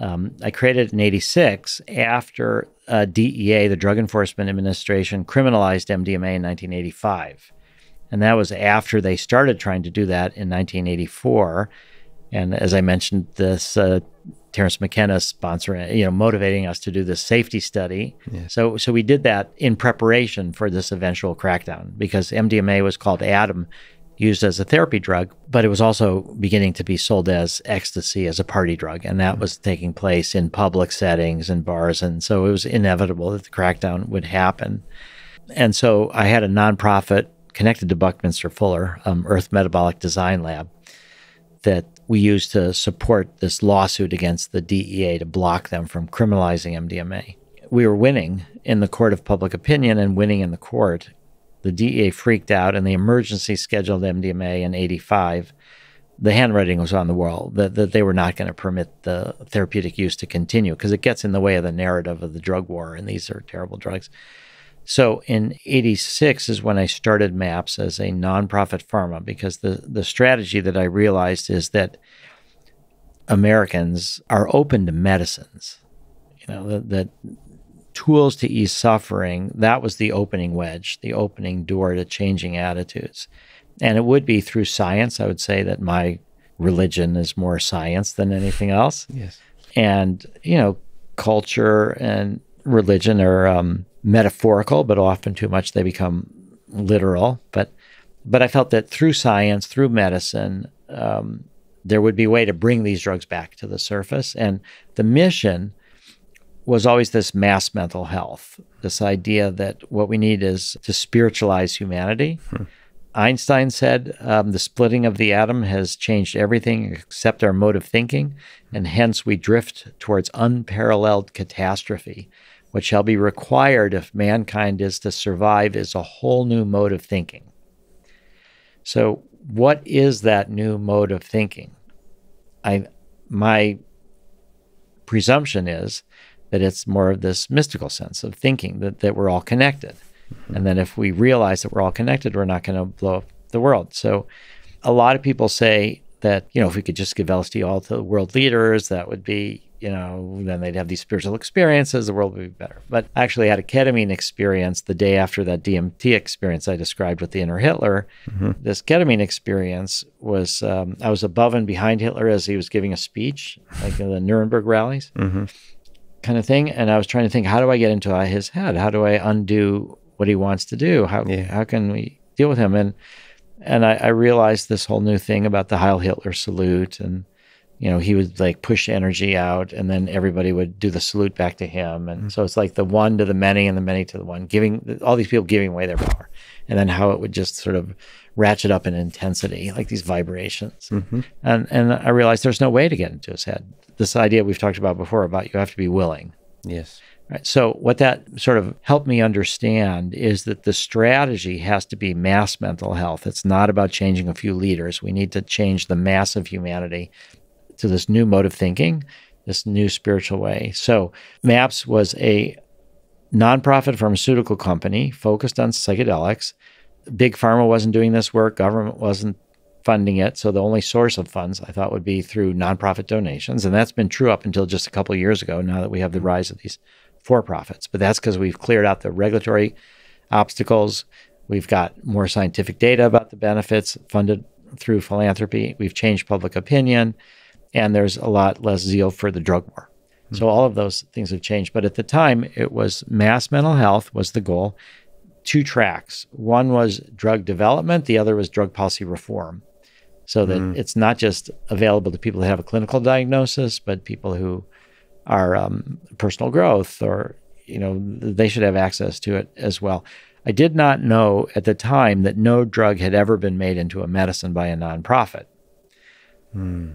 Um, I created it in 86 after uh, DEA, the Drug Enforcement Administration, criminalized MDMA in 1985. And that was after they started trying to do that in 1984. And as I mentioned, this uh, Terence McKenna sponsoring, you know, motivating us to do this safety study. So, so we did that in preparation for this eventual crackdown because MDMA was called Adam, used as a therapy drug, but it was also beginning to be sold as ecstasy as a party drug, and that was taking place in public settings and bars, and so it was inevitable that the crackdown would happen. And so I had a nonprofit connected to Buckminster Fuller, um, Earth Metabolic Design Lab, that we used to support this lawsuit against the DEA to block them from criminalizing MDMA. We were winning in the court of public opinion and winning in the court. The DEA freaked out and they emergency scheduled MDMA in 85. The handwriting was on the wall that, that they were not going to permit the therapeutic use to continue because it gets in the way of the narrative of the drug war, and these are terrible drugs. So in 86 is when I started MAPS as a nonprofit pharma because the, the strategy that I realized is that Americans are open to medicines. You know, that, that tools to ease suffering, that was the opening wedge, the opening door to changing attitudes. And it would be through science. I would say that my religion is more science than anything else. Yes. And, you know, culture and religion are um, metaphorical, but often too much they become literal. But but I felt that through science, through medicine, um, there would be a way to bring these drugs back to the surface. And the mission was always this mass mental health, this idea that what we need is to spiritualize humanity. Einstein said um, the splitting of the atom has changed everything except our mode of thinking, and hence we drift towards unparalleled catastrophe. What shall be required if mankind is to survive is a whole new mode of thinking. So, what is that new mode of thinking? I, my presumption is that it's more of this mystical sense of thinking that, that we're all connected. Mm-hmm. And then if we realize that we're all connected, we're not going to blow up the world. So a lot of people say that, you know, if we could just give LSD all to world leaders, that would be, you know, then they'd have these spiritual experiences, the world would be better. But I actually had a ketamine experience the day after that DMT experience I described with the inner Hitler. This ketamine experience was, um, I was above and behind Hitler as he was giving a speech, like in the Nuremberg rallies kind of thing. And I was trying to think, how do I get into his head? How do I undo what he wants to do? How Yeah. how can we deal with him? And and I, I realized this whole new thing about the Heil Hitler salute, and you know he would like push energy out, and then everybody would do the salute back to him, and mm-hmm. so it's like the one to the many and the many to the one, giving all these people giving away their power, and then how it would just sort of ratchet up in intensity, like these vibrations, mm-hmm. and and I realized there's no way to get into his head. This idea we've talked about before about you have to be willing. Yes. Right. So what that sort of helped me understand is that the strategy has to be mass mental health. It's not about changing a few leaders. We need to change the mass of humanity to this new mode of thinking, this new spiritual way. So MAPS was a nonprofit pharmaceutical company focused on psychedelics. Big pharma wasn't doing this work, government wasn't funding it. So the only source of funds I thought would be through nonprofit donations. And that's been true up until just a couple of years ago, now that we have the mm-hmm. rise of these for profits. But that's because we've cleared out the regulatory obstacles. We've got more scientific data about the benefits funded through philanthropy. We've changed public opinion, and there's a lot less zeal for the drug war. So all of those things have changed. But at the time, it was mass mental health was the goal. Two tracks. One was drug development. The other was drug policy reform. So that it's not just available to people who have a clinical diagnosis, but people who are um, personal growth or you know they should have access to it as well. I did not know at the time that no drug had ever been made into a medicine by a nonprofit.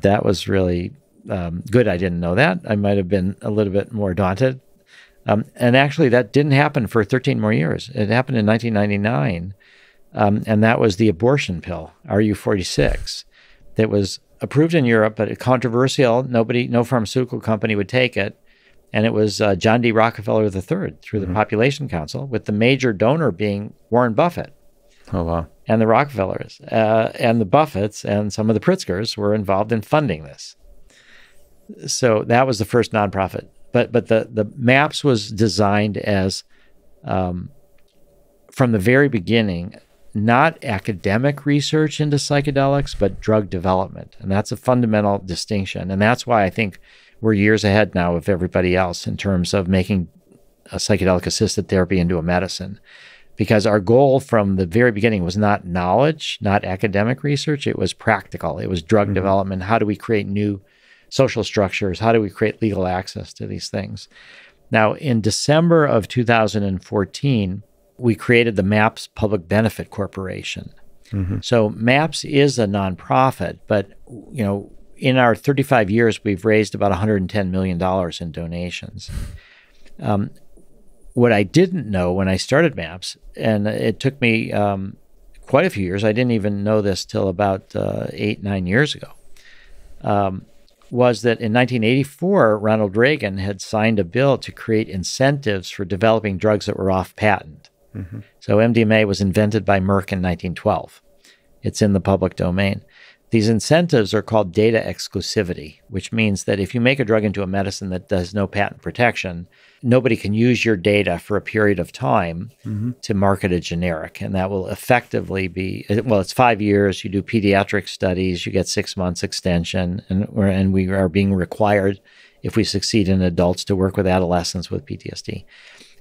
That was really um, good I didn't know that. I might have been a little bit more daunted. Um, and actually, that didn't happen for 13 more years. It happened in 1999. Um, and that was the abortion pill, RU46, that was approved in Europe, but controversial. Nobody, no pharmaceutical company would take it. And it was uh, John D. Rockefeller III through the mm-hmm. Population Council, with the major donor being Warren Buffett. Oh, wow. And the Rockefellers uh, and the Buffetts and some of the Pritzkers were involved in funding this. So that was the first nonprofit. But but the the MAPS was designed as um, from the very beginning not academic research into psychedelics, but drug development. And that's a fundamental distinction. And that's why I think we're years ahead now of everybody else in terms of making a psychedelic assisted therapy into a medicine. Because our goal from the very beginning was not knowledge, not academic research, it was practical. It was drug mm-hmm. development. How do we create new social structures? How do we create legal access to these things? Now, in December of 2014, we created the MAPS Public Benefit Corporation. Mm-hmm. So MAPS is a nonprofit, but you know, in our 35 years, we've raised about 110 million dollars in donations. Um, what I didn't know when I started MAPS, and it took me um, quite a few years, I didn't even know this till about uh, eight, nine years ago, um, was that in 1984, Ronald Reagan had signed a bill to create incentives for developing drugs that were off patent. Mm-hmm. So MDMA was invented by Merck in 1912. It's in the public domain. These incentives are called data exclusivity, which means that if you make a drug into a medicine that does no patent protection, nobody can use your data for a period of time mm-hmm. to market a generic. And that will effectively be well, it's five years. You do pediatric studies, you get six months extension, and, and we are being required, if we succeed in adults, to work with adolescents with PTSD.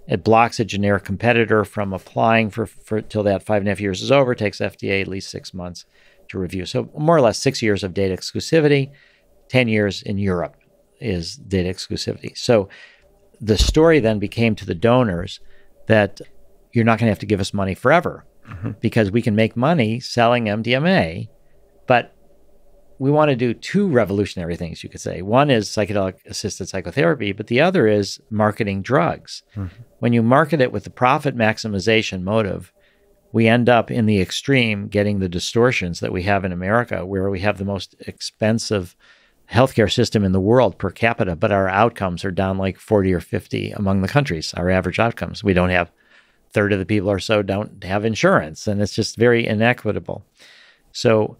It blocks a generic competitor from applying for, for till that five and a half years is over. It takes FDA at least six months to review. So more or less six years of data exclusivity. Ten years in Europe is data exclusivity. So the story then became to the donors that you're not going to have to give us money forever mm-hmm. because we can make money selling MDMA, but we want to do two revolutionary things, you could say. One is psychedelic assisted psychotherapy, but the other is marketing drugs. Mm-hmm. When you market it with the profit maximization motive, we end up in the extreme getting the distortions that we have in America, where we have the most expensive healthcare system in the world per capita, but our outcomes are down like 40 or 50 among the countries, our average outcomes. We don't have third of the people or so don't have insurance, and it's just very inequitable. So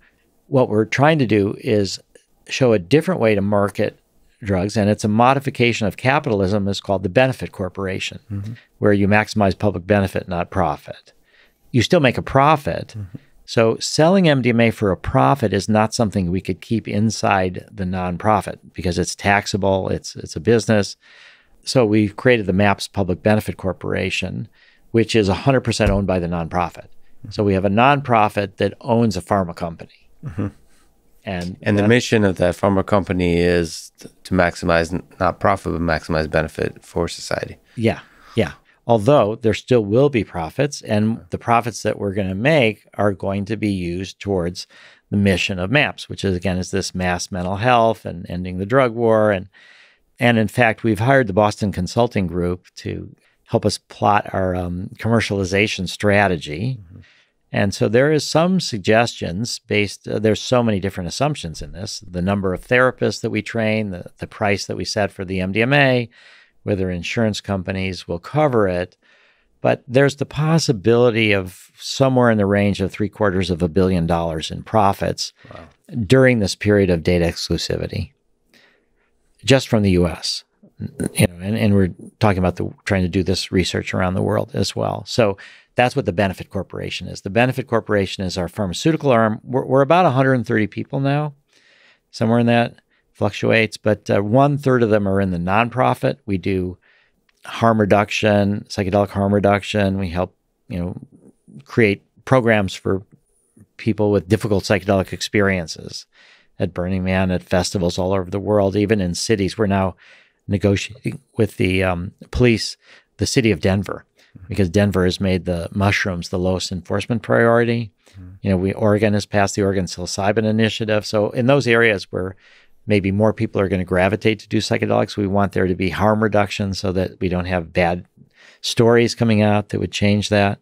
what we're trying to do is show a different way to market drugs, and it's a modification of capitalism. It's called the benefit corporation, mm-hmm. where you maximize public benefit, not profit. You still make a profit. Mm-hmm. So selling MDMA for a profit is not something we could keep inside the nonprofit because it's taxable. It's it's a business. So we created the MAPS Public Benefit Corporation, which is 100% owned by the nonprofit. So we have a nonprofit that owns a pharma company. Mm-hmm. And and the mission of that pharma company is to maximize not profit but maximize benefit for society. Yeah, yeah. Although there still will be profits, and the profits that we're going to make are going to be used towards the mission of MAPS, which is again is this mass mental health and ending the drug war, and and in fact we've hired the Boston Consulting Group to help us plot our um, commercialization strategy. Mm-hmm. And so there is some suggestions based, uh, there's so many different assumptions in this the number of therapists that we train, the, the price that we set for the MDMA, whether insurance companies will cover it. But there's the possibility of somewhere in the range of three quarters of a billion dollars in profits wow. during this period of data exclusivity, just from the US. You know, and, and we're talking about the trying to do this research around the world as well. So that's what the Benefit Corporation is. The Benefit Corporation is our pharmaceutical arm. We're, we're about 130 people now, somewhere in that fluctuates, but uh, one third of them are in the nonprofit. We do harm reduction, psychedelic harm reduction. We help, you know, create programs for people with difficult psychedelic experiences at Burning Man, at festivals all over the world, even in cities. We're now negotiating with the um, police, the city of Denver, because Denver has made the mushrooms the lowest enforcement priority. Mm-hmm. You know, we Oregon has passed the Oregon psilocybin initiative. So in those areas, we're maybe more people are going to gravitate to do psychedelics. We want there to be harm reduction so that we don't have bad stories coming out that would change that.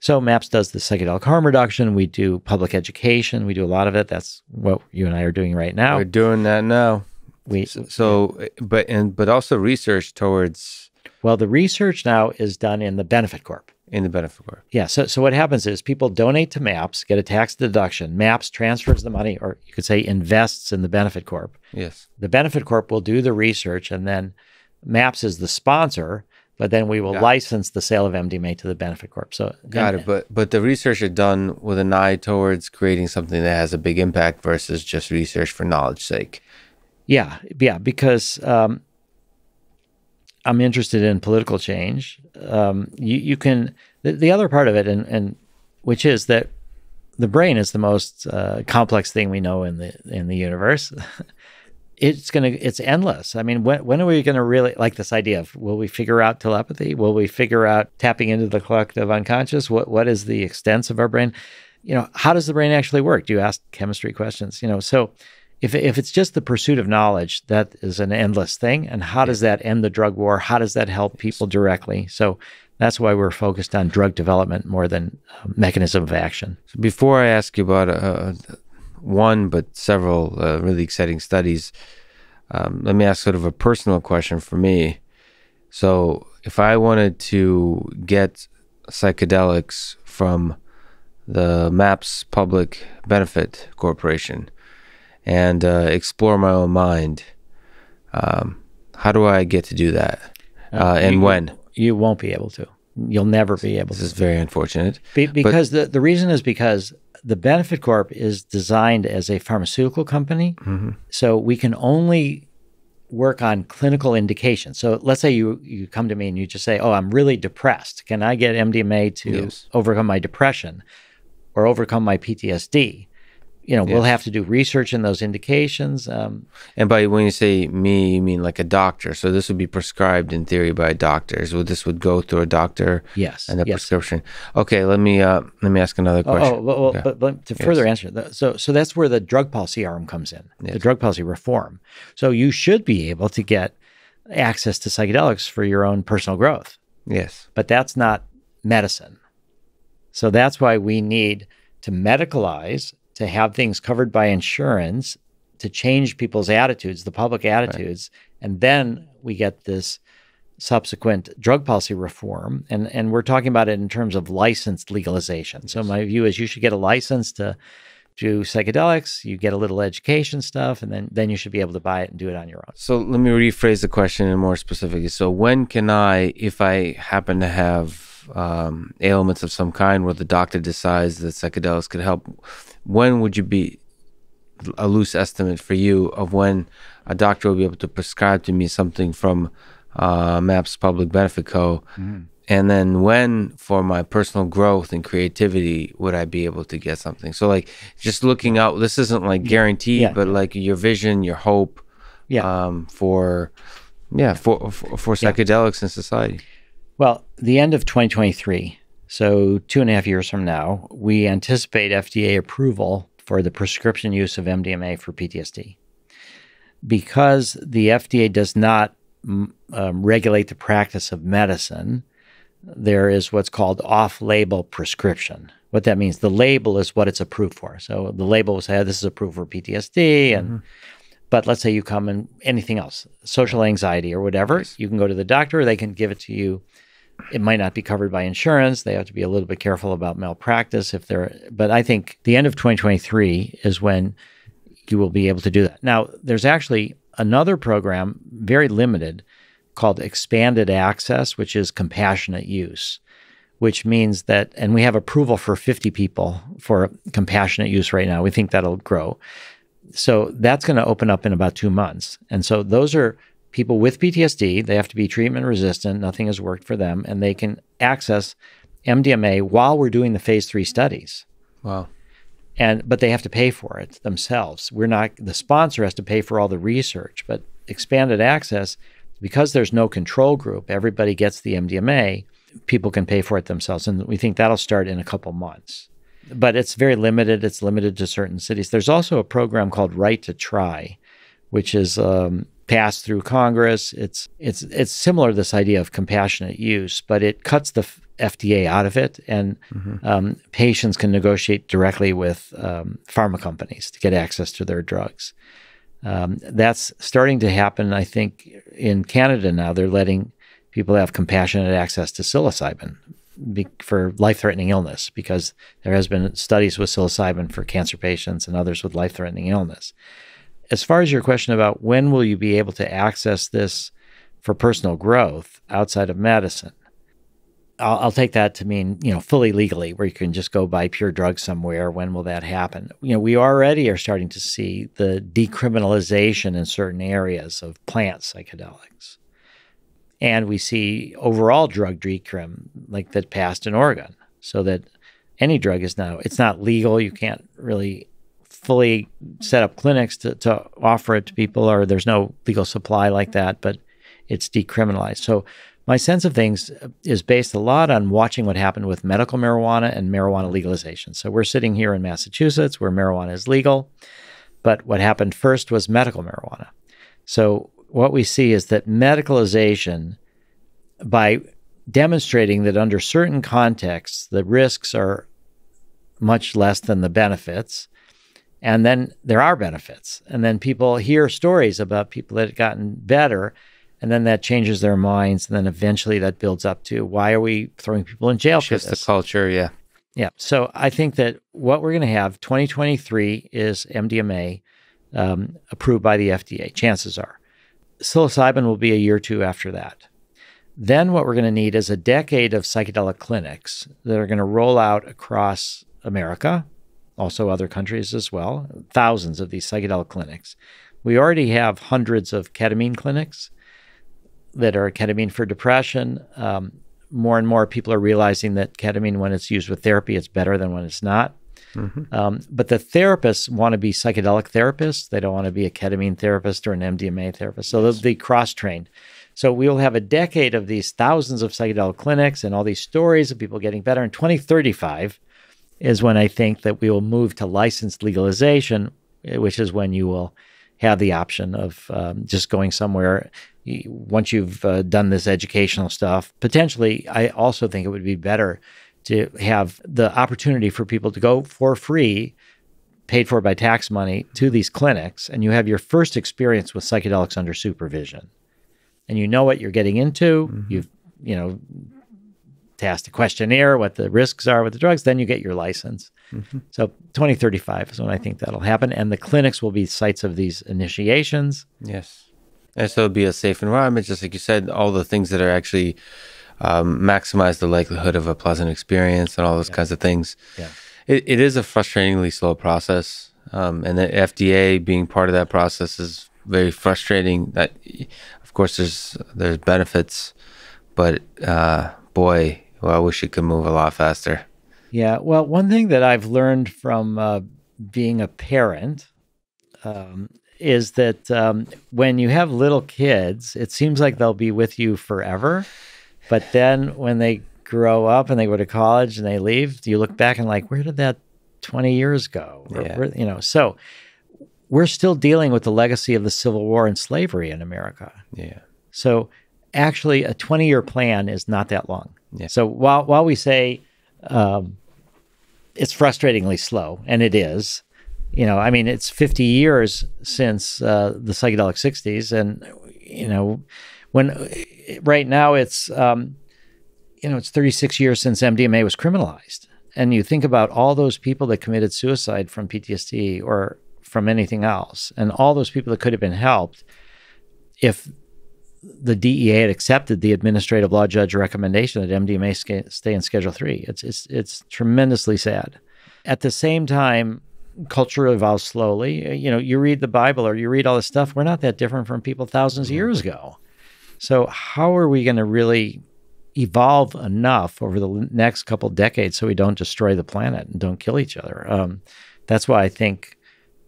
So MAPS does the psychedelic harm reduction. We do public education. We do a lot of it. That's what you and I are doing right now. We're doing that now. We So, so but and but also research towards well, the research now is done in the benefit corp. in the benefit corp. Yeah. So, so what happens is people donate to MAPS, get a tax deduction. MAPS transfers the money, or you could say invests in the benefit corp. Yes. The benefit corp will do the research, and then MAPS is the sponsor. But then we will Got it. license the sale of MDMA to the benefit corp. So Got and- it. But but the research is done with an eye towards creating something that has a big impact versus just research for knowledge sake. Yeah, yeah, because um, I'm interested in political change. Um, you, you can the, the other part of it, and, and which is that the brain is the most uh, complex thing we know in the in the universe. it's gonna it's endless. I mean, when when are we gonna really like this idea of will we figure out telepathy? Will we figure out tapping into the collective unconscious? What what is the extent of our brain? You know, how does the brain actually work? Do you ask chemistry questions? You know, so if if it's just the pursuit of knowledge, that is an endless thing. And how does that end the drug war? How does that help people directly? So that's why we're focused on drug development more than uh, mechanism of action. So before I ask you about uh, one but several uh, really exciting studies, um, let me ask sort of a personal question for me. So if I wanted to get psychedelics from the MAPS Public Benefit Corporation and uh, explore my own mind, um, how do I get to do that? Uh, and you, when? You won't be able to. You'll never be able This to. This is very unfortunate. Be, because the, the reason is because the Benefit Corp is designed as a pharmaceutical company. So we can only work on clinical indications. So let's say you, you come to me and you just say, Oh, I'm really depressed. Can I get MDMA to Yes. overcome my depression or overcome my PTSD? You know, we'll have to do research in those indications. Um, And by when you say me, you mean like a doctor. So this would be prescribed in theory by doctors. Well, this would go through a doctor yes. and a yes. prescription. Okay, let me uh let me ask another Oh, question. oh well, well, but, but to further answer, that, so so that's where the drug policy arm comes in, the drug policy reform. So you should be able to get access to psychedelics for your own personal growth, yes. but that's not medicine. So that's why we need to medicalize, to have things covered by insurance, to change people's attitudes, the public attitudes, and then we get this subsequent drug policy reform. And and we're talking about it in terms of licensed legalization. So my view is you should get a license to do psychedelics you get a little education stuff and then then you should be able to buy it and do it on your own. So let me rephrase the question in more specifically. So when can I, if I happen to have um, ailments of some kind where the doctor decides that psychedelics could help, when would you be a loose estimate for you of when a doctor will be able to prescribe to me something from uh, MAPS Public Benefit Co. Mm-hmm. And then when for my personal growth and creativity would I be able to get something? So like just looking out, this isn't like guaranteed, Yeah. but like your vision, your hope yeah um, for yeah for for, for psychedelics in society. well the end of 2023 so two and a half years from now we anticipate fda approval for the prescription use of mdma for ptsd because the fda does not mm, um, regulate the practice of medicine there is what's called off-label prescription. What that means, the label is what it's approved for. So the label will say "Oh, this is approved for PTSD, and but let's say you come in anything else, social anxiety or whatever, you can go to the doctor. They can give it to you. It might not be covered by insurance. They have to be a little bit careful about malpractice if they're. But I think the end of 2023 is when you will be able to do that. Now, there's actually another program, very limited, called expanded access, which is compassionate use, which means that, and we have approval for 50 people for compassionate use right now. We think that'll grow. So that's going to open up in about two months. And so those are people with PTSD. They have to be treatment resistant. Nothing has worked for them. And they can access MDMA while we're doing the phase three studies Wow. and but they have to pay for it themselves. We're not the sponsor has to pay for all the research, but expanded access because there's no control group, everybody gets the MDMA, people can pay for it themselves and we think that'll start in a couple months. But it's very limited, it's limited to certain cities. There's also a program called Right to Try which is um, passed through Congress. It's it's it's similar to this idea of compassionate use, but it cuts the FDA out of it, and mm-hmm. um, patients can negotiate directly with um, pharma companies to get access to their drugs. Um, that's starting to happen, I think, in Canada now. They're letting people have compassionate access to psilocybin be, for life-threatening illness because there has been studies with psilocybin for cancer patients and others with life-threatening illness. As far as your question about when will you be able to access this for personal growth outside of medicine, I'll, I'll, take that to mean you know fully legally, where you can just go buy pure drugs somewhere. When will that happen? You know, we already are starting to see the decriminalization in certain areas of plant psychedelics, and we see overall drug decrim like that passed in Oregon, so that any drug is now it's not legal. You can't really fully set up clinics to, to offer it to people, or there's no legal supply like that, but it's decriminalized. So my sense of things is based a lot on watching what happened with medical marijuana and marijuana legalization. So we're sitting here in Massachusetts where marijuana is legal, but what happened first was medical marijuana. So what we see is that medicalization, by demonstrating that under certain contexts, the risks are much less than the benefits. And then there are benefits. And then people hear stories about people that have gotten better and then that changes their minds, and then eventually that builds up to why are we throwing people in jail Shifts for this? the culture, yeah. Yeah. So I think that what we're going to have 2023 is MDMA um, approved by the FDA. Chances are, psilocybin will be a year or two after that. Then what we're going to need is a decade of psychedelic clinics that are going to roll out across America, also other countries as well. Thousands of these psychedelic clinics. We already have hundreds of ketamine clinics that are ketamine for depression. Um, more and more people are realizing that ketamine, when it's used with therapy, it's better than when it's not. Mm-hmm. Um, but the therapists want to be psychedelic therapists. They don't want to be a ketamine therapist or an MDMA therapist. So they'll be cross trained. So we will have a decade of these thousands of psychedelic clinics and all these stories of people getting better. In 2035 is when I think that we will move to licensed legalization, which is when you will have the option of um, just going somewhere once you've uh, done this educational stuff. Potentially, I also think it would be better to have the opportunity for people to go for free, paid for by tax money, to these clinics, and you have your first experience with psychedelics under supervision, and you know what you're getting into. Mm-hmm. You've you know tasked a questionnaire, what the risks are with the drugs, then you get your license. Mm-hmm. So 2035 is when I think that'll happen. And the clinics will be sites of these initiations. Yes. And so it'll be a safe environment, just like you said, all the things that are actually um, maximize the likelihood of a pleasant experience and all those yeah. kinds of things. Yeah. It, it is a frustratingly slow process. Um, and the FDA being part of that process is very frustrating. That, of course, there's there's benefits, but uh, boy, well, I wish it could move a lot faster. Yeah. Well, one thing that I've learned from uh, being a parent um, is that um, when you have little kids, it seems like they'll be with you forever. But then when they grow up and they go to college and they leave, you look back and like, where did that 20 years go? Yeah. You know, so we're still dealing with the legacy of the Civil War and slavery in America. Yeah. So actually, a 20 year plan is not that long. Yeah. So while while we say um, it's frustratingly slow, and it is. You know, I mean, it's 50 years since uh, the psychedelic 60s, and you know, when right now it's um, you know it's 36 years since MDMA was criminalized, and you think about all those people that committed suicide from PTSD or from anything else, and all those people that could have been helped if the DEA had accepted the administrative law judge recommendation that MDMA stay in Schedule Three. It's it's it's tremendously sad. At the same time, culture evolves slowly. You know, you read the Bible or you read all this stuff. We're not that different from people thousands of years ago. So how are we going to really evolve enough over the next couple decades so we don't destroy the planet and don't kill each other? Um, that's why I think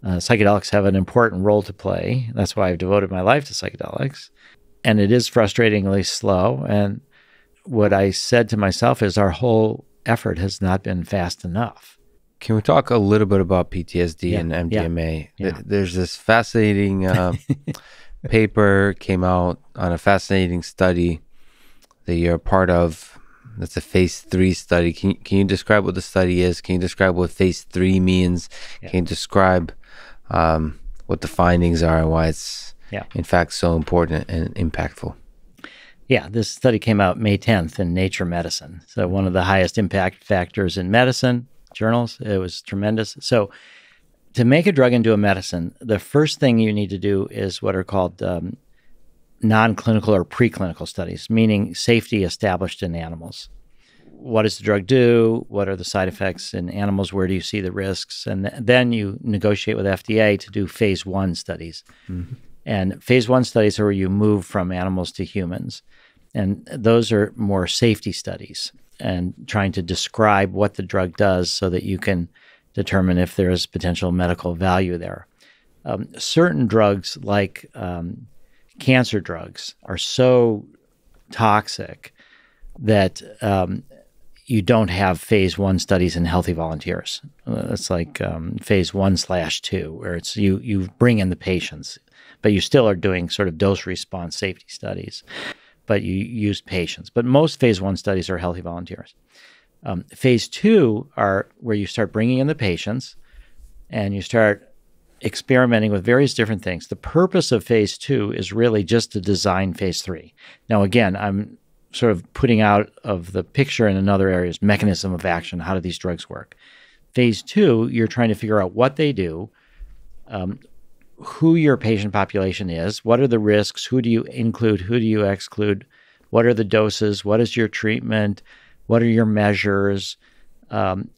uh, psychedelics have an important role to play. That's why I've devoted my life to psychedelics and it is frustratingly slow. And what I said to myself is our whole effort has not been fast enough. Can we talk a little bit about PTSD Yeah, and MDMA? yeah. Th- There's this fascinating uh, paper came out on a fascinating study that you're a part of. That's a phase three study. Can you, can you describe what the study is? Can you describe what phase three means? Can you describe um, what the findings are and why it's Yeah. in fact so important and impactful? Yeah, this study came out May 10th in Nature Medicine. So, one of the highest impact factors in medicine journals. It was tremendous. So, to make a drug into a medicine, the first thing you need to do is what are called um, non clinical or preclinical studies, meaning safety established in animals. What does the drug do? What are the side effects in animals? Where do you see the risks? And th- then you negotiate with FDA to do phase one studies. And phase one studies are where you move from animals to humans. And those are more safety studies and trying to describe what the drug does so that you can determine if there is potential medical value there. Um, certain drugs, like um, cancer drugs, are so toxic that um, you don't have phase one studies in healthy volunteers. Uh, It's like um, phase one slash two, where it's you you bring in the patients, but you still are doing sort of dose response safety studies, but you use patients. But most phase one studies are healthy volunteers. Um, phase two are where you start bringing in the patients, and you start experimenting with various different things. The purpose of phase two is really just to design phase three. Now, again, I'm sort of putting out of the picture in another areas mechanism of action. How do these drugs work? Phase two, you're trying to figure out what they do, um, who your patient population is, what are the risks, who do you include, who do you exclude, what are the doses, what is your treatment, what are your measures. Um,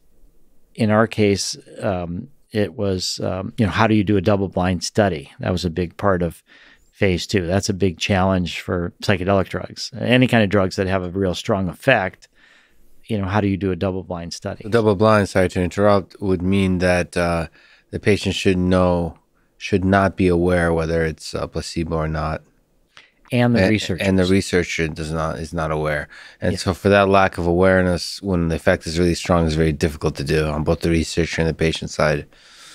in our case, um, it was um, you know how do you do a double blind study? That was a big part of phase two. That's a big challenge for psychedelic drugs. Any kind of drugs that have a real strong effect. You know, how do you do a double blind study? Double blind, sorry to interrupt, would mean that uh, the patient should know, should not be aware whether it's a placebo or not. and the and, research and the researcher does not is not aware and so for that lack of awareness when the effect is really strong is very difficult to do on both the researcher and the patient side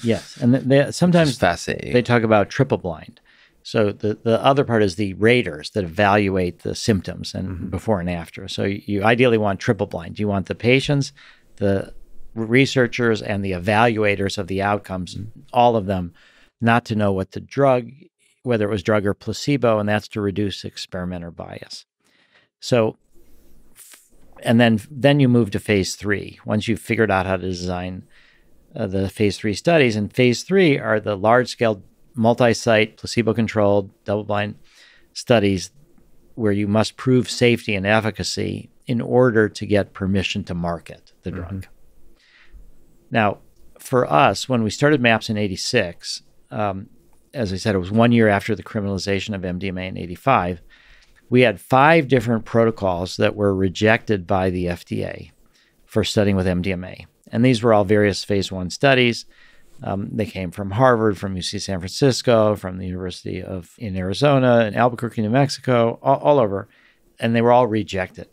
yes, and they, sometimes fascinating they talk about triple blind. So the the other part is the raters that evaluate the symptoms and mm-hmm. before and after. So you, you ideally want triple blind. You want the patients, the researchers, and the evaluators of the outcomes, mm-hmm. all of them, not to know what the drug, whether it was drug or placebo, and that's to reduce experimenter bias. So, and then then you move to phase three once you've figured out how to design uh, the phase three studies. And phase three are the large scale, multi site, placebo controlled, double blind studies where you must prove safety and efficacy in order to get permission to market the drug. Now, for us, when we started MAPS in 86, um, as I said, it was one year after the criminalization of MDMA in 85. We had five different protocols that were rejected by the FDA for studying with MDMA. And these were all various phase one studies. Um, they came from Harvard, from UC San Francisco, from the University of in Arizona, in Albuquerque, New Mexico, all, all over, and they were all rejected.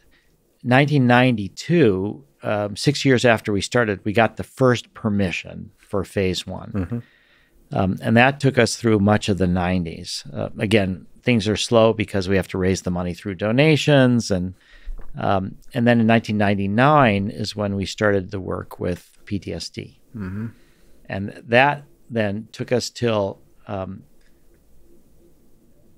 1992, um, six years after we started, we got the first permission for phase one, um, and that took us through much of the 90s. Uh, again, things are slow because we have to raise the money through donations and um, and then in 1999 is when we started the work with PTSD. And that then took us till um,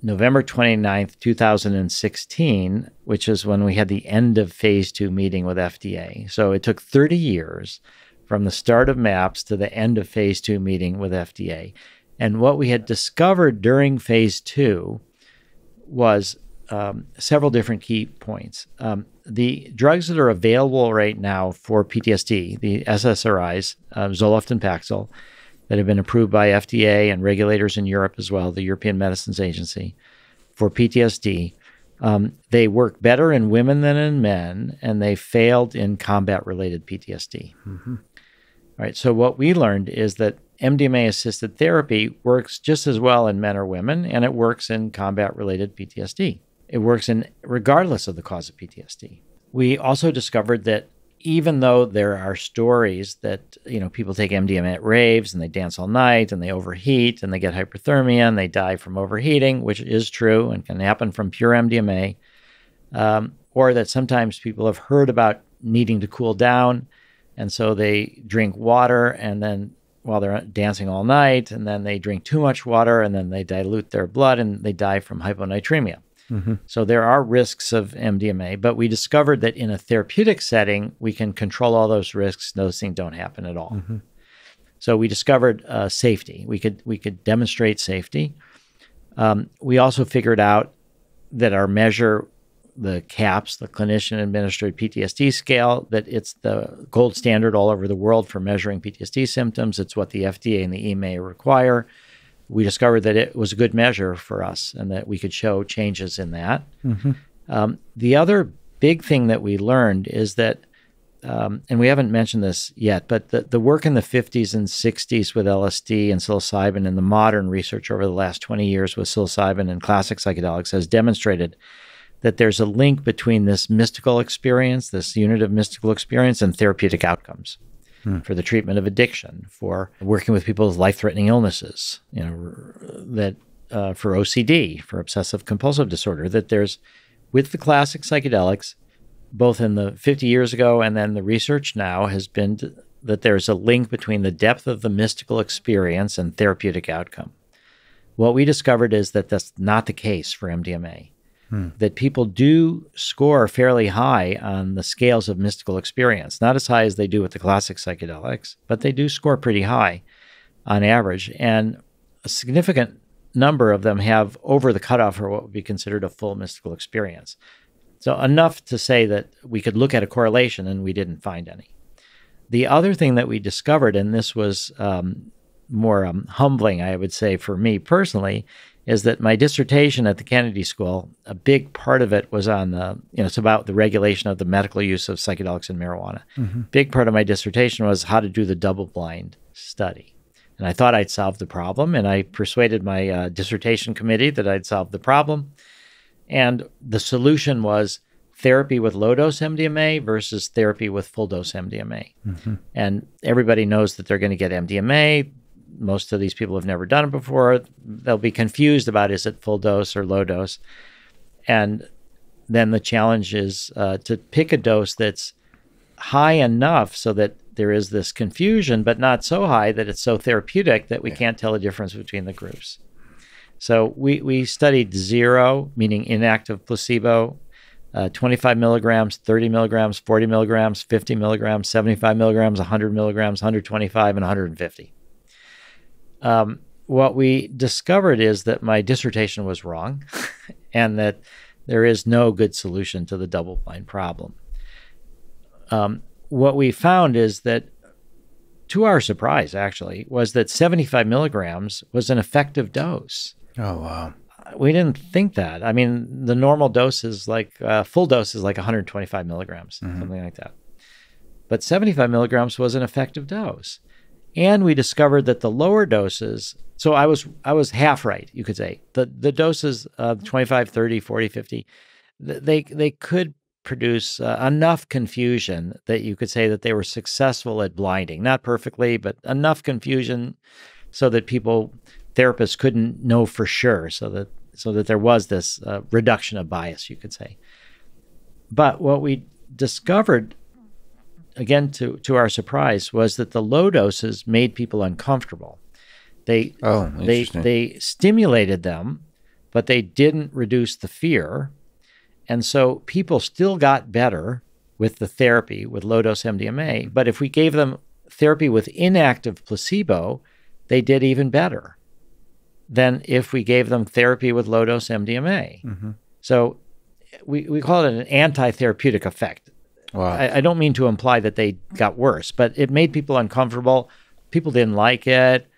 November 29th, 2016, which is when we had the end of phase two meeting with FDA. So it took 30 years from the start of MAPS to the end of phase two meeting with FDA. And what we had discovered during phase two was um, several different key points. Um, the drugs that are available right now for PTSD, the SSRIs, uh, Zoloft and Paxil, that have been approved by FDA and regulators in Europe as well, the European Medicines Agency, for PTSD, um, they work better in women than in men, and they failed in combat-related PTSD. Right. So what we learned is that MDMA-assisted therapy works just as well in men or women, and it works in combat-related PTSD. It works in regardless of the cause of PTSD. We also discovered that even though there are stories that you know people take MDMA at raves and they dance all night and they overheat and they get hyperthermia and they die from overheating, which is true and can happen from pure MDMA, um, or that sometimes people have heard about needing to cool down, and so they drink water and then while they're dancing all night, and then they drink too much water and then they dilute their blood and they die from hyponatremia. Mm-hmm. So there are risks of MDMA, but we discovered that in a therapeutic setting, we can control all those risks. Those things don't happen at all. Mm-hmm. So we discovered uh, safety. We could we could demonstrate safety. Um, we also figured out that our measure, the CAPS, the clinician administered PTSD scale, that it's the gold standard all over the world for measuring PTSD symptoms. It's what the FDA and the EMA require we discovered that it was a good measure for us and that we could show changes in that. Mm-hmm. Um, the other big thing that we learned is that, um, and we haven't mentioned this yet, but the, the work in the 50s and 60s with LSD and psilocybin and the modern research over the last 20 years with psilocybin and classic psychedelics has demonstrated that there's a link between this mystical experience, this unitive mystical experience, and therapeutic outcomes hmm. for the treatment of addiction, for working with people with life-threatening illnesses, you know, that uh, for OCD, for obsessive compulsive disorder, that there's with the classic psychedelics, both in the 50 years ago and then the research now has been to, that there's a link between the depth of the mystical experience and therapeutic outcome. What we discovered is that that's not the case for MDMA hmm. that people do score fairly high on the scales of mystical experience. Not as high as they do with the classic psychedelics, but they do score pretty high on average. And a significant number of them have over the cutoff for what would be considered a full mystical experience. So, enough to say that we could look at a correlation and we didn't find any. The other thing that we discovered, and this was um, more um, humbling, I would say, for me personally, is that my dissertation at the Kennedy School, a big part of it was on the, you know, it's about the regulation of the medical use of psychedelics and marijuana. Mm-hmm. Big part of my dissertation was how to do the double blind study. And I thought I'd solved the problem. And I persuaded my uh, dissertation committee that I'd solved the problem. And the solution was therapy with low dose MDMA versus therapy with full dose MDMA. Mm-hmm. And everybody knows that they're going to get MDMA most of these people have never done it before. They'll be confused about is it full dose or low dose. And then the challenge is uh, to pick a dose that's high enough so that there is this confusion, but not so high that it's so therapeutic that we yeah. can't tell the difference between the groups. So we, we studied zero, meaning inactive placebo, uh, 25 milligrams, 30 milligrams, 40 milligrams, 50 milligrams, 75 milligrams, 100 milligrams, 125, and 150 um, what we discovered is that my dissertation was wrong and that there is no good solution to the double blind problem. Um, what we found is that, to our surprise, actually, was that 75 milligrams was an effective dose. Oh, wow. We didn't think that. I mean, the normal dose is like, uh, full dose is like 125 milligrams, mm-hmm. something like that. But 75 milligrams was an effective dose and we discovered that the lower doses so i was i was half right you could say. The the doses of 25 30 40 50 they they could produce uh, enough confusion that you could say that they were successful at blinding. Not perfectly but enough confusion so that people therapists couldn't know for sure so that so that there was this uh, reduction of bias you could say. But what we discovered again to to our surprise was that the low doses made people uncomfortable. They oh, they they stimulated them, but they didn't reduce the fear. And so people still got better with the therapy with low dose MDMA, but if we gave them therapy with inactive placebo, they did even better than if we gave them therapy with low dose MDMA. Mm-hmm. So we, we call it an anti therapeutic effect. Wow. I, I, don't mean to imply that they got worse, but it made people uncomfortable. People didn't like it,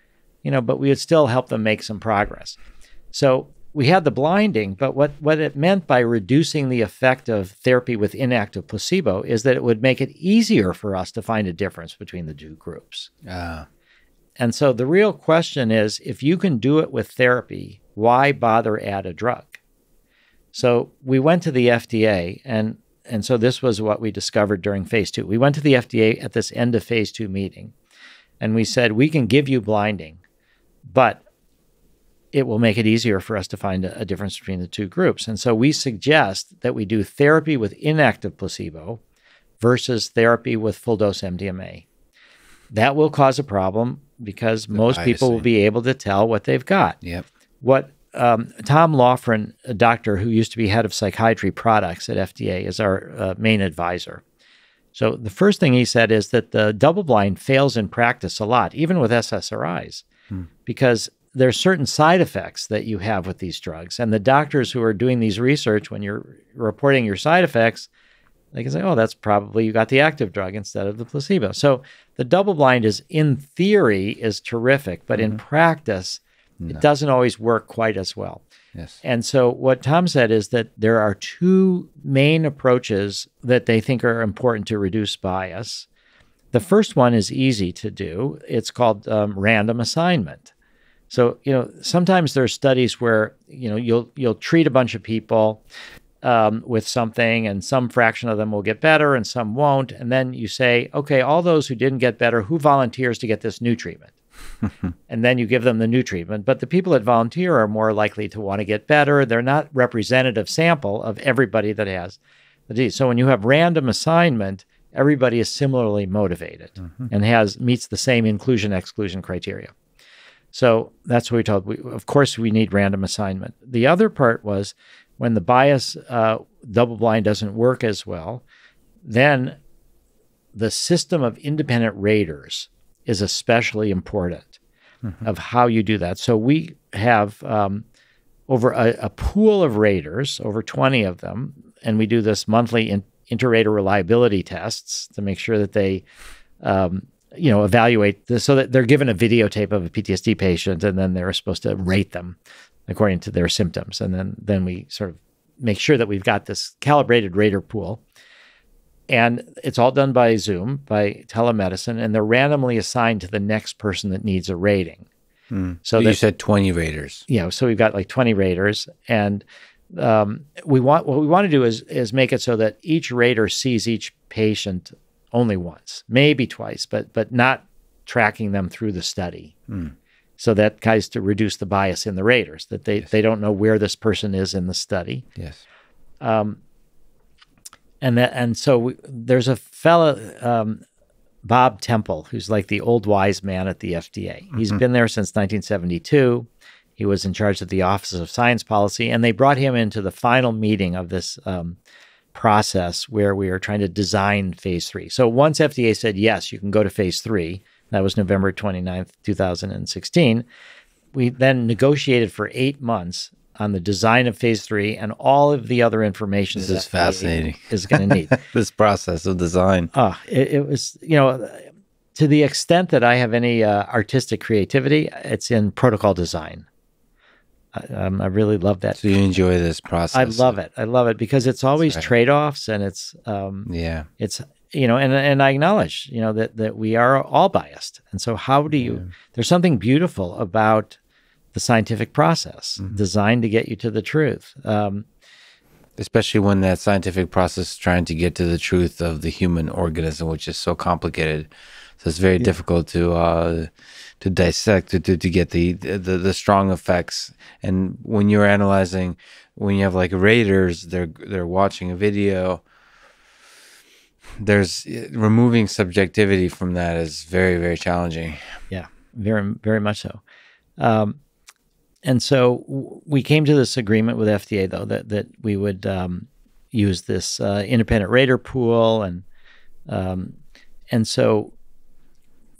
you know, but we would still help them make some progress. So we had the blinding, but what, what it meant by reducing the effect of therapy with inactive placebo is that it would make it easier for us to find a difference between the two groups. Uh. And so the real question is if you can do it with therapy, why bother add a drug? So we went to the FDA and and so this was what we discovered during phase two. We went to the FDA at this end of phase two meeting, and we said we can give you blinding, but it will make it easier for us to find a, a difference between the two groups. And so we suggest that we do therapy with inactive placebo versus therapy with full dose MDMA. That will cause a problem because The most people will be able to tell what they've got. Yep. What um, Tom Laughren, a doctor who used to be head of psychiatry products at FDA, is our uh, main advisor. So the first thing he said is that the double blind fails in practice a lot, even with SSRIs, Hmm. because are certain side effects that you have with these drugs, and the doctors who are doing these research, when you're reporting your side effects, they can say, "Oh, that's probably you got the active drug instead of the placebo." So the double blind is, in theory, is terrific, but in practice, No. it doesn't always work quite as well. Yes. And so what Tom said is that there are two main approaches that they think are important to reduce bias. The first one is easy to do. It's called um, random assignment. So you know sometimes there's studies where you know you'll you'll treat a bunch of people um, with something, and some fraction of them will get better, and some won't. And then you say, okay, all those who didn't get better, who volunteers to get this new treatment? and then you give them the new treatment. But the people that volunteer are more likely to want to get better. They're not representative sample of everybody that has the disease. So when you have random assignment, everybody is similarly motivated and has meets the same inclusion exclusion criteria. So that's what we told. We, of course, we need random assignment. The other part was when the bias uh, double blind doesn't work as well, then the system of independent raters is especially important of how you do that. So we have um, over a, a pool of raters, over 20 of them, and we do this monthly in, inter-rater reliability tests to make sure that they, um, you know, evaluate this so that they're given a videotape of a PTSD patient, and then they're supposed to rate them according to their symptoms, and then then we sort of make sure that we've got this calibrated rater pool. And it's all done by Zoom, by telemedicine, and they're randomly assigned to the next person that needs a rating. Mm. So you that- said 20 raters. you know, so we've got like 20 raters and um, we want what we want to do is is make it so that each rater sees each patient only once, maybe twice, but but not tracking them through the study. Mm. So that guys to reduce the bias in the raters that they Yes. they don't know where this person is in the study. Yes. Um, and that and so we, there's a fellow um, Bob Temple who's like the old wise man at the FDA. He's Mhm. been there since 1972. He was in charge of the Office of Science Policy, and they brought him into the final meeting of this um, process where we are trying to design phase three. So once FDA said yes, you can go to phase three. That was November 29th, 2016. We then negotiated for eight months on the design of phase three and all of the other information This that is fascinating. is going to need. this process of design. Oh, it, it was, you know, to the extent that I have any uh, artistic creativity, it's in protocol design. I, um, I really love that. So you enjoy this process. I love it. I love it because it's always right. trade offs and it's, um, Yeah. it's, you know, and, and I acknowledge, you know, that, that we are all biased. And so how do you, Yeah. there's something beautiful about the scientific process Mhm. designed to get you to the truth. Um, Especially when that scientific process is trying to get to the truth of the human organism, which is so complicated. So it's very difficult to uh, to dissect to, to, to get the, the the strong effects. And when you're analyzing, when you have like raters, they're they're watching a video. There's removing subjectivity from that is very very challenging. Yeah, very very much so um, and so we came to this agreement with fda though that, that we would um, use this uh, independent rater pool and um, and so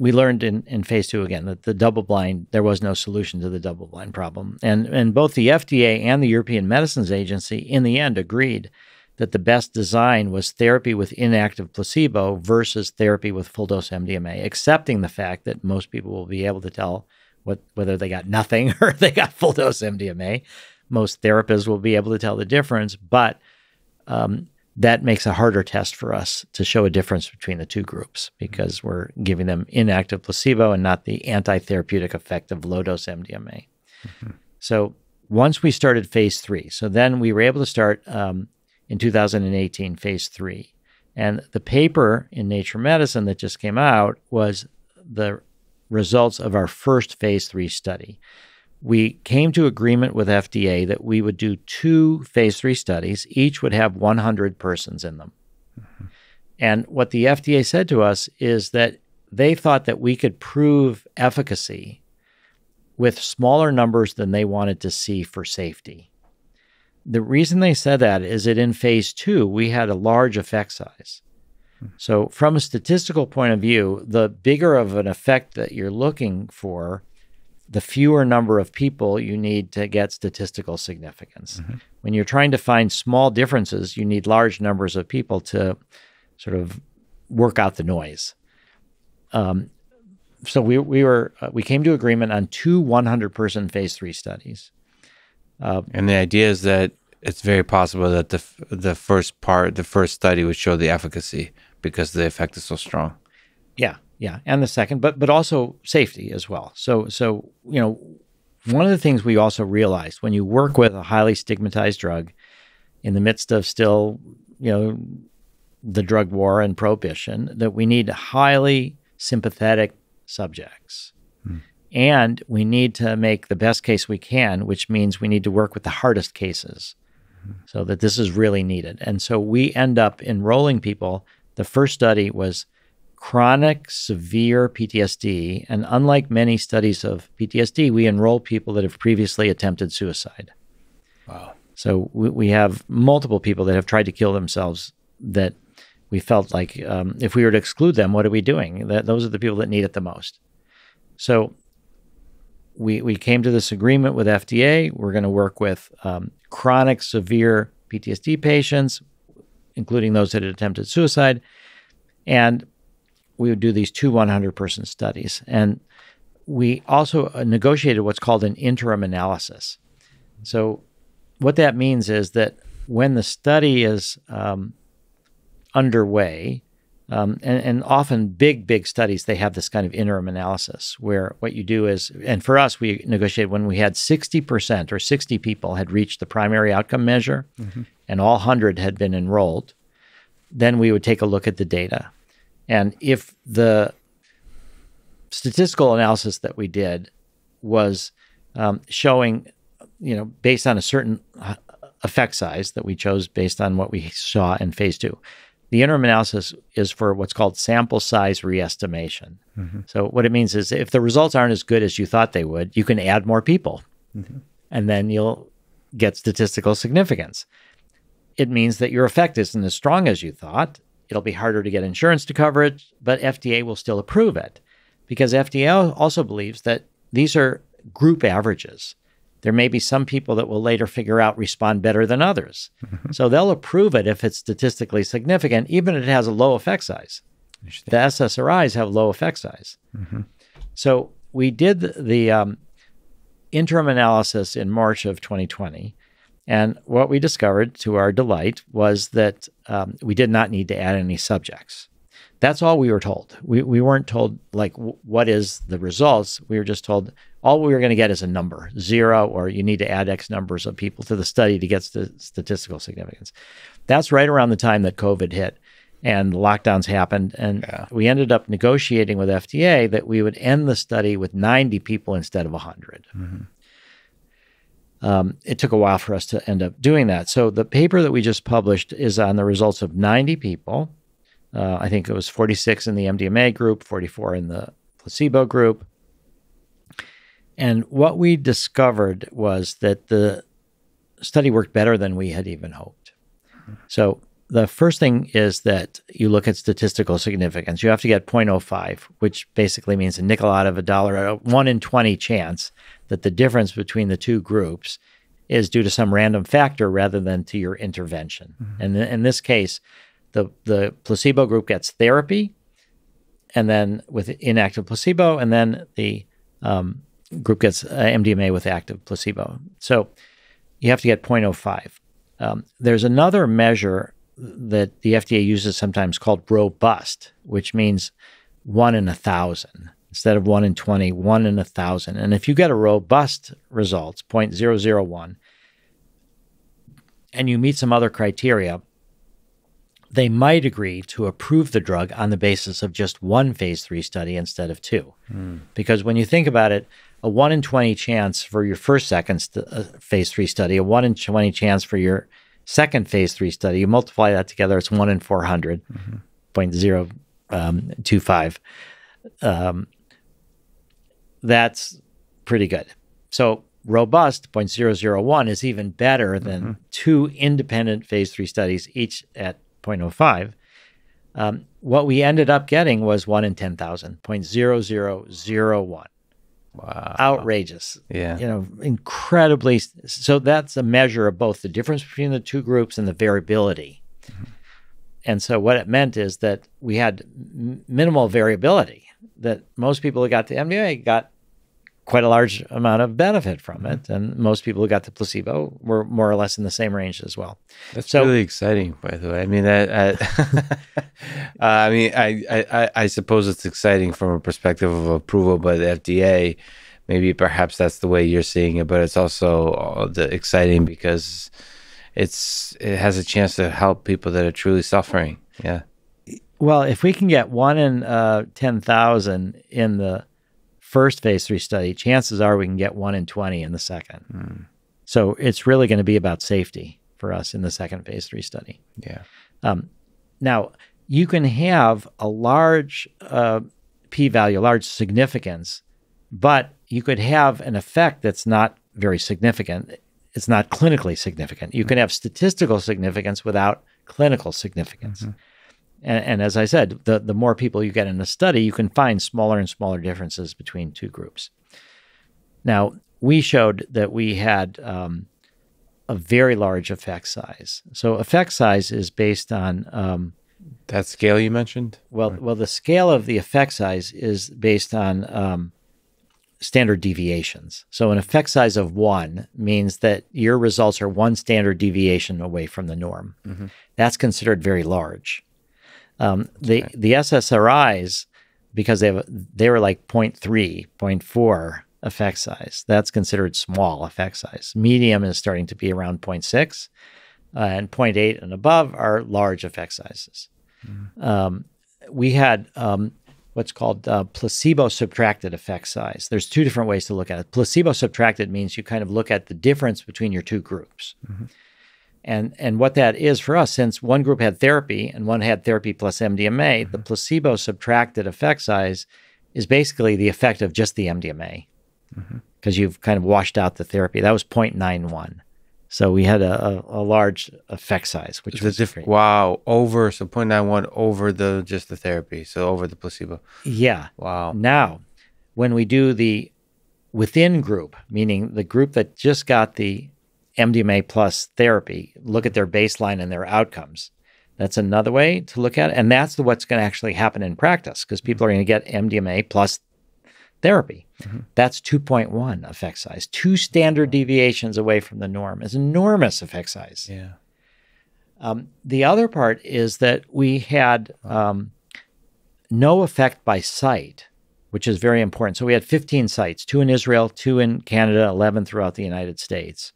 we learned in, in phase two again that the double blind there was no solution to the double blind problem. And and both the fda and the european medicines agency in the end agreed that the best design was therapy with inactive placebo versus therapy with full dose MDMA, accepting the fact that most people will be able to tell what whether they got nothing or they got full dose MDMA. Most therapists will be able to tell the difference, but um, that makes a harder test for us to show a difference between the two groups because we're giving them inactive placebo and not the anti therapeutic effect of low dose MDMA. So once we started phase three, so then we were able to start um, in 2018, phase three. And the paper in Nature Medicine that just came out was the results of our first phase three study. We came to agreement with FDA that we would do two phase three studies. Each would have 100 persons in them. Mm-hmm. And what the FDA said to us is that they thought that we could prove efficacy with smaller numbers than they wanted to see for safety. The reason they said that is that in phase two, we had a large effect size. So, from a statistical point of view, the bigger of an effect that you're looking for, the fewer number of people you need to get statistical significance. Mm-hmm. When you're trying to find small differences, you need large numbers of people to sort of work out the noise. Um, so we we were uh, we came to agreement on two 100 person phase three studies. Uh, and the idea is that it's very possible that the the first part, the first study, would show the efficacy because the effect is so strong. Yeah, yeah, and the second, but but also safety as well. So so you know, one of the things we also realized when you work with a highly stigmatized drug in the midst of still you know the drug war and prohibition that we need highly sympathetic subjects. Hmm. And we need to make the best case we can, which means we need to work with the hardest cases hmm. so that this is really needed. And so we end up enrolling people. The first study was chronic severe PTSD. And unlike many studies of PTSD, we enroll people that have previously attempted suicide. Wow. So we, we have multiple people that have tried to kill themselves that we felt like um, if we were to exclude them, what are we doing? That those are the people that need it the most. So we we came to this agreement with FDA. We're going to work with um, chronic severe PTSD patients, including those that had attempted suicide, and we would do these two 100 person studies. And we also uh, negotiated what's called an interim analysis. So what that means is that when the study is um, underway. Um, and, and, often big, big studies, they have this kind of interim analysis where what you do is, and for us, we negotiated when we had 60% or 60 people had reached the primary outcome measure mm-hmm. and all 100 had been enrolled, then we would take a look at the data. And if the statistical analysis that we did was um, showing, you know, based on a certain uh, effect size that we chose based on what we saw in phase two, the interim analysis is for what's called sample size reestimation. Mm-hmm. So, what it means is if the results aren't as good as you thought they would, you can add more people mm-hmm. and then you'll get statistical significance. It means that your effect isn't as strong as you thought. It'll be harder to get insurance to cover it, but FDA will still approve it because FDA also believes that these are group averages there may be some people that will later figure out respond better than others. So they'll approve it if it's statistically significant, even if it has a low effect size. The SSRIs have low effect size. Mm-hmm. So we did the um, interim analysis in March of 2020. And what we discovered, to our delight, was that um, we did not need to add any subjects. That's all we were told. We, we weren't told, like, what is the results. We were just told all we were going to get is a number, zero, or you need to add X numbers of people to the study to get st- statistical significance. That's right around the time that COVID hit and lockdowns happened. And yeah. we ended up negotiating with FDA that we would end the study with 90 people instead of 100. Mm-hmm. Um, it took a while for us to end up doing that. So the paper that we just published is on the results of 90 people. Uh, I think it was 46 in the MDMA group, 44 in the placebo group. And what we discovered was that the study worked better than we had even hoped. So the first thing is that you look at statistical significance. You have to get 0.05, which basically means a nickel out of a dollar, a 1 in 20 chance that the difference between the two groups is due to some random factor rather than to your intervention. Mm-hmm. And in this case, the, the placebo group gets therapy, and then with inactive placebo, and then the um, group gets uh, MDMA with active placebo. So you have to get 0.05. Um, there's another measure that the FDA uses sometimes called robust, which means one in a thousand instead of one in 20, one in a thousand. And if you get a robust result, 0.001, and you meet some other criteria, they might agree to approve the drug on the basis of just one phase three study instead of two. Because when you think about it, a one in 20 chance for your first second uh, phase three study, a one in 20 chance for your second phase three study, you multiply that together, it's one in 400, point zero um, two five. Um, that's pretty good. So robust 0.001 is even better than two independent phase three studies, each at 0.05. Um, what we ended up getting was one in 10,000, 0.0001. Wow. Outrageous. Yeah. You know, incredibly. So that's a measure of both the difference between the two groups and the variability. And so what it meant is that we had m- minimal variability, that most people who got the MDMA got quite a large amount of benefit from it. And most people who got the placebo were more or less in the same range as well. That's So- really exciting, by the way. I mean, that, I, uh, I mean, I, I, I- I suppose it's exciting from a perspective of approval by the FDA. Maybe perhaps that's the way you're seeing it, but it's also uh, the exciting because it's it has a chance to help people that are truly suffering. Yeah. Well, if we can get one in uh, 10,000 in the first phase three study, chances are we can get one in 20 in the second. Hmm. So it's really going to be about safety for us in the second phase three study. Yeah. Um, now, you can have a large uh, p value, large significance, but you could have an effect that's not very significant. It's not clinically significant. You can hmm. have statistical significance without clinical significance. Mm-hmm. And, and as I said, the, the more people you get in a study, you can find smaller and smaller differences between two groups. Now, we showed that we had um, a very large effect size. So, effect size is based on um, That scale you mentioned? well, well, the scale of the effect size is based on um, standard deviations. So, an effect size of one means that your results are one standard deviation away from the norm. That's considered very large. Um, the the SSRIs, because they have, they were like 0.3, 0.4 effect size. That's considered small effect size. Medium is starting to be around 0.6, uh, and 0.8 and above are large effect sizes um, we had um, what's called uh, placebo subtracted effect size. There's two different ways to look at it. Placebo subtracted means you kind of look at the difference between your two groups. And, and what that is for us, since one group had therapy and one had therapy plus MDMA, the mm-hmm. placebo subtracted effect size is basically the effect of just the MDMA because mm-hmm. you've kind of washed out the therapy. That was 0.91. So we had a, a, a large effect size, which The was diff- wow, over so 0.91 over the just the therapy, so over the placebo. Yeah. Wow. Now, when we do the within group, meaning the group that just got the MDMA plus therapy, look at their baseline and their outcomes. That's another way to look at it. And that's the, what's going to actually happen in practice because people are going to get MDMA plus therapy. That's 2.1 effect size. Two standard deviations away from the norm is enormous effect size. Yeah. Um, the other part is that we had um, no effect by site, which is very important. So we had 15 sites, two in Israel, two in Canada, 11 throughout the United States.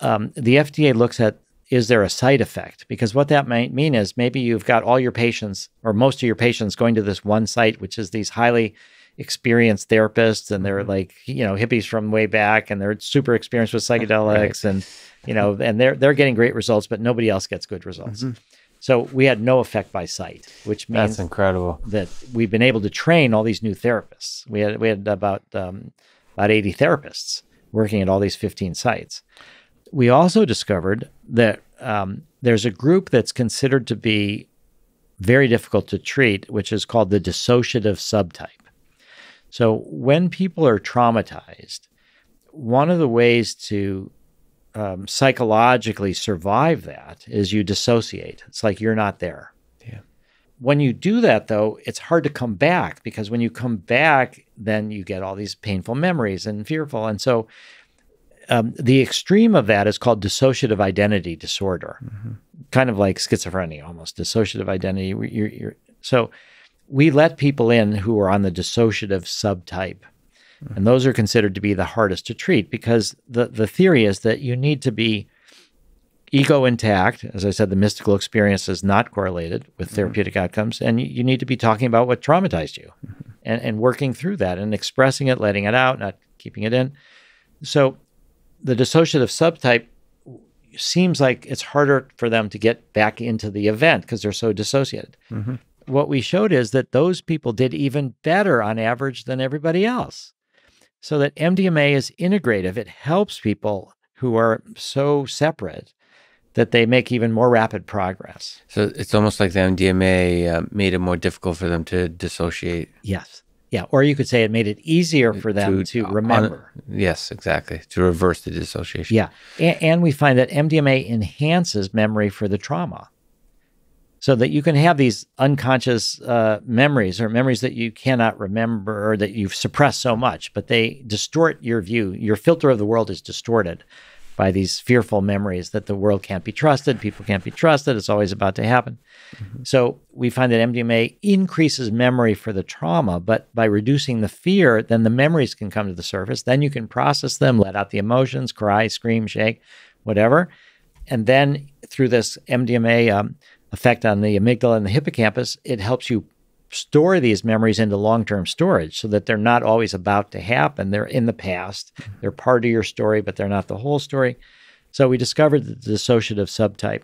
Um, the FDA looks at is there a side effect? Because what that might mean is maybe you've got all your patients or most of your patients going to this one site, which is these highly experienced therapists and they're like you know hippies from way back and they're super experienced with psychedelics and you know and they're they're getting great results but nobody else gets good results. So we had no effect by site which means That's incredible. that we've been able to train all these new therapists. We had we had about um, about 80 therapists working at all these 15 sites we also discovered that um, there's a group that's considered to be very difficult to treat which is called the dissociative subtype so when people are traumatized, one of the ways to um, psychologically survive that is you dissociate. It's like you're not there. Yeah. When you do that, though, it's hard to come back because when you come back, then you get all these painful memories and fearful. And so um, the extreme of that is called dissociative identity disorder, kind of like schizophrenia, almost dissociative identity. You're, you're, so we let people in who are on the dissociative subtype. And those are considered to be the hardest to treat because the, the theory is that you need to be ego intact. As I said, the mystical experience is not correlated with therapeutic mm-hmm. outcomes. And you, you, need to be talking about what traumatized you mm-hmm. and, and working through that and expressing it, letting it out, not keeping it in. So the dissociative subtype seems like it's harder for them to get back into the event because they're so dissociated. Mm-hmm. What we showed is that those people did even better on average than everybody else. So that MDMA is integrative. It helps people who are so separate that they make even more rapid progress. So it's almost like the MDMA uh, made it more difficult for them to dissociate. Yes. Yeah. Or you could say it made it easier for them to, to remember. On, yes, exactly. To reverse the dissociation. Yeah. And, and we find that MDMA enhances memory for the trauma so that you can have these unconscious uh, memories or memories that you cannot remember or that you've suppressed so much, but they distort your view. Your filter of the world is distorted by these fearful memories that the world can't be trusted, people can't be trusted, it's always about to happen. Mm-hmm. So we find that MDMA increases memory for the trauma, but by reducing the fear, then the memories can come to the surface. Then you can process them, let out the emotions, cry, scream, shake, whatever. And then through this MDMA um, effect on the amygdala and the hippocampus, it helps you store these memories into long-term storage so that they're not always about to happen. They're in the past. They're part of your story, but they're not the whole story. So we discovered that the dissociative subtype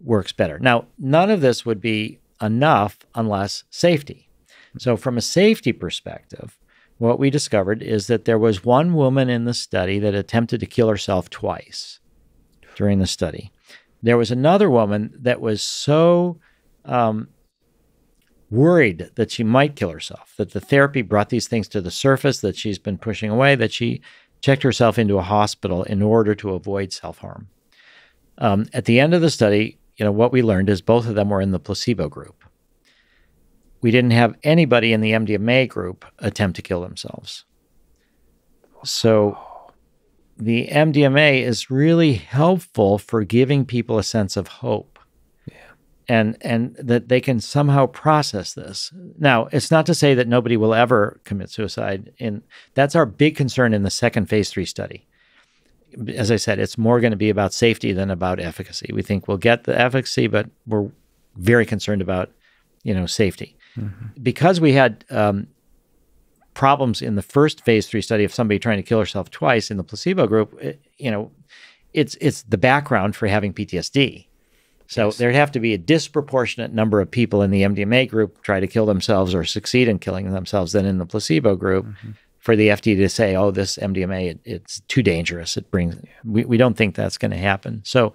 works better. Now, none of this would be enough unless safety. So from a safety perspective, what we discovered is that there was one woman in the study that attempted to kill herself twice during the study. There was another woman that was so um, worried that she might kill herself, that the therapy brought these things to the surface that she's been pushing away, that she checked herself into a hospital in order to avoid self harm. Um, at the end of the study, you know, what we learned is both of them were in the placebo group. We didn't have anybody in the MDMA group attempt to kill themselves. So the MDMA is really helpful for giving people a sense of hope and and that they can somehow process this. Now, it's not to say that nobody will ever commit suicide. And that's our big concern in the second phase three study. As I said, it's more going to be about safety than about efficacy. We think we'll get the efficacy, but we're very concerned about you know safety mm-hmm. because we had um, problems in the first phase three study of somebody trying to kill herself twice in the placebo group. It, you know, it's it's the background for having PTSD so yes. there'd have to be a disproportionate number of people in the MDMA group try to kill themselves or succeed in killing themselves than in the placebo group mm-hmm. for the FDA to say, oh, this MDMA, it, it's too dangerous. It brings, yeah. we, we don't think that's going to happen. So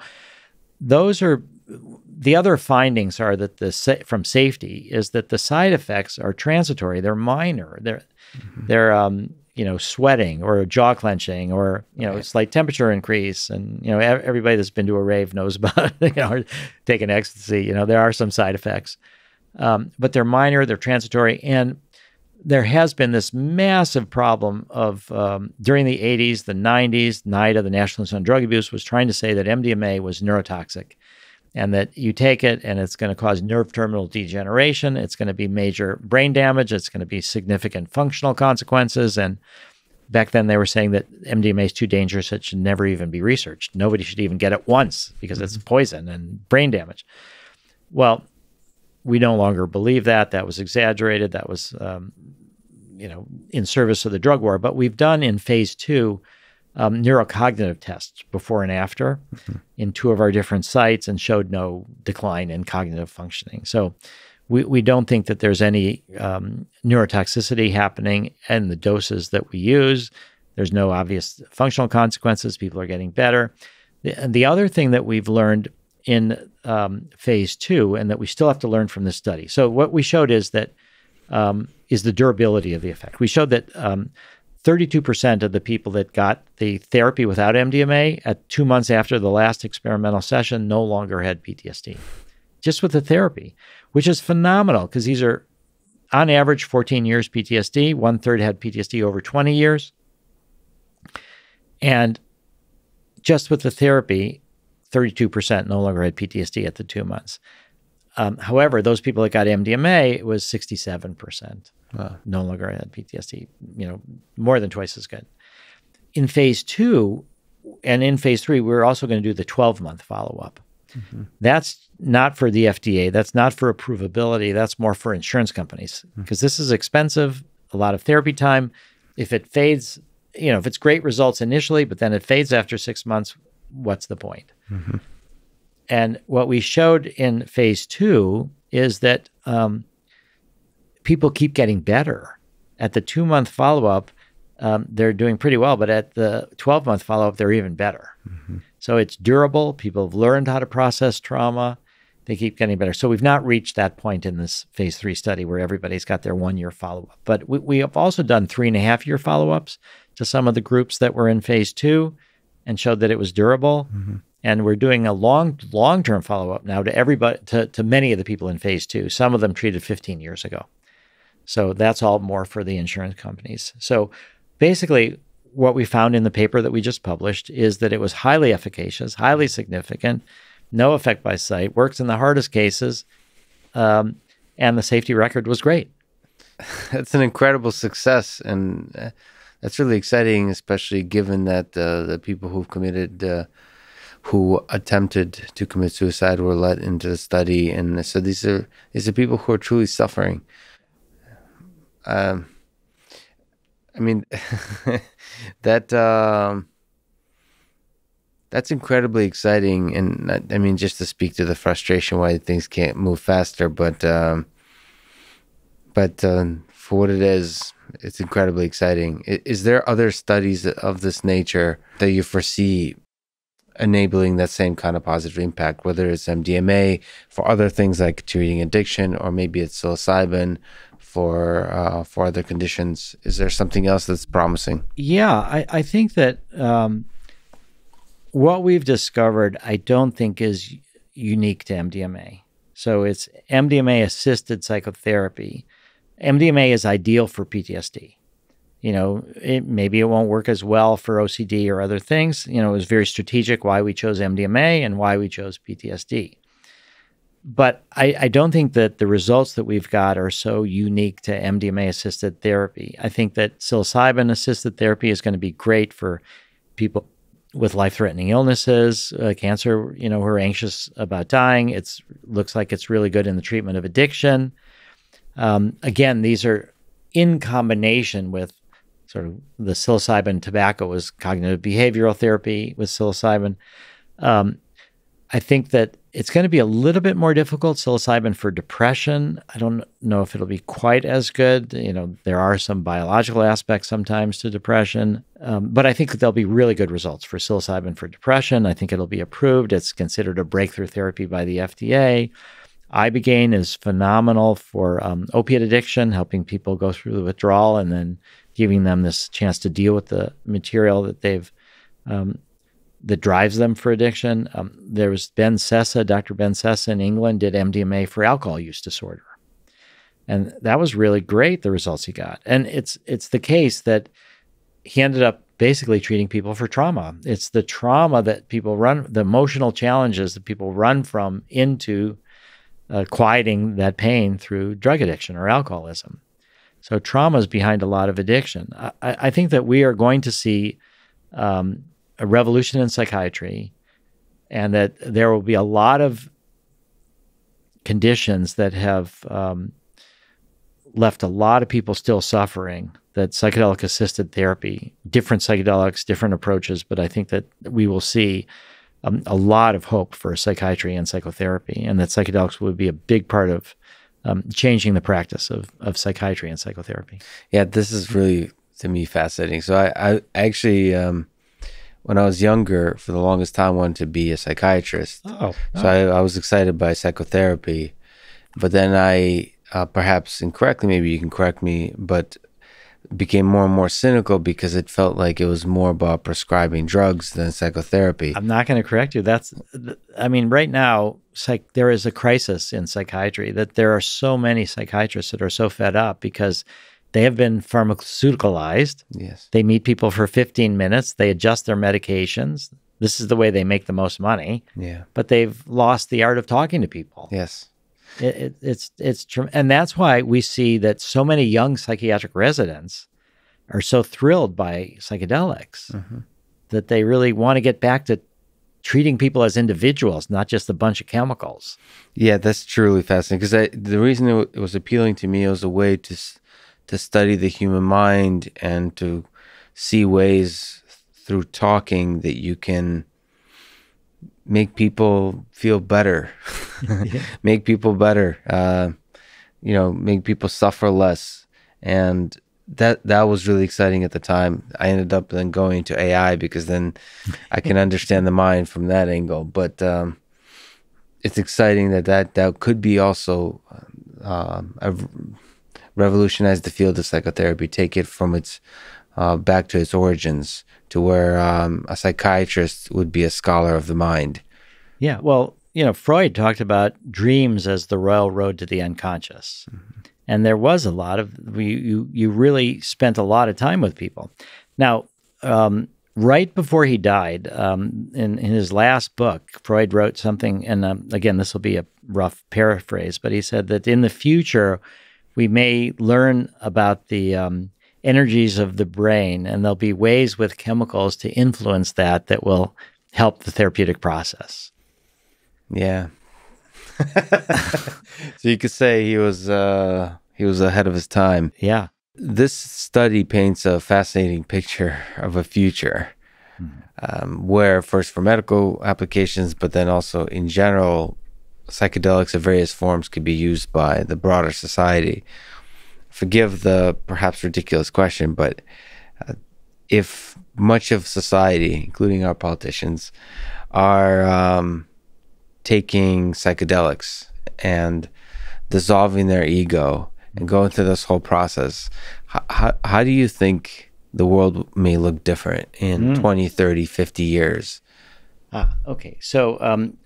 those are, the other findings are that the from safety is that the side effects are transitory. They're minor. They're, mm-hmm. they're, um, you know, sweating or jaw clenching or, you know, right. slight temperature increase. And, you know, everybody that's been to a rave knows about, you know, taking ecstasy. You know, there are some side effects, um, but they're minor, they're transitory. And there has been this massive problem of um, during the 80s, the 90s, NIDA, the National Institute on Drug Abuse, was trying to say that MDMA was neurotoxic and that you take it and it's going to cause nerve terminal degeneration. It's going to be major brain damage. It's going to be significant functional consequences. And back then they were saying that MDMA is too dangerous. It should never even be researched. Nobody should even get it once because mm-hmm. it's poison and brain damage. Well, we no longer believe that. That was exaggerated. That was, um, you know, in service of the drug war. But we've done in phase two um, neurocognitive tests before and after mm-hmm. in two of our different sites and showed no decline in cognitive functioning. So we, we don't think that there's any um, neurotoxicity happening and the doses that we use. There's no obvious functional consequences. People are getting better. The, and the other thing that we've learned in um, phase two, and that we still have to learn from this study. So what we showed is that um, is the durability of the effect. We showed that um, 32% of the people that got the therapy without MDMA at two months after the last experimental session no longer had PTSD, just with the therapy, which is phenomenal because these are on average 14 years PTSD. One third had PTSD over 20 years. And just with the therapy, 32% no longer had PTSD at the two months. Um, however, those people that got MDMA, it was 67%. Wow. No longer had PTSD, you know, more than twice as good. In phase two, and in phase three, we're also going to do the 12 month follow up. Mm-hmm. That's not for the FDA. That's not for approvability. That's more for insurance companies because mm-hmm. this is expensive, a lot of therapy time. If it fades, you know, if it's great results initially, but then it fades after six months, what's the point? Mm-hmm. And what we showed in phase two is that um, people keep getting better. At the two month follow up, um, they're doing pretty well, but at the 12 month follow up, they're even better. Mm-hmm. So it's durable. People have learned how to process trauma. They keep getting better. So we've not reached that point in this phase three study where everybody's got their one year follow up. But we, we have also done three and a half year follow ups to some of the groups that were in phase two and showed that it was durable. Mm-hmm. And we're doing a long, long term follow up now to everybody, to, to many of the people in phase two. Some of them treated 15 years ago. So that's all more for the insurance companies. So basically, what we found in the paper that we just published is that it was highly efficacious, highly significant, no effect by site, works in the hardest cases, um, and the safety record was great. That's an incredible success, and uh, that's really exciting, especially given that uh, the people who've committed, uh, who attempted to commit suicide, were let into the study, and so these are these are people who are truly suffering. Um, I mean, that um, that's incredibly exciting, and I mean, just to speak to the frustration why things can't move faster, but um, but uh, for what it is, it's incredibly exciting. Is there other studies of this nature that you foresee enabling that same kind of positive impact, whether it's MDMA for other things like treating addiction, or maybe it's psilocybin for uh, for other conditions. Is there something else that's promising? Yeah, I, I think that um, what we've discovered, I don't think is unique to MDMA. So it's MDMA assisted psychotherapy. MDMA is ideal for PTSD. You know, it, maybe it won't work as well for OCD or other things. You know, it was very strategic why we chose MDMA and why we chose PTSD but I, I, don't think that the results that we've got are so unique to MDMA assisted therapy. I think that psilocybin assisted therapy is going to be great for people with life threatening illnesses, uh, cancer, you know, who are anxious about dying. It looks like it's really good in the treatment of addiction. Um, again, these are in combination with sort of the psilocybin tobacco was cognitive behavioral therapy with psilocybin. Um, I think that it's going to be a little bit more difficult psilocybin for depression. I don't know if it'll be quite as good. You know, there are some biological aspects sometimes to depression, um, but I think there'll be really good results for psilocybin for depression. I think it'll be approved. It's considered a breakthrough therapy by the FDA. Ibogaine is phenomenal for um, opiate addiction, helping people go through the withdrawal and then giving them this chance to deal with the material that they've um, that drives them for addiction. Um, there was Ben Sessa, Dr. Ben Sessa in England did MDMA for alcohol use disorder. And that was really great, the results he got. And it's it's the case that he ended up basically treating people for trauma. It's the trauma that people run, the emotional challenges that people run from into uh, quieting that pain through drug addiction or alcoholism. So trauma is behind a lot of addiction. I, I think that we are going to see um, a revolution in psychiatry and that there will be a lot of conditions that have um, left a lot of people still suffering that psychedelic assisted therapy different psychedelics different approaches but i think that we will see um, a lot of hope for psychiatry and psychotherapy and that psychedelics would be a big part of um, changing the practice of, of psychiatry and psychotherapy. Yeah this is really to me fascinating. So i, I actually um, when I was younger, for the longest time, wanted to be a psychiatrist. Oh, so I, I, was excited by psychotherapy, but then I, uh, perhaps incorrectly, maybe you can correct me, but became more and more cynical because it felt like it was more about prescribing drugs than psychotherapy. I'm not going to correct you. That's, I mean, right now, psych, there is a crisis in psychiatry that there are so many psychiatrists that are so fed up because they have been pharmaceuticalized. Yes. They meet people for 15 minutes. They adjust their medications. This is the way they make the most money. Yeah. But they've lost the art of talking to people. Yes. It, it, it's it's and that's why we see that so many young psychiatric residents are so thrilled by psychedelics. Mm-hmm. that they really want to get back to treating people as individuals, not just a bunch of chemicals. Yeah, that's truly fascinating because the reason it, w- it, was appealing to me was a way to to study the human mind and to see ways through talking that you can make people feel better, make people better, uh, you know, make people suffer less, and that that was really exciting at the time. I ended up then going to AI because then I can understand the mind from that angle. But um, it's exciting that that that could be also uh, revolutionize the field of psychotherapy, take it from its uh, back to its origins, to where um, a psychiatrist would be a scholar of the mind. Yeah, well, you know, Freud talked about dreams as the royal road to the unconscious. Mm-hmm and there was a lot of you you really spent a lot of time with people. Now, um, right before he died, um, in, in his last book, Freud wrote something, and um, again, this will be a rough paraphrase, but he said that in the future, we may learn about the um, energies of the brain, and there'll be ways with chemicals to influence that that will help the therapeutic process. Yeah, so you could say he was uh, he was ahead of his time. Yeah. This study paints a fascinating picture of a future mm-hmm. um, where, first for medical applications, but then also in general, psychedelics of various forms could be used by the broader society. Forgive the perhaps ridiculous question, but uh, if much of society, including our politicians, are um, taking psychedelics and dissolving their ego and going through this whole process, how, how, do you think the world may look different in mm. 20, 30, 50 years? Ah, okay. So um,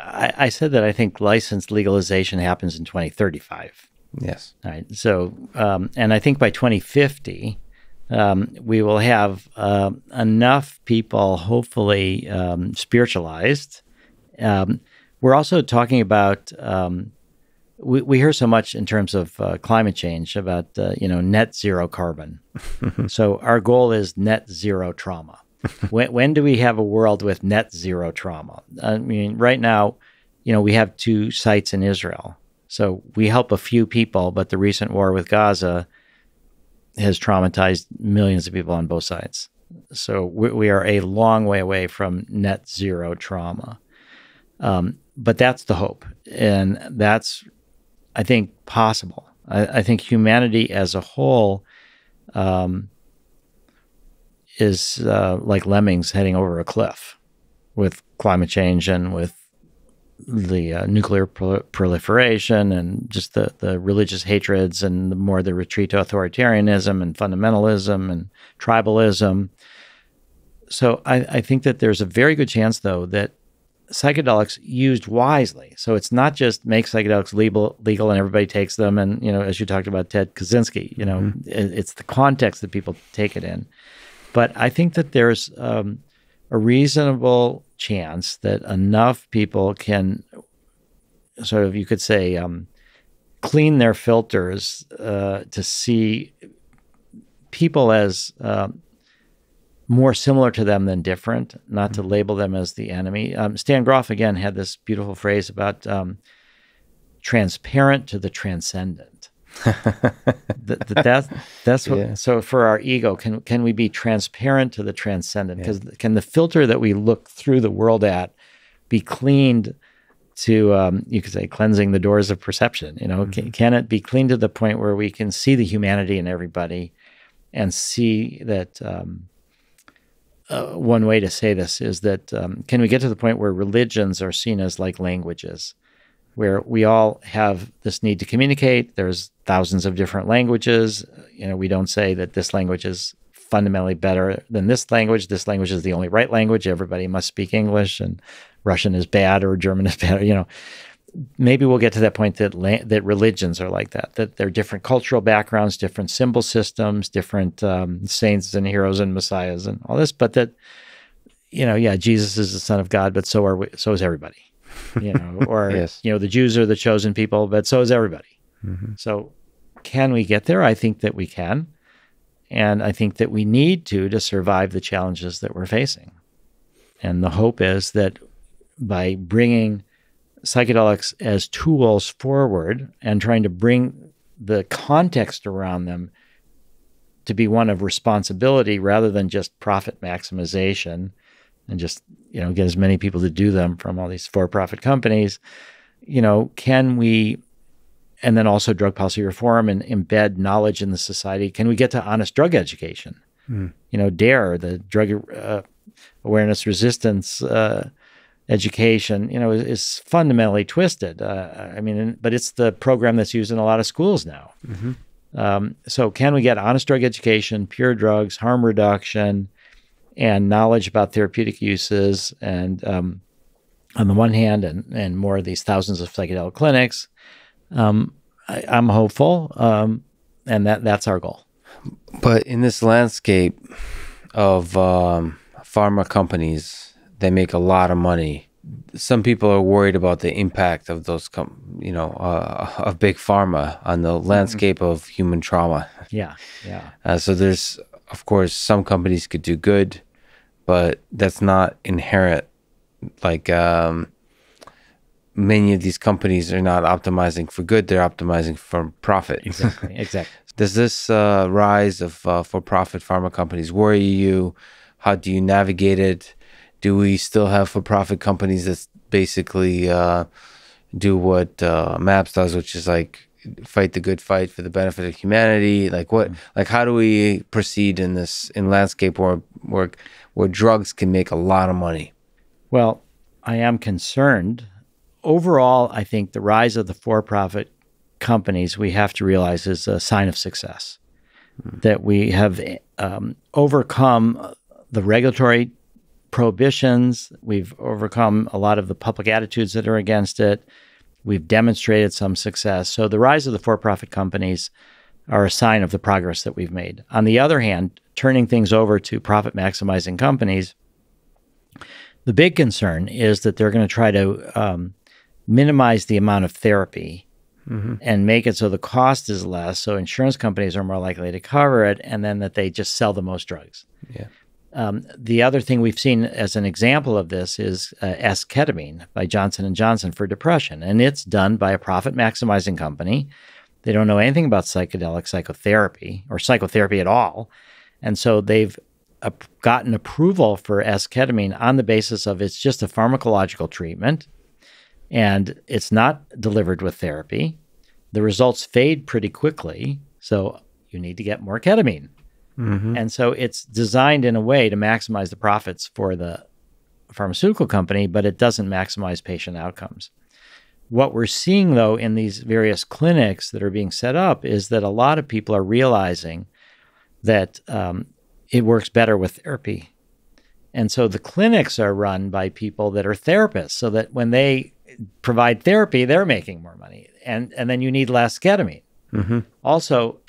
I, I, said that I think license legalization happens in 2035. Yes. All right. So, um, and I think by 2050, um, we will have uh, enough people, hopefully um, spiritualized. Um, we're also talking about um, we, we hear so much in terms of uh, climate change about uh, you know net zero carbon. so our goal is net zero trauma. When, when do we have a world with net zero trauma? I mean, right now, you know, we have two sites in Israel, so we help a few people, but the recent war with Gaza has traumatized millions of people on both sides. So we, we are a long way away from net zero trauma. Um, but that's the hope, and that's I think, possible. I, I think humanity as a whole um, is uh, like lemmings heading over a cliff with climate change and with the uh, nuclear pro- proliferation and just the, the religious hatreds and the more the retreat to authoritarianism and fundamentalism and tribalism. So I, I think that there's a very good chance, though, that psychedelics used wisely. So it's not just make psychedelics legal, legal and everybody takes them. And, you know, as you talked about Ted Kaczynski, you know, mm-hmm. it's the context that people take it in. But I think that there's um, a reasonable chance that enough people can sort of, you could say, um, clean their filters uh, to see people as uh, more similar to them than different, not to mm-hmm. label them as the enemy. Um, Stan Grof, again, had this beautiful phrase about um, transparent to the transcendent. that, that's what, yeah. so for our ego, can, can we be transparent to the transcendent? Because yeah. can the filter that we look through the world at be cleaned to, um, you could say, cleansing the doors of perception? You know, mm-hmm. can, can it be cleaned to the point where we can see the humanity in everybody and see that, um, uh, one way to say this is that um, can we get to the point where religions are seen as like languages, where we all have this need to communicate? There's thousands of different languages. You know, we don't say that this language is fundamentally better than this language. This language is the only right language. Everybody must speak English, and Russian is bad or German is bad. You know, maybe we'll get to that point that la- that religions are like that. That they're different cultural backgrounds, different symbol systems, different um, saints and heroes and messiahs and all this. But that you know, yeah, Jesus is the Son of God, but so are we, so is everybody. You know, or yes. you know, the Jews are the chosen people, but so is everybody. Mm-hmm. So, can we get there? I think that we can. And I think that we need to to survive the challenges that we're facing. And the hope is that by bringing psychedelics as tools forward and trying to bring the context around them to be one of responsibility rather than just profit maximization and just you know get as many people to do them from all these for-profit companies you know can we and then also drug policy reform and embed knowledge in the society can we get to honest drug education mm. you know dare the drug uh, awareness resistance uh, education, you know, is, is fundamentally twisted. Uh, I mean, but it's the program that's used in a lot of schools now. Mm-hmm. Um, so, can we get honest drug education, pure drugs, harm reduction, and knowledge about therapeutic uses? And um, on the one hand, and, and more of these thousands of psychedelic clinics, um, I, am hopeful, um, and that that's our goal. But in this landscape of um, pharma companies they make a lot of money. Some people are worried about the impact of those, com- you know, uh, of big pharma on the mm-hmm. landscape of human trauma. Yeah, yeah. Uh, so there's, of course, some companies could do good, but that's not inherent. Like um, many of these companies are not optimizing for good; they're optimizing for profit. Exactly. Exactly. Does this uh, rise of uh, for-profit pharma companies worry you? How do you navigate it? do we still have for profit companies that basically uh, do what uh, MAPS does, which is like fight the good fight for the benefit of humanity? Like what? Mm-hmm. Like how do we proceed in this in landscape where where drugs can make a lot of money? Well, I am concerned. Overall, I think the rise of the for-profit companies we have to realize is a sign of success. Mm-hmm. That we have um, overcome the regulatory prohibitions. We've overcome a lot of the public attitudes that are against it. We've demonstrated some success. So the rise of the for profit companies are a sign of the progress that we've made. On the other hand, turning things over to profit maximizing companies, the big concern is that they're going to try to um, minimize the amount of therapy mm-hmm. and make it so the cost is less. So insurance companies are more likely to cover it, and then that they just sell the most drugs. Yeah. Um, the other thing we've seen as an example of this is uh, esketamine by Johnson and Johnson for depression, and it's done by a profit maximizing company. They don't know anything about psychedelic psychotherapy or psychotherapy at all, and so they've gotten approval for esketamine on the basis of it's just a pharmacological treatment, and it's not delivered with therapy. The results fade pretty quickly, so you need to get more ketamine. Mm-hmm. And so it's designed in a way to maximize the profits for the pharmaceutical company, but it doesn't maximize patient outcomes. What we're seeing, though, in these various clinics that are being set up is that a lot of people are realizing that um, it works better with therapy. And so the clinics are run by people that are therapists, so that when they provide therapy, they're making more money. And, and then you need less ketamine. Mm-hmm. Also,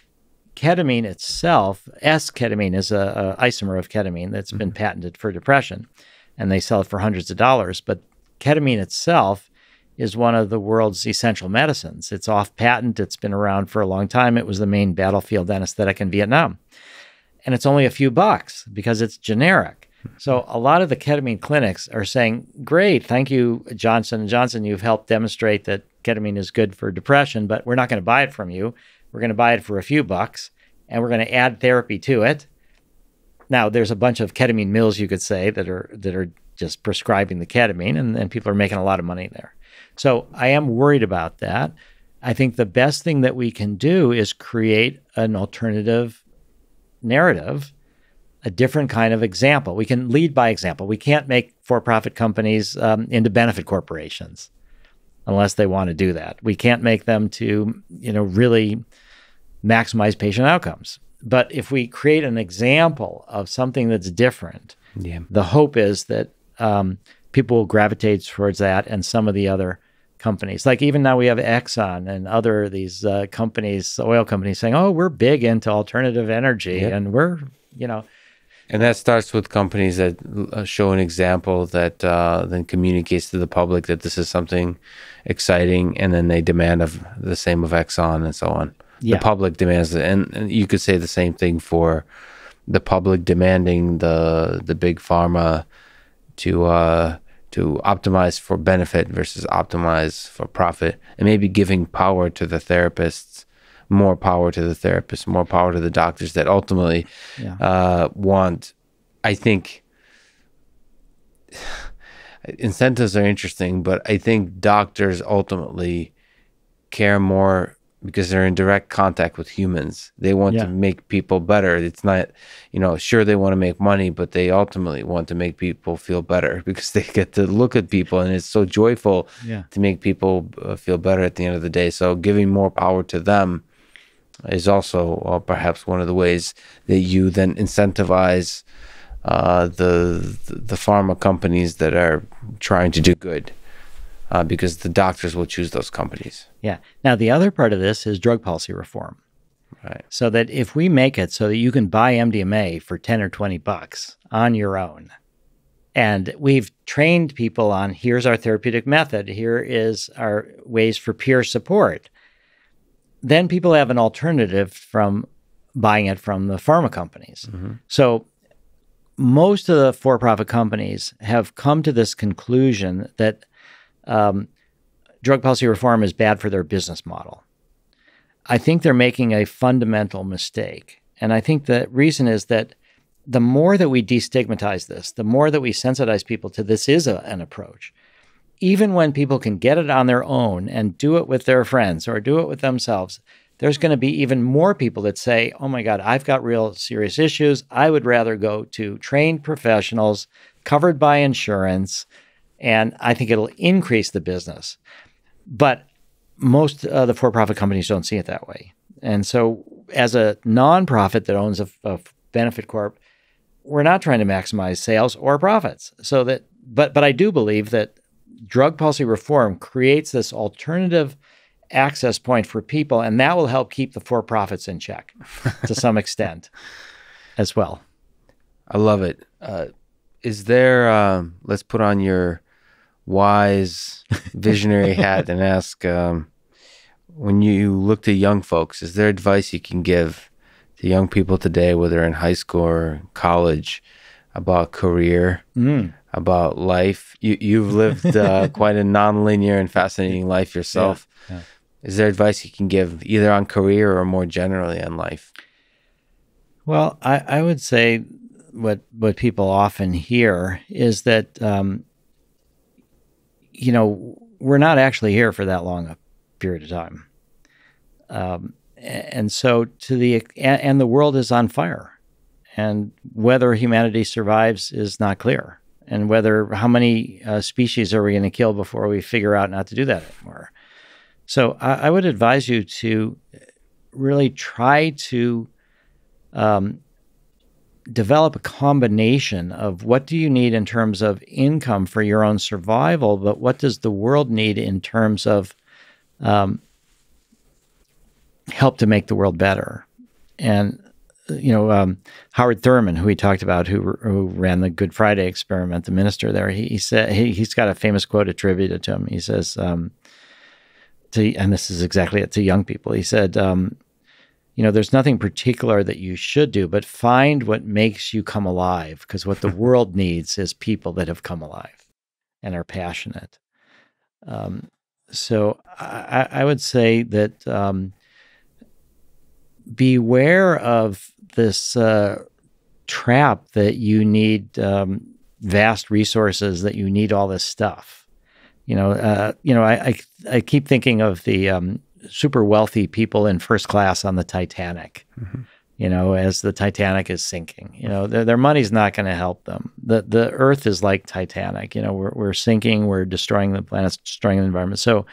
ketamine itself, S-ketamine is a, a isomer of ketamine that's mm-hmm. been patented for depression, and they sell it for hundreds of dollars. But ketamine itself is one of the world's essential medicines. It's off patent. It's been around for a long time. It was the main battlefield anesthetic in Vietnam, and it's only a few bucks because it's generic. So a lot of the ketamine clinics are saying, "Great, thank you, Johnson and Johnson. You've helped demonstrate that ketamine is good for depression, but we're not going to buy it from you we're going to buy it for a few bucks and we're going to add therapy to it. Now, there's a bunch of ketamine mills you could say that are that are just prescribing the ketamine, and, and people are making a lot of money there. So I am worried about that. I think the best thing that we can do is create an alternative narrative, a different kind of example. We can lead by example. We can't make for-profit companies um, into benefit corporations unless they want to do that. We can't make them to, you know, really maximize patient outcomes. But if we create an example of something that's different, yeah. the hope is that um, people will gravitate towards that and some of the other companies. Like even now we have Exxon and other these uh, companies, oil companies saying, "Oh, we're big into alternative energy and we're, you know, and that starts with companies that uh, show an example that uh, then communicates to the public that this is something exciting, and then they demand of the same of Exxon and so on. Yeah. The public demands it, and, and you could say the same thing for the public demanding the the big pharma to uh, to optimize for benefit versus optimize for profit, and maybe giving power to the therapists, more power to the therapists, more power to the doctors that ultimately Yeah. uh, want. I think incentives are interesting, but I think doctors ultimately care more because they're in direct contact with humans. They want Yeah. to make people better. It's not, you know, sure they want to make money, but they ultimately want to make people feel better because they get to look at people and it's so joyful Yeah. to make people uh, feel better at the end of the day. So giving more power to them is also uh, perhaps one of the ways that you then incentivize uh, the the pharma companies that are trying to do good, uh, because the doctors will choose those companies. Yeah. Now, the other part of this is drug policy reform. Right. So that if we make it so that you can buy MDMA for 10 or 20 bucks on your own, and we've trained people on here's our therapeutic method, here is our ways for peer support, then people have an alternative from buying it from the pharma companies. So most of the for profit companies have come to this conclusion that um, drug policy reform is bad for their business model. I think they're making a fundamental mistake. And I think the reason is that the more that we destigmatize this, the more that we sensitize people to this is a, an approach. Even when people can get it on their own and do it with their friends or do it with themselves, there's going to be even more people that say, oh my God, I've got real serious issues. I would rather go to trained professionals covered by insurance, and I think it'll increase the business. But most of the for profit companies don't see it that way. And so, as a nonprofit that owns a, a benefit corp, we're not trying to maximize sales or profits. So that, but but I do believe that drug policy reform creates this alternative access point for people, and that will help keep the for profits in check to some extent as well. I love it. Uh, is there? Um, let's put on your wise visionary hat and ask. Um, when you look to young folks, is there advice you can give to young people today, whether in high school or college, about career, Mm. about life? You you've lived uh, quite a nonlinear and fascinating life yourself. yeah. Is there advice you can give either on career or more generally on life? Well, I, I would say what what people often hear is that um, you know we're not actually here for that long a period of time, um, and so to the and, the world is on fire, and whether humanity survives is not clear, and whether how many uh, species are we going to kill before we figure out not to do that anymore. So I, I would advise you to really try to um, develop a combination of what do you need in terms of income for your own survival, but what does the world need in terms of um, help to make the world better? And you know, um, Howard Thurman, who we talked about, who who ran the Good Friday experiment, the minister there, he, he said he, he's got a famous quote attributed to him. He says, um, to, and this is exactly it to young people. He said, um, you know, there's nothing particular that you should do, but find what makes you come alive. Because what the world needs is people that have come alive and are passionate. Um, so I, I would say that um, beware of this uh, trap that you need um, vast resources, that you need all this stuff. You know, uh, you know, I, I I keep thinking of the um, super wealthy people in first class on the Titanic. You know, as the Titanic is sinking, you know, their, their money's not going to help them. the The Earth is like Titanic. You know, we're we're sinking, we're destroying the planet, destroying the environment. So,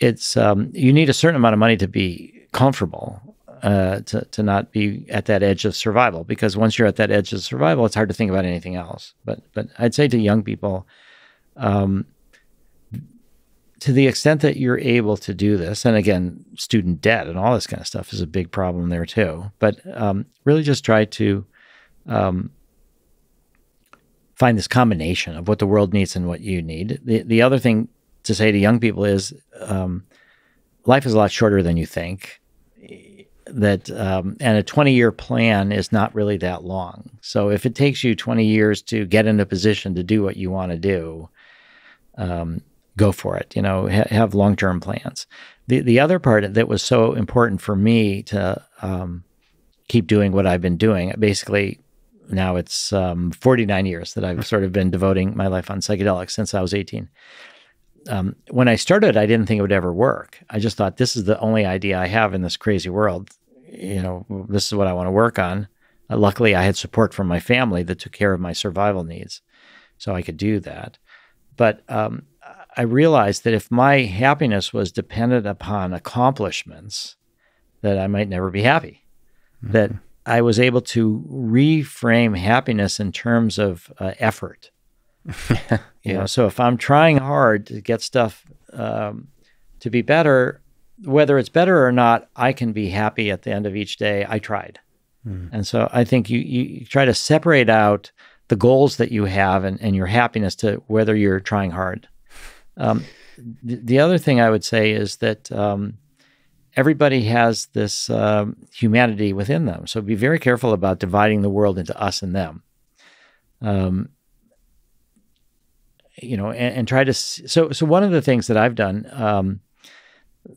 it's um, you need a certain amount of money to be comfortable, uh, to to not be at that edge of survival. Because once you're at that edge of survival, it's hard to think about anything else. But but I'd say to young people, um, to the extent that you're able to do this, and again, student debt and all this kind of stuff is a big problem there too. But um, really, just try to um, find this combination of what the world needs and what you need. The the other thing to say to young people is, um, life is a lot shorter than you think. that um, and a 20 year plan is not really that long. So if it takes you 20 years to get in a position to do what you want to do, um, go for it. You know, ha- have long term plans. The the other part that was so important for me to um, keep doing what I've been doing, basically. Now it's um, 49 years that I've sort of been devoting my life on psychedelics since I was 18 um, when I started, I didn't think it would ever work. I just thought this is the only idea I have in this crazy world. You know, this is what I want to work on. Uh, luckily, I had support from my family that took care of my survival needs, so I could do that. But um, I realized that if my happiness was dependent upon accomplishments, that I might never be happy. Mm-hmm. That I was able to reframe happiness in terms of uh, effort yeah. You know, so if I'm trying hard to get stuff um, to be better, whether it's better or not, I can be happy at the end of each day. I tried, mm. and so I think you you try to separate out the goals that you have and, and your happiness to whether you're trying hard. Um, th- the other thing I would say is that um, everybody has this um, humanity within them. So be very careful about dividing the world into us and them. Um, you know, and, and, try to. So, so one of the things that I've done um,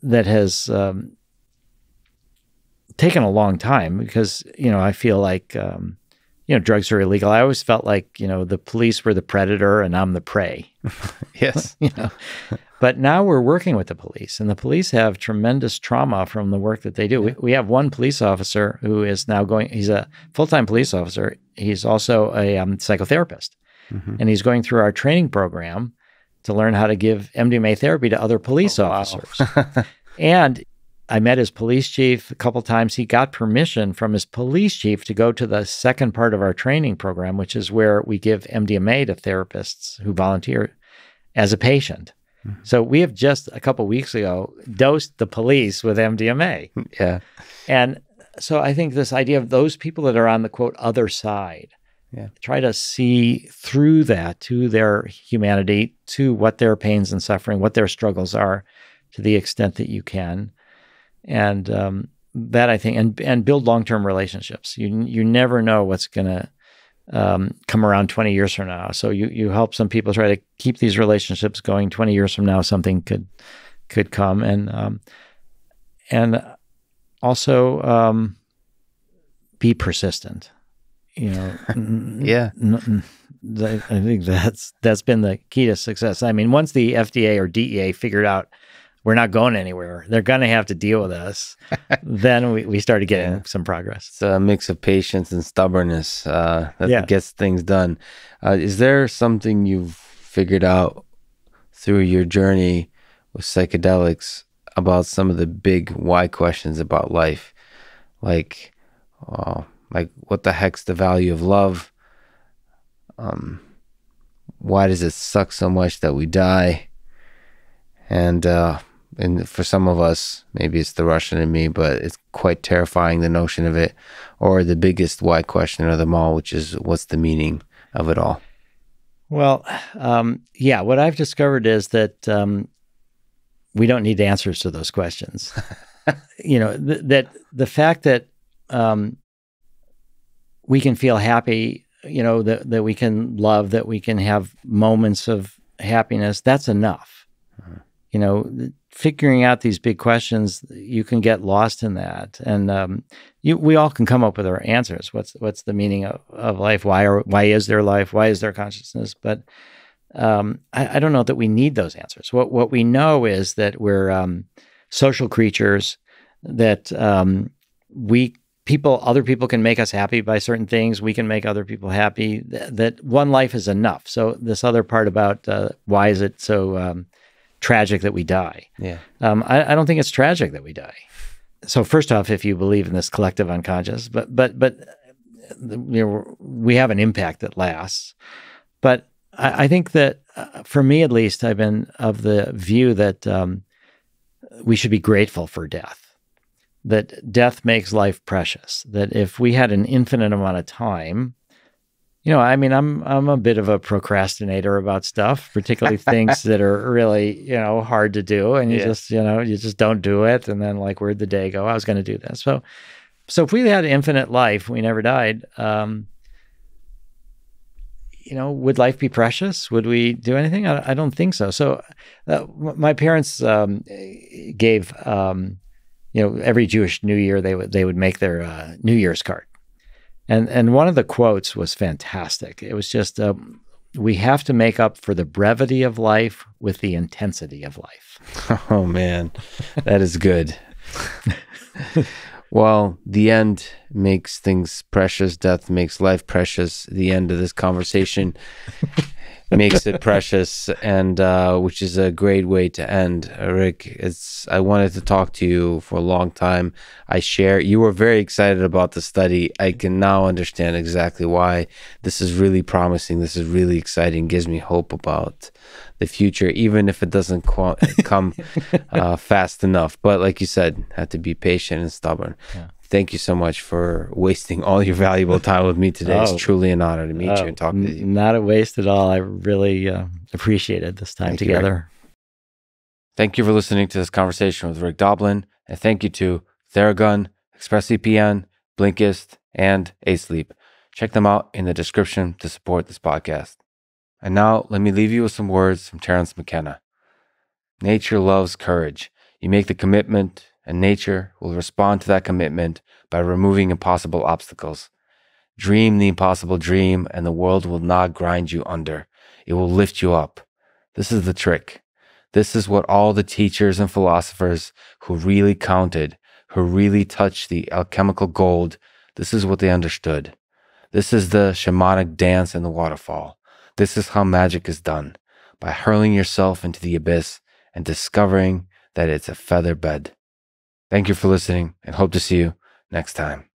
that has taken a long time because you know I feel like um, you know drugs are illegal. I always felt like you know the police were the predator and I'm the prey. yes, you know. But now we're working with the police, and the police have tremendous trauma from the work that they do. We, we have one police officer who is now going. He's a full time police officer. He's also a um, psychotherapist mm-hmm. and he's going through our training program to learn how to give MDMA therapy to other police oh, officers. Wow. and I met his police chief a couple times. He got permission from his police chief to go to the second part of our training program, which is where we give MDMA to therapists who volunteer as a patient. Mm-hmm. So we have just a couple weeks ago dosed the police with MDMA. Yeah. And so I think this idea of those people that are on the quote other side yeah. Try to see through that to their humanity, to what their pains and suffering, what their struggles are, to the extent that you can, and um, that I think, and and build long term relationships. You you never know what's gonna um, come around 20 years from now. So you you help some people try to keep these relationships going. 20 years from now, something could could come, and um, and also um, be persistent you know yeah I think that's that's been the key to success. I mean, once the FDA or DEA figured out we're not going anywhere, they're going to have to deal with us. then we, we started getting yeah. some progress. It's a mix of patience and stubbornness uh, that yeah. gets things done. Uh, is there something you've figured out through your journey with psychedelics about some of the big why questions about life? Like, oh, like, what the heck's the value of love? Um, why does it suck so much that we die? And uh, and for some of us, maybe it's the Russian in me, but it's quite terrifying the notion of it. Or the biggest why question of them all, which is what's the meaning of it all? Well, um, yeah, what I've discovered is that um, we don't need answers to those questions. you know, th- that the fact that um, we can feel happy, you know, that, that we can love, that we can have moments of happiness, that's enough. Uh-huh. You know, figuring out these big questions, you can get lost in that. And um, you, we all can come up with our answers. What's what's the meaning of, of life? Why are why is there life? Why is there consciousness? But um, I, I, don't know that we need those answers. What what we know is that we're um, social creatures, that um, we people other people can make us happy by certain things we can make other people happy th- that one life is enough so this other part about uh, why is it so um, tragic that we die. Yeah. Um, I, I, don't think it's tragic that we die. So first off if you believe in this collective unconscious but but but you know we have an impact that lasts. But i, I think that uh, for me at least i've been of the view that um, we should be grateful for death that death makes life precious. That if we had an infinite amount of time, you know, I mean, I'm I'm a bit of a procrastinator about stuff, particularly things that are really, you know, hard to do, and you Yeah. just, you know, you just don't do it, and then like, where'd the day go? I was going to do this. So, so if we had infinite life, we never died. Um, you know, would life be precious? Would we do anything? I, I don't think so. So, uh, my parents um, gave, um, you know, every Jewish New Year they would they would make their uh, New Year's card, and and one of the quotes was fantastic. It was just, um, "We have to make up for the brevity of life with the intensity of life." Oh man, that is good. well, the end makes things precious. Death makes life precious. The end of this conversation makes it precious, and uh, which is a great way to end. Rick, it's I wanted to talk to you for a long time. I share. You were very excited about the study. I can now understand exactly why. This is really promising. This is really exciting. Gives me hope about the future, even if it doesn't qu- come uh, fast enough. But like you said, have to be patient and stubborn. Yeah. Thank you so much for wasting all your valuable time with me today. Oh. It's truly an honor to meet Oh, you and talk to you. Not a waste at all. I really uh, appreciated this time Thank you, together. Thank you for listening to this conversation with Rick Doblin, and thank you to Theragun, ExpressVPN, Blinkist, and Eight Sleep. Check them out in the description to support this podcast. And now, let me leave you with some words from Terence McKenna. Nature loves courage. You make the commitment, and nature will respond to that commitment by removing impossible obstacles. Dream the impossible dream, and the world will not grind you under. It will lift you up. This is the trick. This is what all the teachers and philosophers who really counted, who really touched the alchemical gold, this is what they understood. This is the shamanic dance in the waterfall. This is how magic is done by hurling yourself into the abyss and discovering that it's a feather bed. Thank you for listening and hope to see you next time.